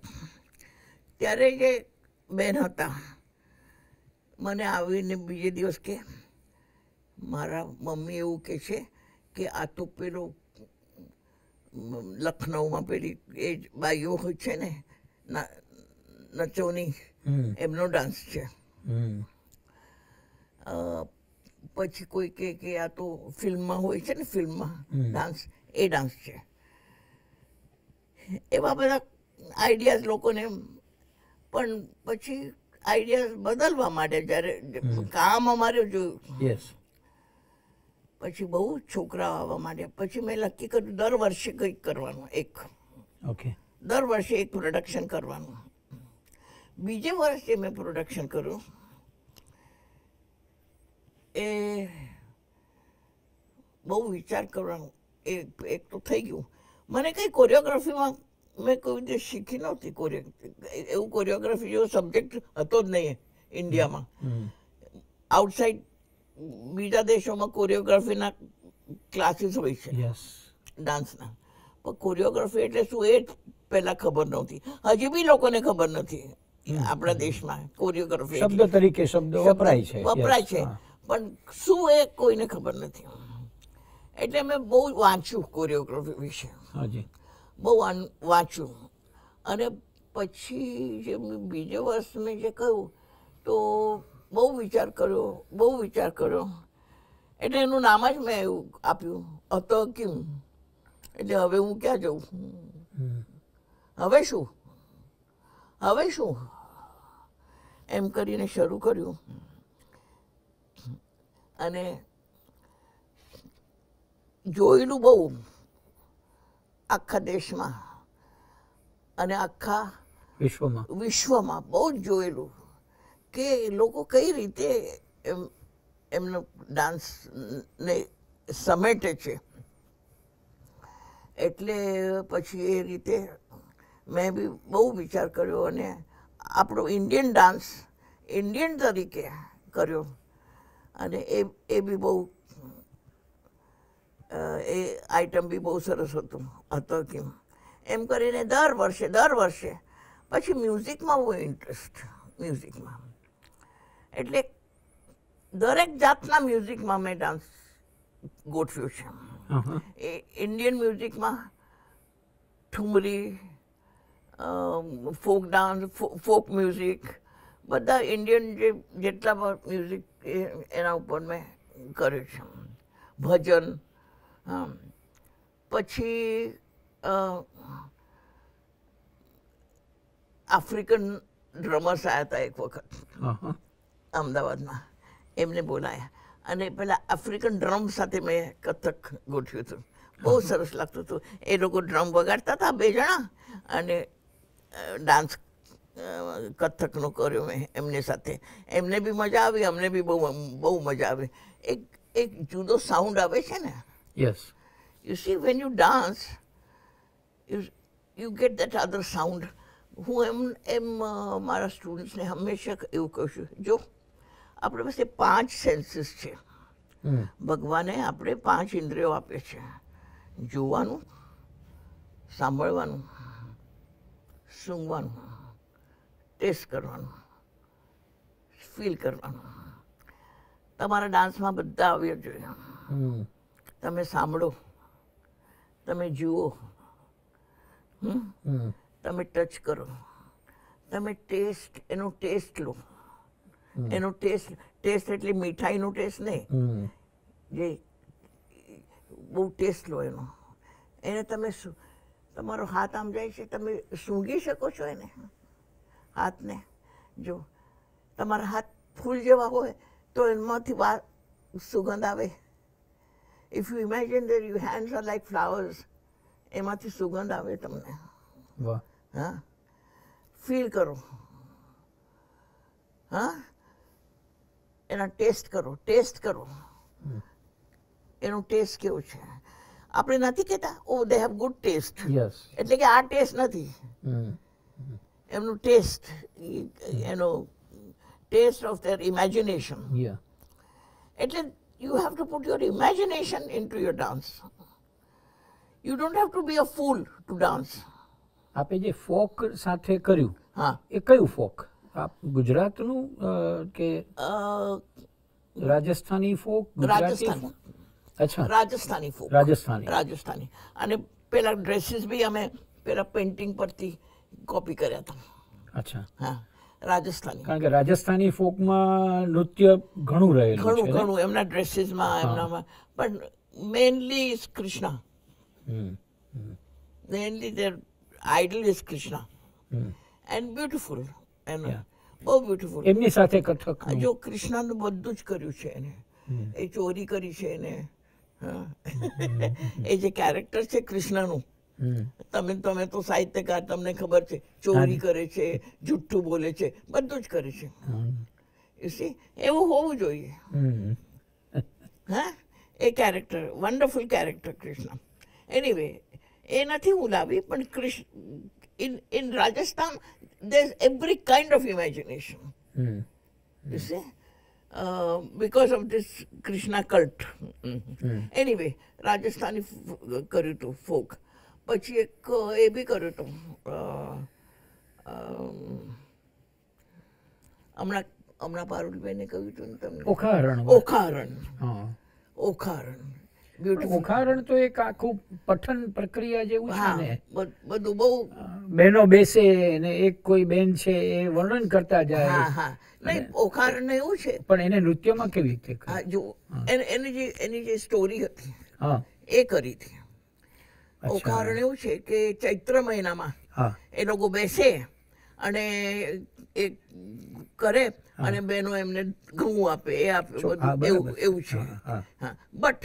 ત્યારે જે બેન હતા. મને આવીને બીજે દિવસ કે મારા મમ્મી એવું કે છે કે આ તો પેલો લખનઉમાં પેલી એ જ બાઈઓ હોય છે ને નચોની એમનો ડાન્સ છે. હમ. પછી કોઈ કે કે આ તો ફિલ્મમાં હોય છે ને ફિલ્મમાં ડાન્સ એ ડાન્સ છે. એવા બધા આઈડિયાઝ લોકોને પણ પછી આઈડિયા બદલવા માટે જ્યારે કામ અમારે જોયું પછી બહુ છોકરા આવવા માંડ્યા. પછી મેં નક્કી કર્યું દર વર્ષે કંઈક કરવાનું એક. ઓકે દર વર્ષે એક પ્રોડક્શન કરવાનું. બીજે વર્ષે મેં પ્રોડક્શન કર્યું. એ બહુ વિચાર કરવાનો. એ એક તો થઈ ગયું. મને કંઈ કોરિયોગ્રાફીમાં મેં કોઈ રીતે શીખી નહોતી કોરિયો એવું કોરિયોગ્રાફી જેવો સબ્જેક્ટ હતો જ નહીં ઇન્ડિયામાં. આઉટસાઇડ બીજા દેશોમાં કોરિયોગ્રાફીના ક્લાસીસ હોય છે. ડાન્સના પણ કોરિયોગ્રાફી એટલે શું એ પહેલા ખબર નહોતી. હજી બી લોકોને ખબર નથી. આપણા દેશમાં કોરિયોગ્રાફી શબ્દ તરીકે શબ્દ વપરાય છે. વપરાય છે. પણ શું એ કોઈને ખબર નથી. એટલે મેં બહુ વાંચ્યું કોરિયોગ્રાફી વિશે. હાજી બહુ વાંચ્યું અને પછી જે બીજે વર્ષ મેં જે કહ્યું તો બહુ વિચાર કર્યો બહુ વિચાર કર્યો. એટલે એનું નામ જ મેં એવું આપ્યું હતો કેમ. એટલે હવે હું ક્યાં જઉં? હવે શું? હવે શું? એમ કરીને શરૂ કર્યું. અને જોયેલું બહુ. આખા દેશમાં અને આખા વિશ્વમાં. વિશ્વમાં બહુ જ જોયેલું કે લોકો કઈ રીતે એમ એમનો ડાન્સને સમેટે છે. એટલે પછી એ રીતે મેં બી બહુ વિચાર કર્યો અને આપણો ઇન્ડિયન ડાન્સ ઇન્ડિયન તરીકે કર્યો. અને એ એ બી બહુ એ આઈટમ બી બહુ સરસ હતું. હતો કે એમ કરીને દર વર્ષે દર વર્ષે. પછી મ્યુઝિકમાં બહુ ઇન્ટરેસ્ટ મ્યુઝિકમાં. એટલે દરેક જાતના મ્યુઝિકમાં મેં ડાન્સ ગોઠવ્યું છે. એ Indian મ્યુઝિકમાં thumri folk dance folk music બધા ઇન્ડિયન જે જેટલા મ્યુઝિક એના ઉપર મેં કર્યું છે. ભજન. પછી આફ્રિકન ડ્રમર્સ આવ્યા હતા એક વખત. અમદાવાદમાં. એમને બોલાયા. અને પેલા આફ્રિકન ડ્રમ સાથે મેં કથક ગોઠવ્યું હતું. બહુ સરસ લાગતું હતું. એ લોકો ડ્રમ વગાડતા હતા બે જણા અને ડાન્સ કથકનો કર્યો મેં એમની સાથે. એમને બી મજા આવી અમને બી બહુ બહુ મજા આવી. એક એક જુદો સાઉન્ડ આવે છે ને? Yes You see, when you dance, you, you get that other sound. હું એમ એમ અ, મારા સ્ટુડન્ટ્સને હંમેશા એવું કહું છું જો આપણે પાસે પાંચ સેન્સીસ છે હમ ભગવાને આપણે પાંચ ઇન્દ્રિયો આપે છે જોવાનું સાંભળવાનું સૂંઘવાનું ટેસ્ટ કરવાનું ફીલ કરવાનું તમારા ડાન્સમાં બધા આવ્યા જોઈએ હમ તમે સાંભળો. તમે જુઓ. તમે ટચ કરો. તમે ટેસ્ટ એનો ટેસ્ટ લો. એનો ટેસ્ટ ટેસ્ટ એટલે મીઠાઈનો ટેસ્ટ નહીં. જે બહુ ટેસ્ટ લો એનો. એને તમે તમારો હાથ આમ જાય છે તમે સૂંઘી શકો છો એને. હાથને. જો તમારા હાથ ફૂલ જેવા હોય તો એમાંથી વા સુગંધ આવે. If you imagine their you hands are like flowers એમાંથી સુગંધ આવે તમને. વાહ. હા. ફીલ કરો. હા. એના ટેસ્ટ કરો ટેસ્ટ કરો. એનો ટેસ્ટ કેવો છે? આપણે નથી કહેતા oh they have good taste એટલે કે આ ટેસ્ટ નથી. એમનો ટેસ્ટ એનો ટેસ્ટ ઓફ ધેર ઇમેજિનેશન એટલે you have to put your imagination into your dance you don't have to be a fool to dance આપે જે ફોક સાથે કર્યું હા. એ કયું ફોક? આપ ગુજરાતનું અ, કે અ, રાજસ્થાની ફોક? ગુજરાતી રાજસ્થાની. folk? અચ્છા. રાજસ્થાની ફોક. રાજસ્થાની. રાજસ્થાની. અને પેલા ડ્રેસીસ બી અમે પેલા પેઇન્ટિંગ પરથી કોપી કર્યા હતા. અચ્છા. હા. રાજસ્થાની. કારણ કે રાજસ્થાની ફોકમાં નૃત્ય ઘણું રહેલું ઘણું ઘણું એમના ડ્રેસીસમાં એમનામાં. પણ mainly is Krishna. Mainly their idol is Krishna. And beautiful. એનું બહુ બ્યુટિફુલ. એમની સાથે કથક જો કૃષ્ણનું બધું જ કર્યું છે એને. એ ચોરી કરી છે એને. એ જે કેરેક્ટર છે કૃષ્ણનું. તમે તમે તો સાહિત્યકાર તમને ખબર છે ચોરી કરે છે જુઠ્ઠું બોલે છે બધું જ કરે છે. એવું હોવું જોઈએ. હા? એ character wonderful character Krishna. Anyway એ નથી હું લાવી પણ Krishna in in Rajasthan there every kind of imagination you see? uh, because of this krishna cult. anyway Rajasthani કર્યું હતું ફોક. પછી એક એ બી કર્યું હતું હમણાં હમણાં પારુલબેને કહ્યું હતું ને તમને. ઓખારણ ઓખારણ. ઓખારણ. ઓખારણ તો એક આખું પઠન પ્રક્રિયા જેવું છે ને. બધું બહુ બહેનો બેસે ને એક કોઈ બેન છે એ વર્ણન કરતા જાય. હા નહીં ઓખારણ એવું છે. પણ એને નૃત્યમાં કેવી રીતે જો એન- એની જે એની જે સ્ટોરી હતી હા. એ કરી હતી. ઓખારણ એવું છે કે ચૈત્ર મહિનામાં એ લોકો બેસે અને એ કરે અને બહેનો એમને ઘઉં આપે એ આપે એવું એવું છે. હા, બટ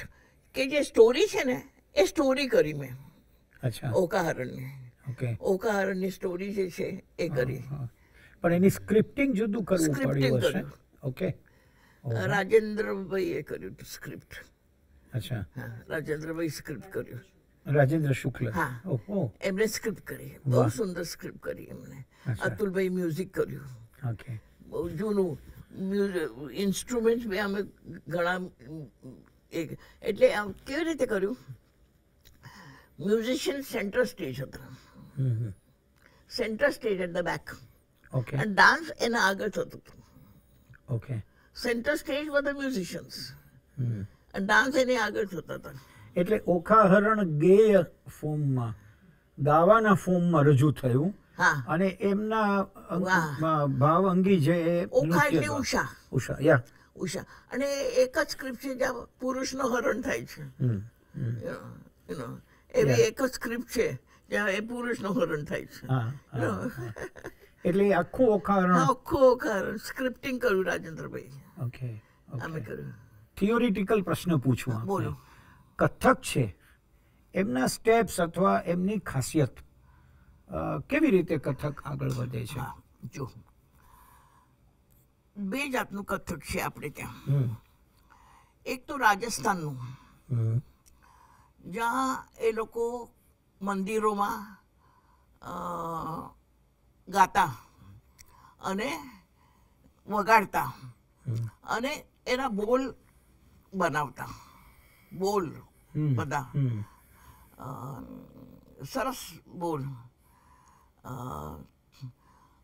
કે જે સ્ટોરી છે ને એ સ્ટોરી કરી મેં. અચ્છા. ઓકાહરણની. ઓકે. ઓકાહરણની સ્ટોરી જે છે એ કરી. પણ એની સ્ક્રિપ્ટિંગ જુદું કરવું પડ્યું હશે. ઓકે. રાજેન્દ્રભાઈએ કર્યું સ્ક્રિપ્ટ અચ્છા. હા રાજેન્દ્રભાઈ સ્ક્રિપ્ટ કર્યું. રાજેન્દ્ર શુક્લ. હા. એમણે સ્ક્રિપ્ટ કરી. બહુ સુંદર સ્ક્રિપ્ટ કરી એમણે. અતુલભાઈ મ્યુઝિક કર્યું. ઓકે. બહુ જૂનું. ઇન્સ્ટ્રુમેન્ટ બી અમે ઘણા એક એટલે આમ કેવી રીતે કર્યું? મ્યુઝિશિયન સેન્ટર સ્ટેજ હતા. Centre stage at the back okay. અને ડાન્સ એના આગળ થતું હતું. Okay. Centre stage where the musicians અને ડાન્સ એની આગળ થતા હતા. એટલે ઓખાહરણ ગેય ફોર્મમાં દાવાના ફોર્મમાં રજૂ થયું. અને એમના ભાવ અંગી છે ઓખા એટલે ઉષા. ઉષા યા. ઉષા. અને એક જ સ્ક્રિપ્ટ છે જ્યાં પુરુષનો હરણ થાય છે. એવી એક જ સ્ક્રિપ્ટ છે જ્યાં એ પુરુષનો હરણ થાય છે. એટલે આખું ઓખાહરણ આખું ઓખારણ સ્ક્રિપ્ટિંગ કર્યું રાજેન્દ્રભાઈ ઓકે અમે કર્યું. થિયોરિટિકલ પ્રશ્ન પૂછવા. બોલો. કથક છે. એમના સ્ટેપ્સ અથવા એમની ખાસિયત. કેવી રીતે કથક આગળ વધે છે? જો. બે જાતનું કથક છે આપણે ત્યાં. એક તો રાજસ્થાનનું. જ્યાં એ લોકો મંદિરોમાં ગાતા અને વગાડતા અને એના બોલ બનાવતા. બોલ. બધા. સરસ બોલ.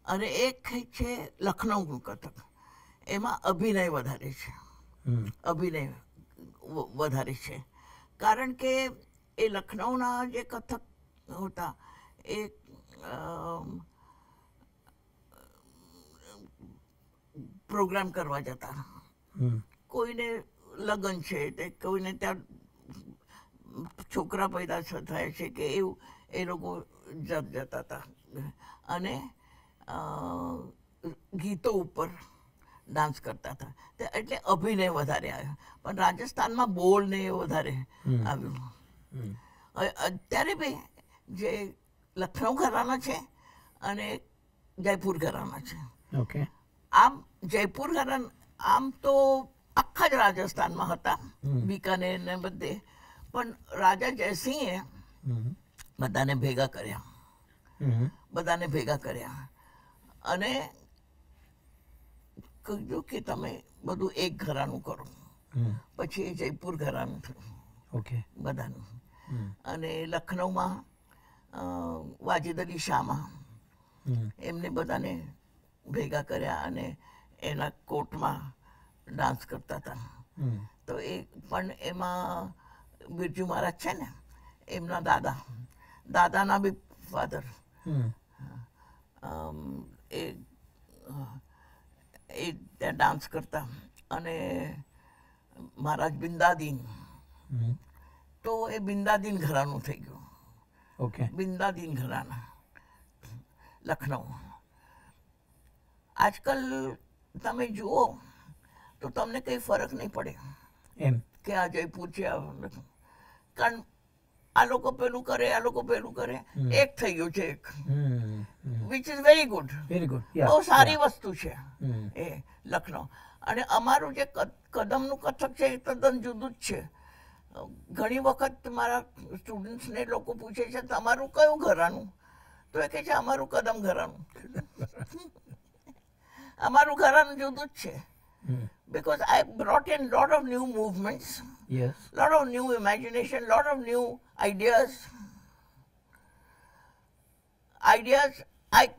અને એક છે લખનૌ કથક એમાં અભિનય વધારે છે. અભિનય વધારે છે. કારણ કે એ લખનૌના જે કથક હતા એ પ્રોગ્રામ કરવા જતા. કોઈને લગ્ન છે તે કોઈને ત્યાં છોકરા પેદા થાય છે કે એવું એ લોકો જત જતા હતા અને ગીતો ઉપર ડાન્સ કરતા હતા એટલે અભિનય વધારે આવ્યો. પણ રાજસ્થાનમાં બોલ ને એ વધારે આવ્યું. અત્યારે બી જે લખનઉ ઘરાના છે અને જયપુર ઘરાના છે. ઓકે. આમ જયપુર ઘરાના આમ તો આખા જ રાજસ્થાનમાં હતા. બીકાનેર ને બધે. પણ રાજા જયસિંહે. બધાને ભેગા કર્યા. બધાને ભેગા કર્યા. અને કહ્યું કે તમે બધું એક ઘરાનું કરો. પછી જયપુર ઘરાનું થયું. ઓકે. બધાનું. અને લખનૌમાં વાજિદ અલી શાહમાં હમ. એમને બધાને ભેગા કર્યા અને એના કોર્ટમાં ડાન્સ કરતા હતા. તો એ પણ એમાં બિરજુ મહારાજ છે ને એમના દાદા. દાદાના બી ફાધર હમ. એ એ ત્યાં ડાન્સ કરતા. અને મહારાજ બિંદાદીન. તો એ બિંદાદીન ઘરાનું થઈ ગયું. ઓકે. બિંદાદીન ઘરાના લખનઉ. આજકાલ તમે જુઓ તો તમને કંઈ ફરક નહીં પડે. એમ. કે આ જયપુર છે આ. કારણ આ લોકો પેલું કરે આ લોકો પેલું કરે એક થઈ ગયું છે એક. Which is very good very good બહુ સારી વસ્તુ છે. એ લખનઉ. અને અમારું જે કદ- કદમનું કથક છે એ તદ્દન જુદું જ છે. ઘણી વખત મારા સ્ટુડન્ટ્સને લોકો પૂછે છે તમારું કયું ઘરાનું? તો એ કહે છે અમારું કદમ ઘરાનું. અમારું ઘરાનું જુદું જ છે. Because I brought in lot of new movements, yes lot of new imagination, lot of new ideas. Ideas, I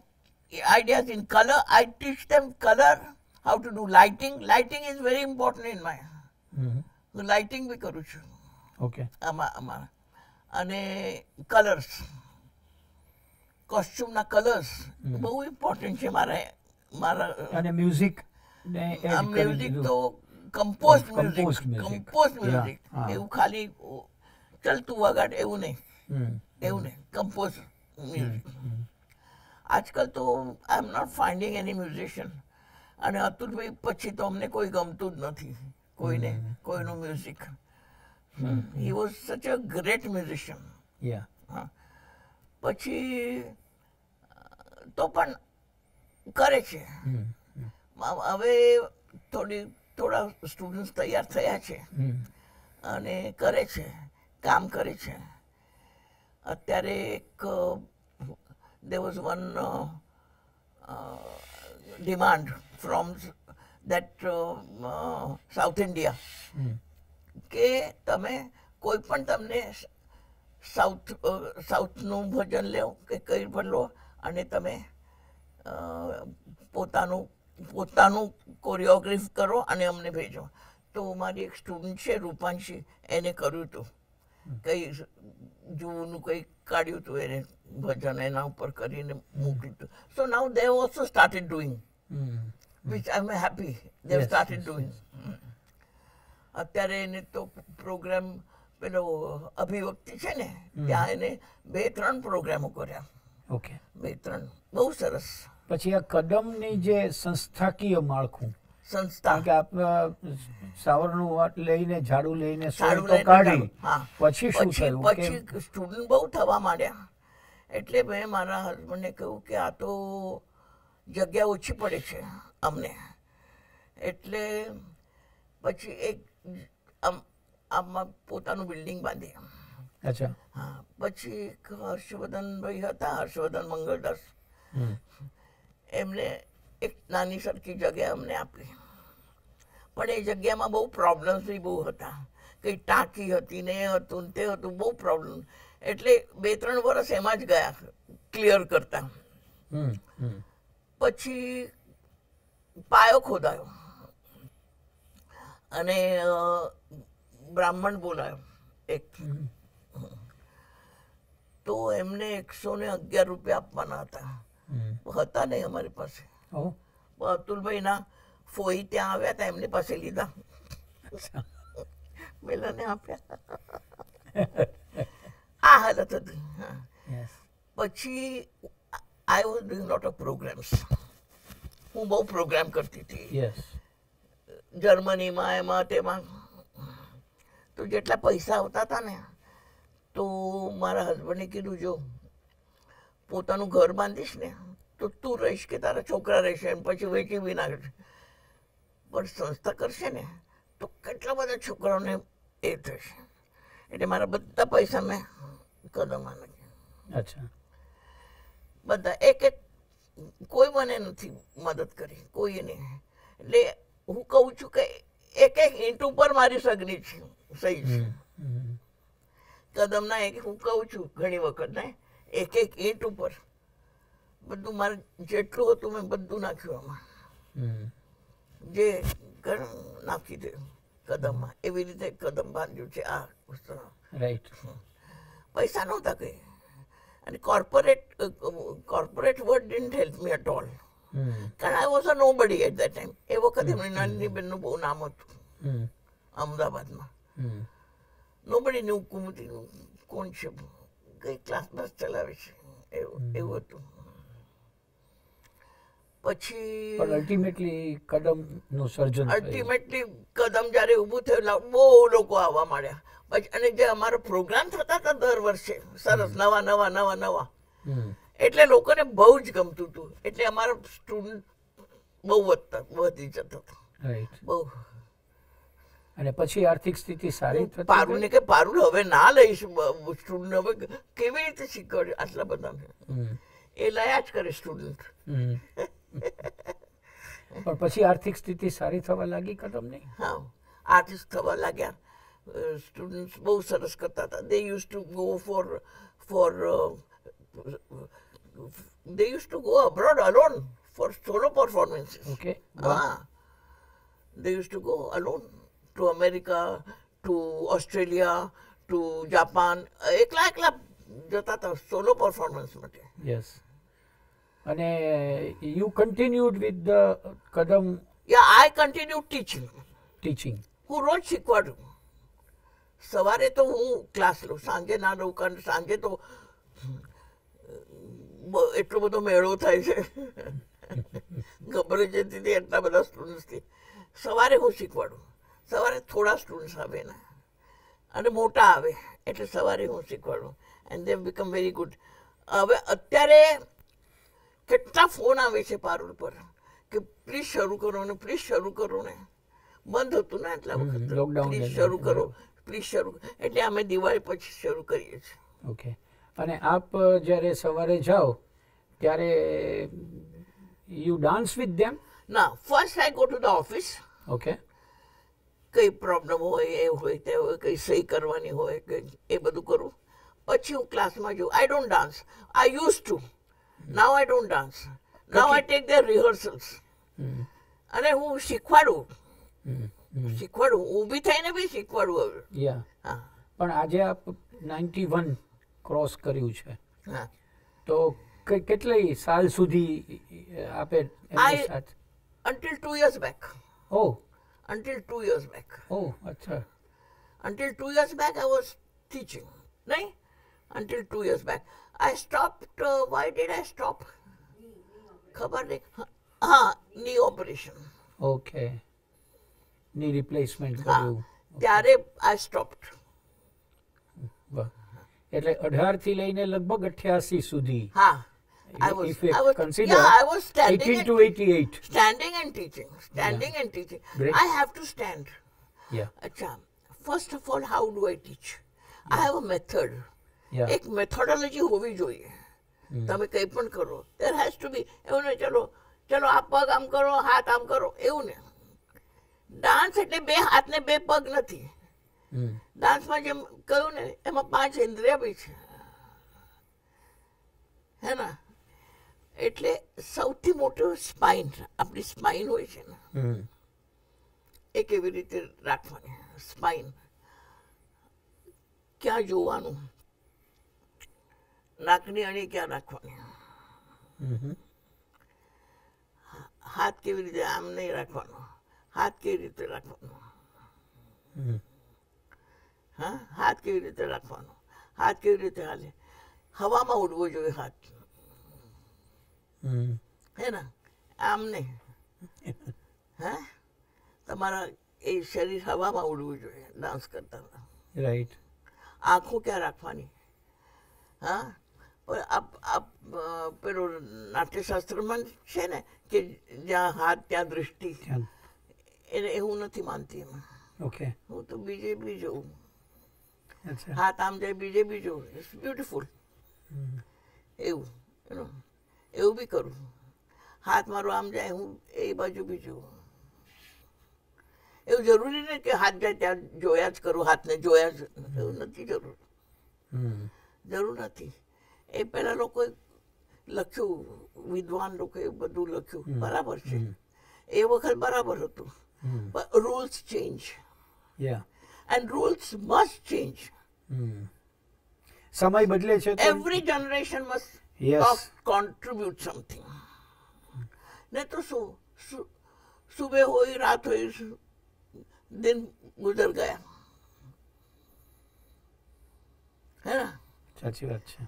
ideas in color. I teach them color, how to do lighting. Lighting is very important in my lighting બી કરું છું ઓકે આમાં આમાં અને કલર્સ કોસ્ચ્યુમના કલર્સ બહુ ઇમ્પોર્ટન્ટ છે મારા મારા અને મ્યુઝિક ને મ્યુઝિક તો કમ્પોઝ મ્યુઝિક. કમ્પોઝ મ્યુઝિક એવું ખાલી ચલતું વગાડ એવું નહીં. એવું નહીં. કમ્પોઝ મ્યુઝિક આજકાલ તો I am not finding any musician અને અતુલભાઈ પછી તો અમને કોઈ ગમતું જ નથી. કોઈને કોઈનું મ્યુઝિક હી વોઝ સચ અ ગ્રેટ મ્યુઝિશિયન યા પછી તો પણ કરે છે. હવે થોડી થોડા સ્ટુડન્ટ્સ તૈયાર થયા છે. અને કરે છે કામ કરે છે. અત્યારે એક they was one demand from that south India. કે તમે કોઈ પણ તમને સાઉથ સાઉથનું ભજન લો કે કંઈ પણ લો અને તમે પોતાનું પોતાનું કોરિયોગ્રાફ કરો અને અમને ભેજો. તો મારી એક સ્ટુડન્ટ છે રૂપાંશી એને કર્યું હતું કંઈ જૂનું કંઈક કાઢ્યું હતું એને ભજન એના ઉપર કરીને મોકલ્યું હતું so now they also started doing which I am happy they started doing અત્યારે એને તો પ્રોગ્રામ પેલો અભિવ્યક્તિ છે ને ત્યાં એને બે ત્રણ પ્રોગ્રામો કર્યા. ઓકે બે ત્રણ. બહુ સરસ. પછી આ કદમની જે સંસ્થાકીય માળખું સંસ્થા. કે આપણે સાવરનું લઈને ઝાડુ લઈને તો કાઢી. પછી શું થયું? પછી સ્ટુડન્ટ બહુ થવા માંડ્યા. એટલે મેં મારા હસબન્ડને કહ્યું કે આ તો જગ્યા ઓછી પડે છે અમને. એટલે પછી એક આમ પોતાનું બિલ્ડિંગ બાંધી. અચ્છા. હા પછી એક હર્ષવર્ધનભાઈ હતા હર્ષવર્ધન મંગળદાસ. એમને એક નાની સરખી જગ્યા અમને આપી. પણ એ જગ્યામાં બહુ પ્રોબ્લેમ્સ બી બહુ હતા. કંઈ ટાંકી હતી ને એ હતું ને તે હતું બહુ પ્રોબ્લેમ એટલે બે ત્રણ વર્ષ એમાં જ ગયા ક્લિયર કરતા. પછી પાયો ખોદાયો. અને બ્રાહ્મણ બોલાયો એક. તો એમને એકસો ને અગિયાર રૂપિયા આપવાના હતા. હતા નહીં અમારી પાસે. અતુલભાઈ અતુલભાઈના ફોઈ ત્યાં આવ્યા હતા એમની પાસે લીધા. મેલાને આપ્યા. આ હાલત હતી. પછી I was doing lot of programmes હું બહુ પ્રોગ્રામ કરતી હતી. યસ જર્મનીમાં એમાં તેમાં. તો જેટલા પૈસા આવતા હતા ને તો મારા હસબન્ડે કીધું જો પોતાનું ઘર બાંધીશ ને તો તું રહીશ કે તારા છોકરા રહેશે અને પછી વેચી બી નાખશે. પણ સંસ્થા કરશે ને તો કેટલા બધા છોકરાઓને એ થશે. એટલે મારા બધા પૈસા મેં કદમમાં નાખ્યા. અચ્છા. બધા એક એક કોઈ મને નથી મદદ કરી કોઈ નહીં. એટલે હું કહું છું કે એક એક ઈંટ ઉપર મારી સગની છે સહી છે. કદમના એક હું કહું છું ઘણી વખત ને એક એક ઈંટ ઉપર. બધું મારે જેટલું હતું મેં બધું નાખ્યું આમાં. જે ઘણું નાખી દે કદમમાં. એવી રીતે કદમ બાંધ્યું છે આ રાઈટ પૈસા નહોતા કંઈ. અને corporate corporate word didn't help me at all કારણ આઈ વોઝ અ નો બડી એટ ધ ટાઈમ એ વખતે એમની નાની બેનનું બહુ નામ હતું. અમદાવાદમાં. હમ. નો બડી ન્યુ કુમતી કોણ છે. કઈ ક્લાસમાં બસ ચલાવે છે. એવું એવું હતું. પછી અલ્ટિમેટલી કદમનું સર્જન. અલ્ટિમેટલી કદમ જ્યારે ઊભું થયું બહુ લોકો આવવા માંડ્યા. પછી અને જે અમારો પ્રોગ્રામ થતા હતા દર વર્ષે સરસ નવા નવા નવા નવા. એટલે લોકોને બહુ જ ગમતું હતું. એટલે અમારો સ્ટુડન્ટ બહુ વધતા વધી જતો હતો. બહુ. અને પછી આર્થિક સ્થિતિ સારી થતી પારુને કે પારુલ હવે ના લઈશ સ્ટુડન્ટ હવે કેવી રીતે શીખવાડ્યું આટલા બધા એ લયા જ કરે સ્ટુડન્ટ પણ પછી આર્થિક સ્થિતિ સારી થવા લાગી કે નહીં હા. આર્થિક થવા લાગ્યા. સ્ટુડન્ટ્સ બહુ સરસ કરતા હતા. They use to go for for they use to go abroad alone for solo performances okay હા. They use to go alone to America to Australia to Japan એકલા એકલા જતા હતા સોલો પરફોર્મન્સ માટે. યસ અને you continued with the Kadam ya I continue teaching teaching હું રોજ શીખવાડું. સવારે તો હું ક્લાસ લઉં સાંજે ના લઉં કારણ સાંજે તો એટલો બધો મેળો થાય છે. ગભરાઈ જતી હતી એટલા બધા સ્ટુડન્ટ્સથી સવારે હું શીખવાડું. સવારે થોડા સ્ટુડન્ટ્સ આવે ને. અને મોટા આવે એટલે સવારે હું શીખવાડું. And they become very good હવે અત્યારે કેટલા ફોન આવે છે પારુલ પર કે પ્લીઝ શરૂ કરો ને પ્લીઝ શરૂ કરો ને. બંધ હતું ને એટલા વખત. પ્લીઝ શરૂ કરો પ્લીઝ શરૂ એટલે અમે દિવાળી પછી શરૂ કરીએ છીએ. ઓકે અને આપ જ્યારે સવારે જાઓ ત્યારે યુ ડાન્સ વિથ ધેમ ના first I go to the office okay કઈ પ્રોબ્લેમ હોય એ હોય તે હોય કંઈ સહી કરવાની હોય કે એ બધું કરું. પછી હું ક્લાસમાં જઉં. I don't dance I use to now I don't dance now I take the rehearsals અને હું શીખવાડું. શીખવાડું. ઊભી થઈને બી શીખવાડું હવે. યા હા. પણ આજે આપ નાઇન્ટી વન ક્રોસ કર્યું છે. હા. તો કેટલી સાલ સુધી આપે એમની until two years back oh until two years back ઓહ અચ્છા until two years back I was teaching. Right? Until two years back. I stopped. Uh, why did I stop? ખબર નહીં હા ની ઓપરેશન ઓકે ની રિપ્લેસમેન્ટ હા કર્યું ત્યારે આઈ સ્ટોપ્ડ વાહ. એટલે અઢાર થી લઈને લગભગ અઠ્યાસી સુધી હા I was, If you I was, consider yeah, I was standing 18 to 88 standing and teaching, standing yeah. and teaching. Great. I have to stand. yeah Acha, first of all, how do I teach? Yeah. I have a method. yeah એક મેથોડોલોજી હોવી જોઈએ તમે કંઈ પણ કરો દેર હેઝ ટુ બી એવું ને ચલો ચલો આ પગ આમ કરો હાથ આમ કરો એવું ને ડાન્સ એટલે બે હાથ ને બે પગ નથી ડાન્સમાં જેમ કહ્યું ને એમાં પાંચ ઇન્દ્રિય બી છે હે ને એટલે સૌથી મોટું સ્પાઇન આપણી સ્પાઇન હોય છે ને હમ. એ કેવી રીતે રાખવાની સ્પાઇન ક્યાં જોવાનું? નાકની અણી ક્યાં રાખવાની? હાથ કેવી રીતે આમ નહીં રાખવાનો? હાથ કેવી રીતે રાખવાનો. હા હાથ કેવી રીતે રાખવાનો? હાથ કેવી રીતે હાલે? હવામાં ઉડવો જોઈએ હાથ. હે ને? આમ નહીં. હે? તમારા એ શરીર હવામાં ઉડવું જોઈએ ડાન્સ કરતા રાઈટ આંખો ક્યાં રાખવાની? હા? આપ આપ પેલું નાટ્યશાસ્ત્રમાં છે ને કે જ્યાં હાથ ત્યાં દૃષ્ટિ એને હું નથી માનતી એમાં. ઓકે હું તો બીજે બી જોઉં હાથ આમ જાય બીજે બી જોઉં ઇટ્સ બ્યુટિફુલ એવું know, એવું બી કરું. હાથ મારો આમ જાય હું એ બાજુ બી જોઉં એવું જરૂરી નહીં કે હાથ જાય ત્યાં જોયા જ કરું હાથને જોયા જ એવું નથી જરૂર. જરૂર નથી. એ પહેલાં લોકોએ લખ્યું વિદ્વાન લોકોએ બધું લખ્યું બરાબર છે. એ વખત બરાબર હતું. પણ rules change ya and rules must change સમય બદલે છે every generation must Yes. Contribute something ને તો શું સુબહ હોય રાત હોય દિન ગુજર ગયા હે ને સાચી વાત છે.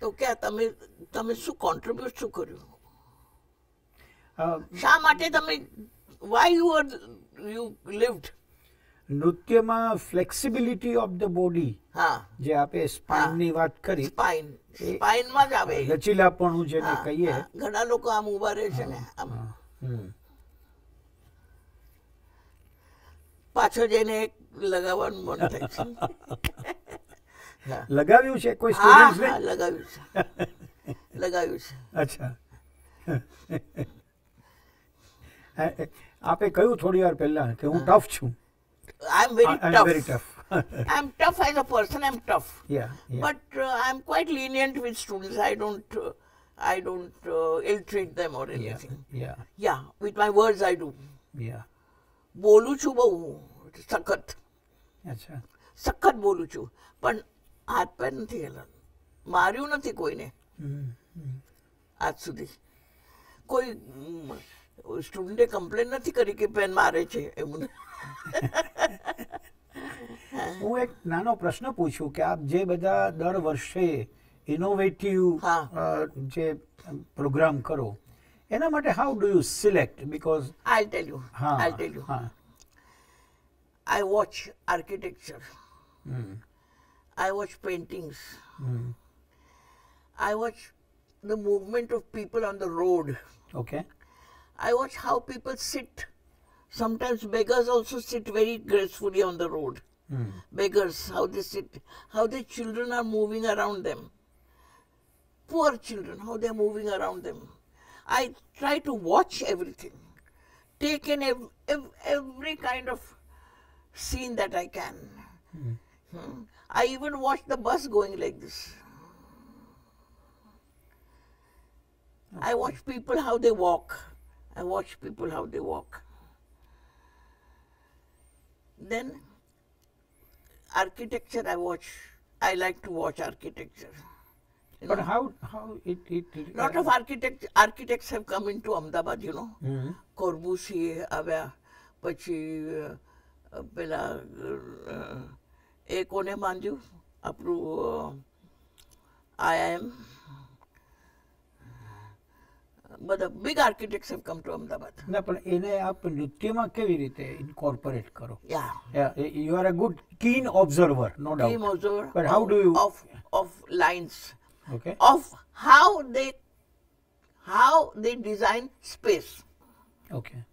તો કે તમે તમે શું કોન્ટ્રીબ્યુટ શું કર્યું? શા માટે તમે why you are you lived નૃત્યમાં ફ્લેક્સિબિલિટી ઓફ ધ બોડી હા. જે આપે સ્પાઇનની વાત કરી સ્પાઇન સ્પાઇનમાં જ આવે. લચીલાપણું જેને કહીએ. ઘણા લોકો આમ ઊભા રહે છે ને આમ. પાછો જઈને એક લગાવવાનું મન થાય છે. લગાવ્યું છે કોઈ સ્ટુડન્ટ્સને લગાવ્યું છે. લગાવ્યું છે. અચ્છા. આપે કહ્યું થોડી વાર પહેલા કે હું ટફ છું. I very very I am Very tough. I'm I as a person. I'm tough. Yeah. yeah. but uh, I'm quite lenient with students. I don't, uh, I don't uh, ill-treat them or anything. Yeah. Yeah, with my words I do. Yeah. બોલું છું બહુ સખત અચ્છા સખત બોલું છું પણ હાથ પેર નથી હેલન માર્યું નથી કોઈને. આજ સુધી કોઈ સ્ટુડન્ટે કમ્પ્લેન નથી કરી કે પેન મારે છે એવું હું એક નાનો પ્રશ્ન પૂછું કે આપ જે બધા દર વર્ષે ઇનોવેટિવ જે પ્રોગ્રામ કરો એના માટે how do you select because I tell you હા આઈ ટેલ યુ હા. I watch architecture I watch paintings I watch the movement of people on the road okay I watch how people sit. Sometimes beggars also sit very gracefully on the road. Hmm. Beggars, how they sit, how the children are moving around them. Poor children, how they're moving around them. I try to watch everything, take in ev- ev- every kind of scene that I can. Hmm. I even watch the bus going like this. I watch people how they walk. I watch people how they walk. Then architecture I watch. I like to watch architecture. You But know, how how it it, it lot of architect architects have come into Ahmedabad, you know. હમ. કોર્બુસી આવ્યા પછી અ, પેલા અ, એ કોને બાંધ્યું આપણું આઈઆઈએમ બધા big architects have come to Ahmedabad ના પણ એને આપ નૃત્યમાં કેવી રીતે ઇન્કોર્પોરેટ કરો? Ya you are a good keen observer no doubt keen observer but how do you of of lines okay of how they how they design space okay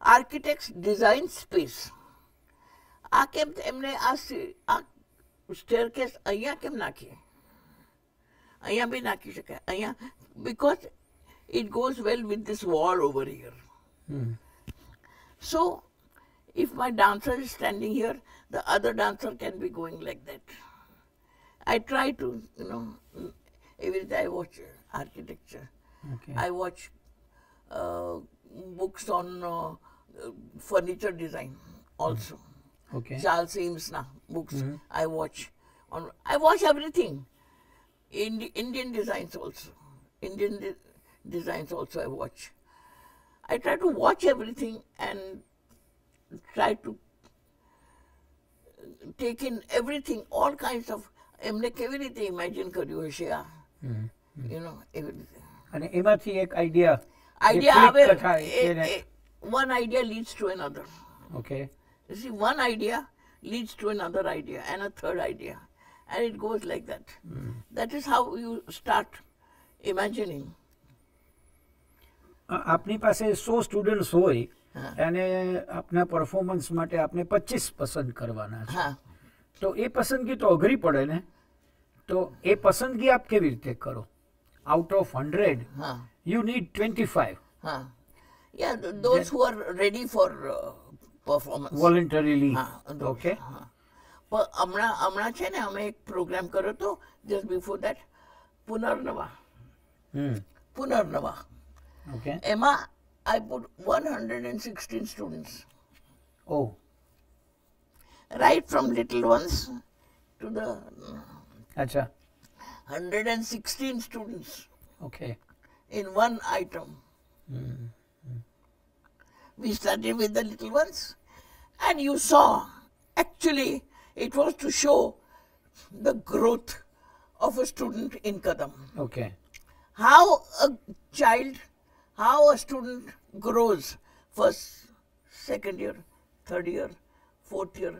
architects design space આ કેમ એમને આ આ સ્ટેરકેસ અહીંયા કેમ નાખીએ અહીંયા બી નાખી શકાય. અહીંયા because it goes well with this wall over here. Mm. So, if my dancer is standing here, the other dancer can be going like that. I try to, you know, every day I watch architecture. Okay. I watch uh, books on uh, uh furniture design hmm. also. Okay. Charles Eamesna books mm -hmm. I watch. On, I watch everything. Indi Indian designs also. Indian de designs also I watch. I try to watch everything and try to take in everything, all kinds of. એમને કેવી રીતે ઇમેજિન કર્યું હશે આ યુ નો એવી રીતે અને એમાંથી એક આઈડિયા આઈડિયા આવે થાય એને one idea leads to another okay You see, one idea leads to another idea and a third idea. And it goes like that. That is how you start imagining. આ- આપની પાસે સો સ્ટુડન્ટ્સ હોય અને આપના પરફોર્મન્સ માટે આપને પચીસ પસંદ કરવાના છે. તો એ પસંદગી તો અઘરી પડે ને? તો એ પસંદગી આપ કેવી રીતે કરો? આઉટ ઓફ હંડ્રેડ હા. યુ નીડ ટ્વેન્ટી ફાઈવ હા. Yeah, th- those who are ready for uh, performance. Voluntarily હા, ઓકે. પણ હમણાં હમણાં છે ને અમે એક પ્રોગ્રામ કર્યો હતો just before that Punarnava. Punarnava. Okay. Emma, I put 116 students. Oh. Right from little ones to the. Acha. 116 students. Okay. In one item. Mm. We started with the little ones, and you saw actually it was to show the growth of a student in Kadam. Okay. How a child how a student grows first, second year, third year, fourth year,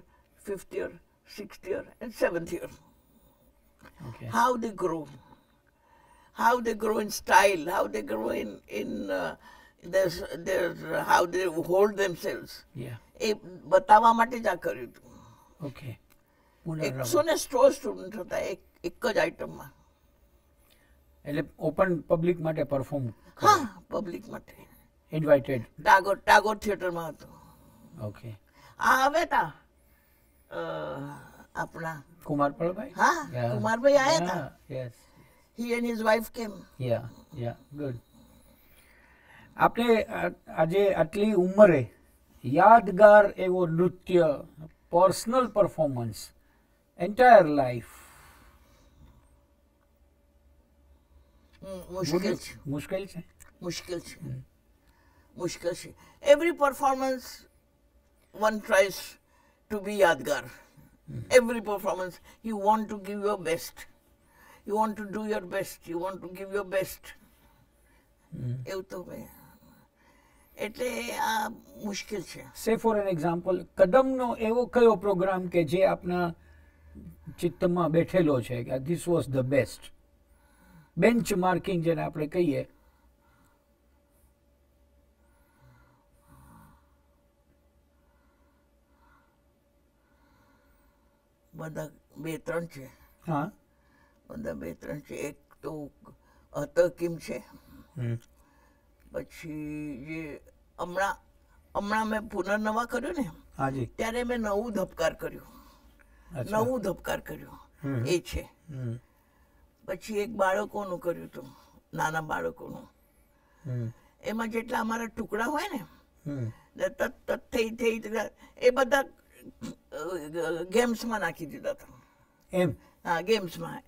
fifth year, sixth year, and seventh year. Okay how they grow, how they grow in style, how they grow in in uh, their their how they hold themselves. Yeah એ બતાવવા માટે જ આ કર્યું હતું ઓકે એકસો ને સો સ્ટુડન્ટ હતા એક એક જ આઈટમમાં એટલે ઓપન પબ્લિક માટે પરફોર્મ હા પબ્લિક માટે. ઇન્વાઇટેડ ટાગોર ટાગોર થિયેટરમાં હતો. ઓકે આ હવે તા આપણા કુમારપાળભાઈ? હા કુમારભાઈ આયા તા. Yes he and his wife came ya ya good આપણે આજે આટલી ઉંમરે યાદગાર એવો નૃત્ય પર્સનલ પરફોર્મન્સ એન્ટાયર લાઈફ મુશ્કેલ છે. મુશ્કેલ છે? મુશ્કેલ છે. મુશ્કેલ છે. Every performance one tries to be યાદગાર every performance you want to give your best you want to do your best you want to give your best એવું તો ભાઈ એટલે આ મુશ્કેલ છે. સે ફોર એન એક્ઝામ્પલ કદમનો એવો કયો પ્રોગ્રામ કે જે આપના ચિત્તમાં બેઠેલો છે કે this was the best benchmarking જેને આપણે કહીએ બધા બે ત્રણ છે. હા. બધા બે ત્રણ છે. એક તો અતકીમ છે. પછી જે હમણાં હમણાં મેં પુનર્નવા કર્યું ને હાજી. ત્યારે મેં નવું ધબકાર કર્યું. નવું ધબકાર કર્યું. એ છે. પછી એક બાળકોનું કર્યું હતું નાના બાળકોનું. હમ. એમાં જેટલા અમારા ટુકડા હોય ને તત તત થઈ થઈ એ બધા ગેમ્સમાં નાખી દીધા હતા. એમ? હા ગેમ્સમાં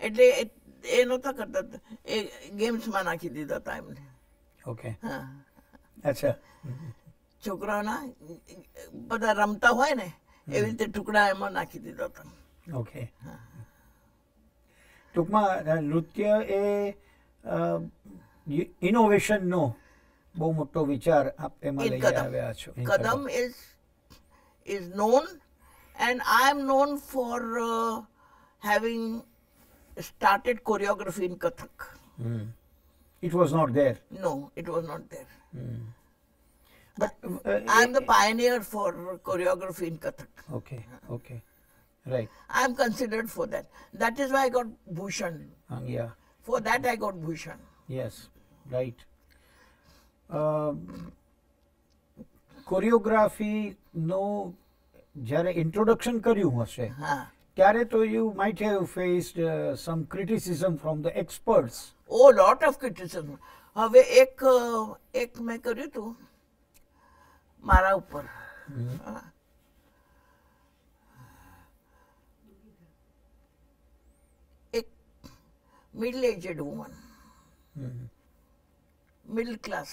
એટલે એ- નહોતા કરતા. એ ગેમ્સમાં નાખી દીધા હતા એમને. ઓકે. હા. અચ્છા. છોકરાઓના બધા રમતા હોય ને એવી રીતે ટુકડા એમાં નાખી દીધા હતા. ઓકે. ટૂંકમાં નૃત્ય એ ઇનોવેશનનો બહુ મોટો વિચાર આપ એમાં લઈ. આવ્યા છો. કદમ Kadam is known and I am known for uh, having started choreography in Kathak. Mm. It was not there? No, it was not there. Mm. But uh, uh eh, I am the eh. pioneer for choreography in Kathak. Okay, okay. Right. I am considered for that. That is why I got Bhushan. Ah, yeah. For that I got Bhushan. Yes, right. Uh, નો જ્યારે ઇન્ટ્રોડક્શન કર્યું હશે હા. ત્યારે તો you might have faced some criticism from the experts oh lot of criticism હવે એક એક મેં કર્યું હતું મારા ઉપર. એક middle aged woman middle class.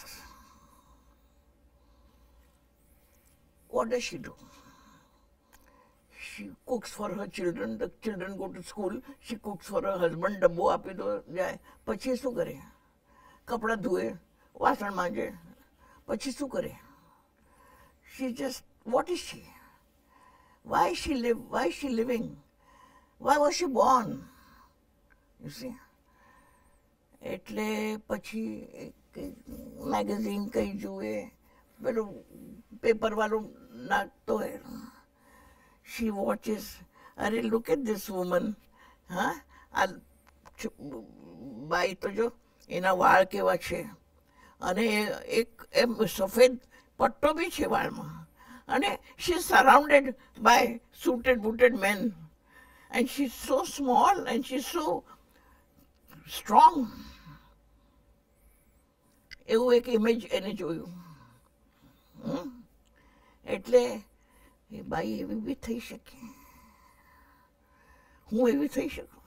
What does she do? She cooks for her children. The children go to school. She cooks for her husband. ડબ્બો આપી દો જાય પછી શું કરે કપડાં ધોએ વાસણ માંજે પછી શું કરે she just what is she why is she live why is she living why was she born you see એટલે પછી મેગઝીન કઈ જુએ પેલું પેપર વાળું નાખતો હોય she watches are look at this woman હા આ છ- બાઈ તો જો એના વાળ કેવા છે અને એ- એક એમ સફેદ પટ્ટો બી છે વાળમાં અને she surrounded by suited booted men and she saw small and she saw strong. એવું એક ઇમેજ એને જોયું હમ? એટલે એ બાઈ એવી બી થઈ શકે. હું એવી થઈ શકું?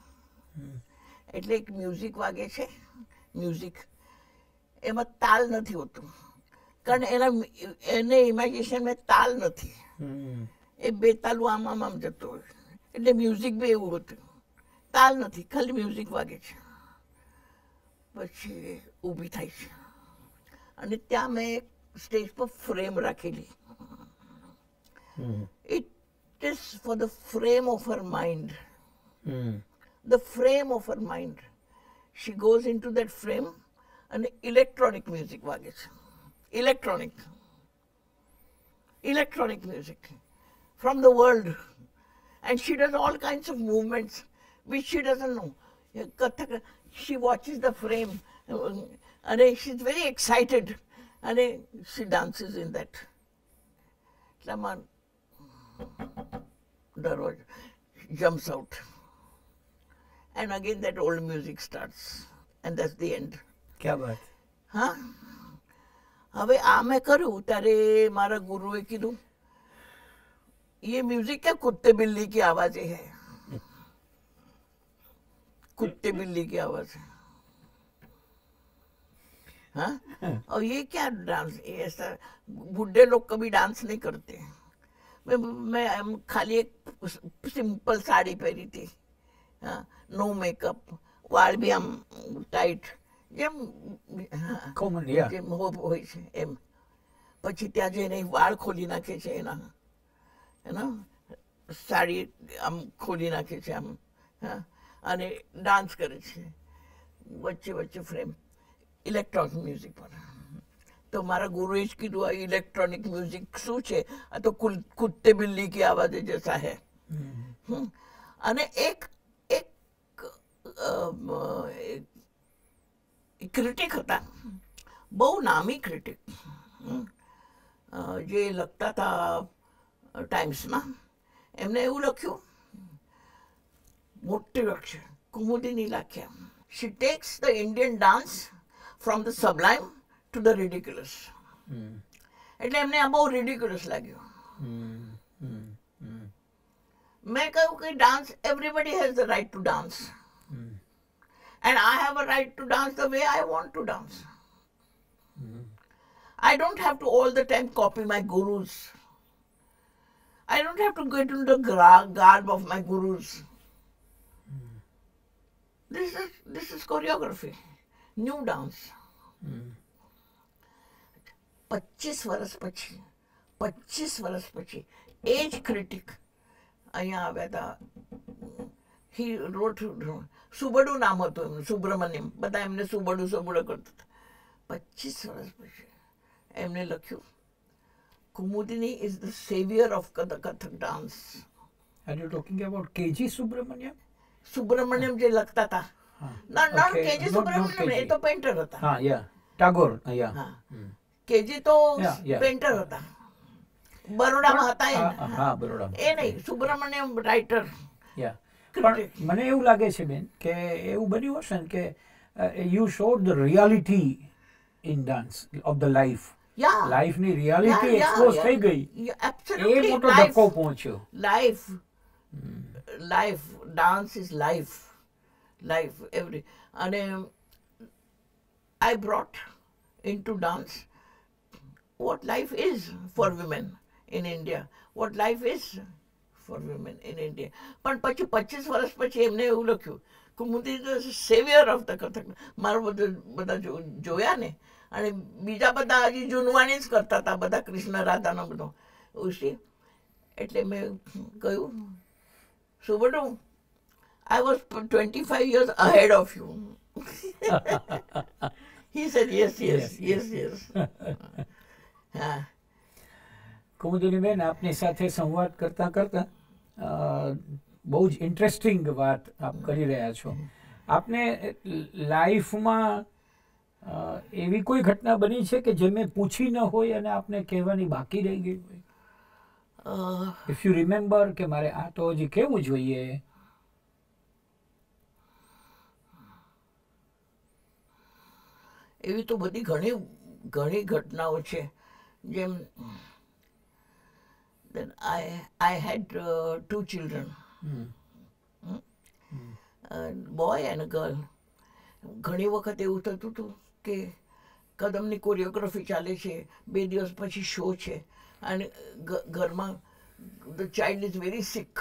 એટલે એક મ્યુઝિક વાગે છે. મ્યુઝિક એમાં તાલ નથી હોતું. કારણ એના એને ઇમેજિનેશનમાં તાલ નથી. એ બેતાલું આમ આમ આમ જતો હોય. એટલે મ્યુઝિક બી એવું હતું. તાલ નથી ખાલી મ્યુઝિક વાગે છે. પછી ઊભી થાય છે. અને ત્યાં મેં એક સ્ટેજ પર ફ્રેમ રાખેલી. Mm. It is for the frame of her mind. Mm. The frame of her mind. She goes into that frame and electronic music vages. Electronic. Electronic music from the world. And she does all kinds of movements which she doesn't know. She watches the frame um, and she's very excited and she dances in that. એટલામાં દરવાજો jumps out and again that old music starts and that's the end ક્યાં બાત હા હવે આ મેં કર્યું ત્યારે મારા ગુરુએ કીધું ये म्यूजिक क्या कुत्ते बिल्ली की आवाजें है कुत्ते बिल्ली की आवाज है हाँ और ये क्या डांस ये ऐसा बुढ़े लोग कभी डांस नहीं करते मैं મેં ખાલી એક સિમ્પલ સાડી પહેરી હતી. હા નો મેકઅપ વાળ બી આમ ટાઈટ જેમ કોમન જેમ હોય છે એમ. પછી ત્યાં જઈને વાળ ખોલી નાખે છે એના. એના સાડી આમ ખોલી નાખે છે આમ. હા અને ડાન્સ કરે છે. વચ્ચે વચ્ચે ફ્રેમ ઇલેક્ટ્રોનિક મ્યુઝિક પર તો મારા ગુરુએ જ કીધું આ ઇલેક્ટ્રોનિક મ્યુઝિક શું છે? આ તો કુત્તે બિલ્લી કી આવાજ જૈસા હે. અને એક એક એક ક્રિટિક હતા. બહુ નામી ક્રિટિક જે લખતા હતા ટાઈમ્સમાં. એમને એવું લખ્યું મોટી અક્ષર Kumudini લાખ્યા. She takes the Indian dance from the sublime to the રિડિક્યુલસ એટલે એમને આ બહુ રિડિક્યુલસ લાગ્યું મેં કહ્યું કે dance everybody has the right to dance and I have a right to dance the way I want to dance. I don't have to all the time copy my gurus. I don't have to get into the gra- garb of my gurus. This is this is choreography, new dance. પચીસ વર્ષ પછી પચીસ વર્ષ પછી એ જ ક્રિટિક અહીંયા આવ્યા હતા. હી રોટ સુબડું નામ હતું એમનું સુબ્રમણ્યમ. બધા એમને સુબડું સુબડું કરતા હતા. પચીસ વર્ષ પછી એમને લખ્યું Kumudini is the saviour of Kathak Kathak dance are you talking about KG Subramanyam Subramanyam જે લખતા હતા. ના ના કેજી સુબ્રમણ્યમ એ તો પેન્ટર હતા. હા યા ટાગોર યા હા. કેજી તો. પેન્ટર હતા. બરોડામાં હતા એ. હા બરોડા એ નહીં સુબ્રમણ્યમ રાઇટર. પણ મને એવું લાગે છે બેન કે એવું બન્યું હશે ને કે you showed the reality in dance of the life લાઈફની reality expose થઈ ગઈ. એ મોટો ધક્કો પહોંચ્યો. Life life dance is life life every અને I brought into dance what life is for women in india. What life is for women in india. પણ પછી પચીસ વર્ષ પછી એમને એવું લખ્યું Kumudi saviour of the Kathak મારું બધું બધા જોયા ને. અને બીજા બધા હજી જૂનવાણી જ કરતા હતા બધા કૃષ્ણ રાધાનો બધો. ઉસી એટલે મેં કહ્યું Subbudu I was twenty five years ahead of you he said yes yes yes yes હા. કુમુદિની બેન આપની સાથે સંવાદ કરતા કરતા બહુ જ ઇન્ટરેસ્ટિંગ વાત આપ કરી રહ્યા છો. આપને લાઈફમાં એવી કોઈ ઘટના બની છે કે જે મેં પૂછી ન હોય અને આપને કહેવાની બાકી રહી ગઈ હોય? ઇફ યુ રિમેમ્બર કે મારે આ તો હજી કેવું જોઈએ? એવી તો બધી ઘણી ઘણી ઘટનાઓ છે. જેમ then I I had uh, two children, hmm. a boy and a girl. ઘણી વખત એવું થતું હતું કે કદમની કોરિયોગ્રાફી ચાલે છે બે દિવસ પછી શો છે. અને ઘરમાં the child is very sick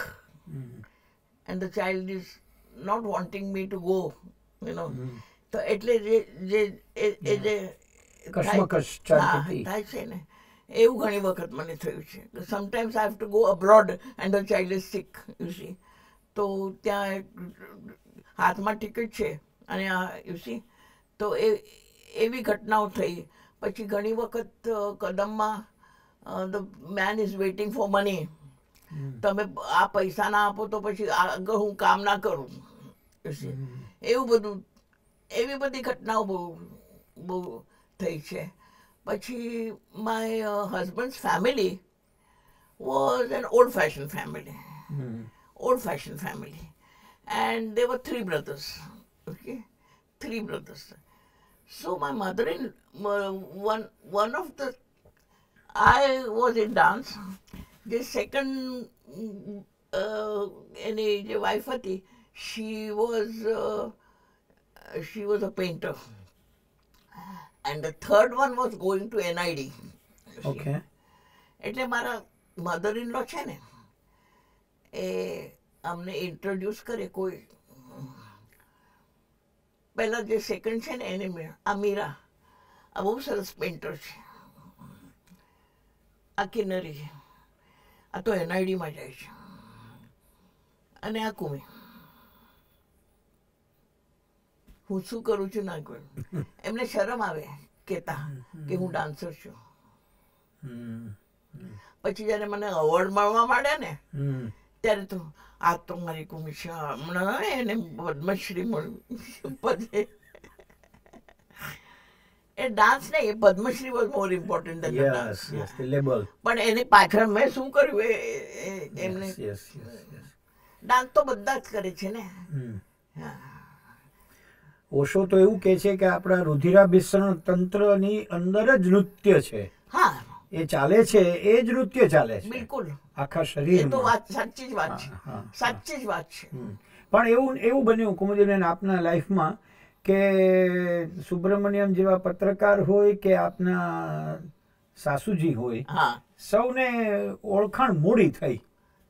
and the child is not wanting me to go you know તો એટલે જે જે એ એ જે કશ્મકશ ચાલતી થાય છે ને. એવું ઘણી વખત મને થયું છે. Sometimes I have to go abroad and the child is sick you see તો ત્યાં હાથમાં ટિકિટ છે અને આ યુ સી તો એ એવી ઘટનાઓ થઈ. પછી ઘણી વખત કદમમાં the man is waiting for money તમે આ પૈસા ના આપો તો પછી આગળ હું કામ ના કરું એવું બધું એવી બધી ઘટનાઓ બહુ બહુ થઈ છે પછી my husband's family was an old fashion family hmm. old fashioned family. And there were three brothers. Okay? Three brothers. So my mother in one one of the I was in dance. The second mm, uh, any the wife હતી, she was uh, she was a painter. And the third one was going to NID. Okay એટલે મારા મધર ઇન લો છે ને એ અમને ઇન્ટ્રોડ્યુસ કરે કોઈ પહેલા જે સેકન્ડ છે ને એને આ મીરા આ બહુ સરસ પેન્ટર છે. આ કિન્નરી આ તો એનઆઈડીમાં જાય છે. અને આ કુમી. હું શું કરું છું ના કરું. એમને શરમ આવે કેતા કે હું ડાન્સર છું. પછી જ્યારે મને અવોર્ડ મળવા માંડ્યા ને ત્યારે તો આ તો મારી કુમિશા હમણાં એને પદ્મશ્રી મળ્યું પછી એ ડાન્સ ને એ Padma Shri was more important than dance label. પણ એની પાછળ મેં શું કર્યું? એ એમને ડાન્સ તો બધા જ કરે છે ને. હમ. હા. ઓશો તો એવું કહે છે કે આપણા રુધિરાભિસરણ તંત્રની અંદર જ નૃત્ય છે. હા. એ ચાલે છે એ જ નૃત્ય ચાલે છે. બિલકુલ. આખા શરીર તો વાત સાચી જ વાત છે. સાચી જ વાત છે. પણ એવું એવું બન્યું કુમુદીબેન આપના લાઈફમાં કે સુબ્રમણ્યમ જેવા પત્રકાર હોય કે આપના સાસુજી હોય હા. સૌને ઓળખાણ મોડી થઈ.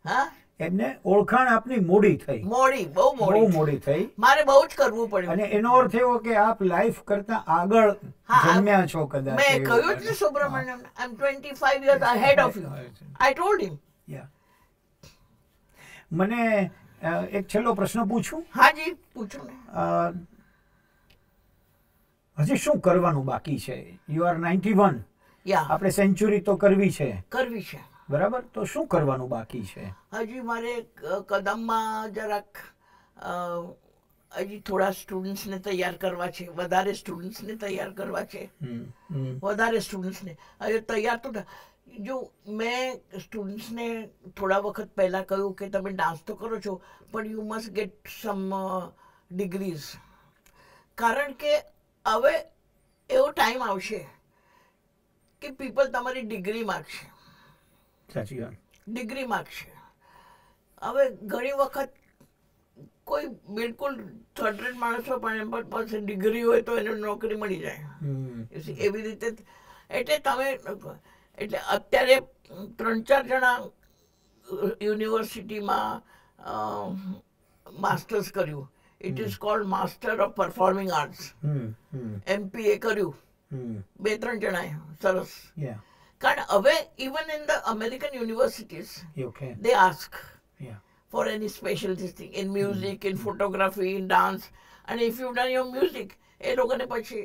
હા? એમને ઓળખાણ આપની મોડી થઈ. મોડી બહુ બહુ મોડી મોડી થઈ. મારે બહુ જ કરવું પડ્યું. અને એનો અર્થ એવો કે આપ લાઈફ કરતા આગળ જન્મ્યા છો કદાચ મેં કહ્યું જ Subramanyam I am 25 years ahead of you I told him ya મને એક છેલ્લો પ્રશ્ન પૂછું? હાજી પૂછો ને. હજી શું કરવાનું બાકી છે? You are ninety one ya આપણે સેન્ચુરી તો કરવી છે. કરવી છે. બરાબર? તો શું કરવાનું બાકી છે? હજી મારે કદમમાં જરાક હજી થોડા સ્ટુડન્ટ્સને તૈયાર કરવા છે. વધારે સ્ટુડન્ટ્સને તૈયાર કરવા છે. વધારે સ્ટુડન્ટ્સને હવે તૈયાર તો જો મેં સ્ટુડન્ટ્સને થોડા વખત પહેલાં કહ્યું કે તમે ડાન્સ તો કરો છો પણ you must get some degrees કારણ કે હવે એવો ટાઈમ આવશે કે પીપલ તમારી ડિગ્રી માગશે. સાચી વાત ડિગ્રી માગશે હવે ઘણી વખત કોઈ બિલકુલ થર્ડ રેટ માણસો પણ એમ પાસે ડિગ્રી હોય તો એને નોકરી મળી જાય. એવી રીતે એટલે તમે એટલે અત્યારે ત્રણ ચાર જણા યુનિવર્સિટીમાં માસ્ટર્સ કર્યું. It is called master of performing arts MPA કર્યું. બે ત્રણ જણાએ. સરસ. Yeah, કારણ હવે even in the American universities okay, they ask yeah, for any special this thing in music, in photography, in dance. And if you've done your music, એ લોકોને પછી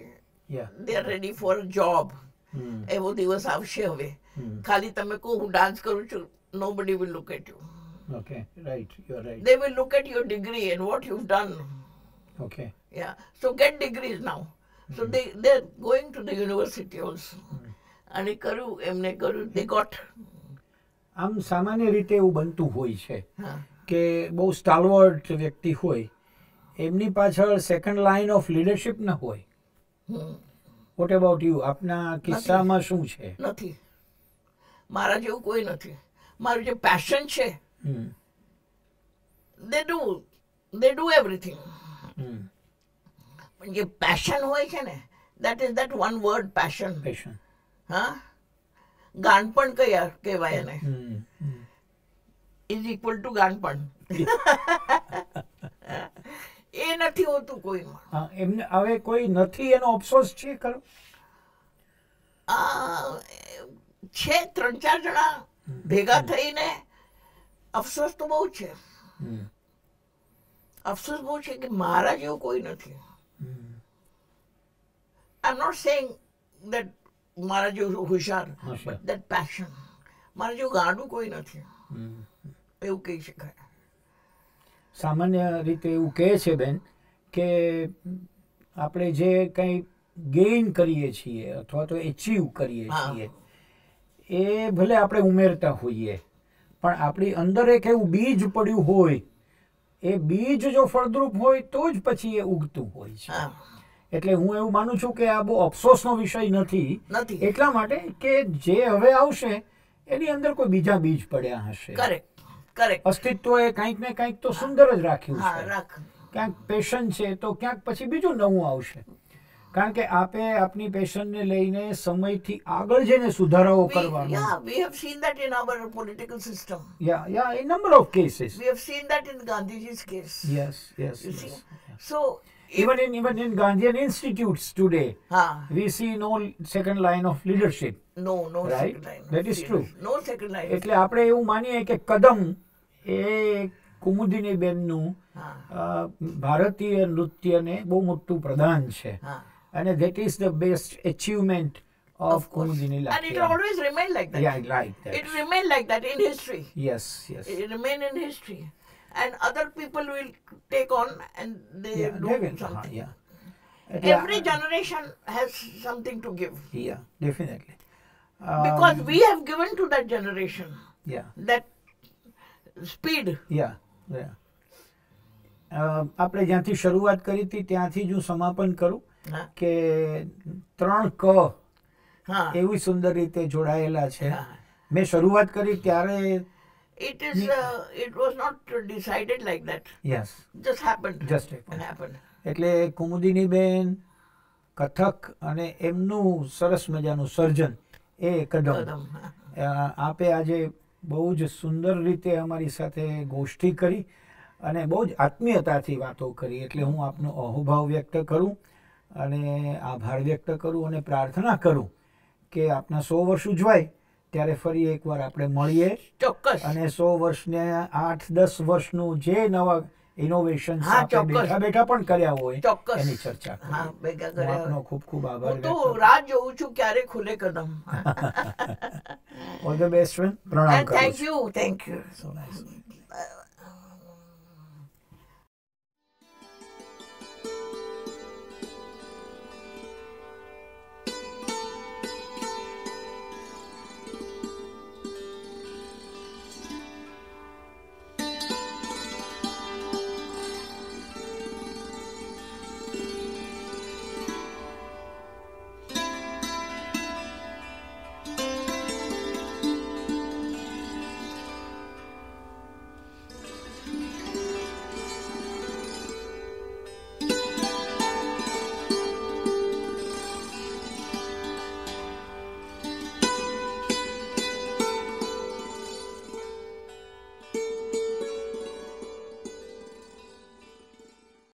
yeah, they are ready for a job. હમ, એવો દિવસ આવશે હવે હમ, ખાલી તમે કહો હું ડાન્સ કરું છું nobody will look at you. okay, right, you are right, They will look at your degree and what you've done. okay, Yeah. So get degrees now. So they they're going to the university also. અને કર્યું એમને કર્યું they got. આમ સામાન્ય રીતે એવું બનતું હોય છે કે બહુ સ્ટાલવર્ટ વ્યક્તિ હોય એમની પાછળ સેકન્ડ લાઇન ઓફ લીડરશિપ ન હોય. વોટ અબાઉટ યુ આપના કિસ્સામાં શું છે? નથી. મારા જેવું કોઈ નથી. મારું જે પેશન છે they do they do everything પણ જે પેશન હોય છે ને that is that one word passion passion. હા? ગાનપણ કયા કહેવાય એને. ઇઝ ઇક્વલ ટુ ગાનપણ એ નથી હોતું કોઈમાં. એમને હવે કોઈ નથી એનો અફસોસ છે ખરો? આ છે ત્રણ ચાર જણા ભેગા થઈને અફસોસ તો બહુ છે. અફસોસ બહુ છે કે મારા જેવું કોઈ નથી. I I not saying that મારા જો હોશિયાર દેટ પેશન મારા જો ગાડું કોઈ નથી. એવું કહી શકાય. સામાન્ય રીતે એવું કહે છે બેન કે આપણે જે કંઈ ગેઇન કરીએ છીએ અથવા તો એચીવ કરીએ છીએ એ ભલે આપણે ઉમેરતા હોઈએ પણ આપણી અંદર એક એવું બીજ પડ્યું હોય એ બીજ જો ફળદ્રુપ હોય તો જ પછી એ ઉગતું હોય છે. એટલે હું એવું માનું છું કે આ બહુ અફસોસનો વિષય નથી. નથી. એટલા માટે કે જે હવે આવશે એની અંદર કોઈ બીજા બીજ પડ્યા હશે. કરેક્ટ કરેક્ટ અસ્તિત્વએ કંઈક ને કંઈક તો સુંદર જ રાખ્યું છે. ક્યાંક પેશન છે તો ક્યાંક પછી બીજું નવું આવશે. કારણ કે આપે આપની પેશનને લઈને સમયથી આગળ જઈને સુધારાઓ કરવાનો. Yeah we have seen that in our political system yeah yeah a number of cases we have seen that in Gandhiji's case yes yes You yes even in even in Gandhian institutes today ha, we see no second line of leadership no, no Right? second line. That is true. No second line. એટલે આપણે એવું માનીએ કે કદમ એ કુમુદિની બેનનું ભારતીય નૃત્યને બહુ મોટું પ્રદાન છે. અને that is the best achievement of, Of course. Kumudini And it Lathi always remained like that. yeah I like that It remained like that in history. yes yes It remained in history. And other people will take on and they yeah do હા, something. yeah Every આ- generation has something to give. yeah definitely Um, Because Um, we have given to that generation yeah that speed. yeah yeah આપણે જ્યાંથી શરૂઆત કરી હતી ત્યાંથી જ હું સમાપન કરું કે ત્રણ ક એવી સુંદર રીતે જોડાયેલા છે મેં શરૂઆત કરી ત્યારે It is. Uh, it was not decided like that. Yes Just happened. Just happened. happened. એટલે કુમુદિની બેન કથક અને એમનું સરસ મજાનું સર્જન એ કદમ, આપે આજે બહુ જ સુંદર રીતે અમારી સાથે ગોષ્ઠી કરી અને બહુ જ આત્મીયતાથી વાતો કરી એટલે હું આપનો અહોભાવ વ્યક્ત કરું અને આભાર વ્યક્ત કરું અને પ્રાર્થના કરું કે આપના સો વર્ષ ઉજવાય ત્યારે ફરી એકવાર આપણે મળીએ ચોક્કસ અને સો વર્ષને આઠ દસ વર્ષનું જે નવા ઇનોવેશન. બેઠા બેઠા પણ કર્યા હોય ચોક્કસ. એની ચર્ચા હા ભેગા કર્યા આપનો ખૂબ ખૂબ આભાર તો રાહ જોઉં છું ક્યારે ખુલે કદમ ઓલ ધ બેસ્ટ ફ્રેન્ડ પ્રણામ કરું thank you you. So nice. Uh,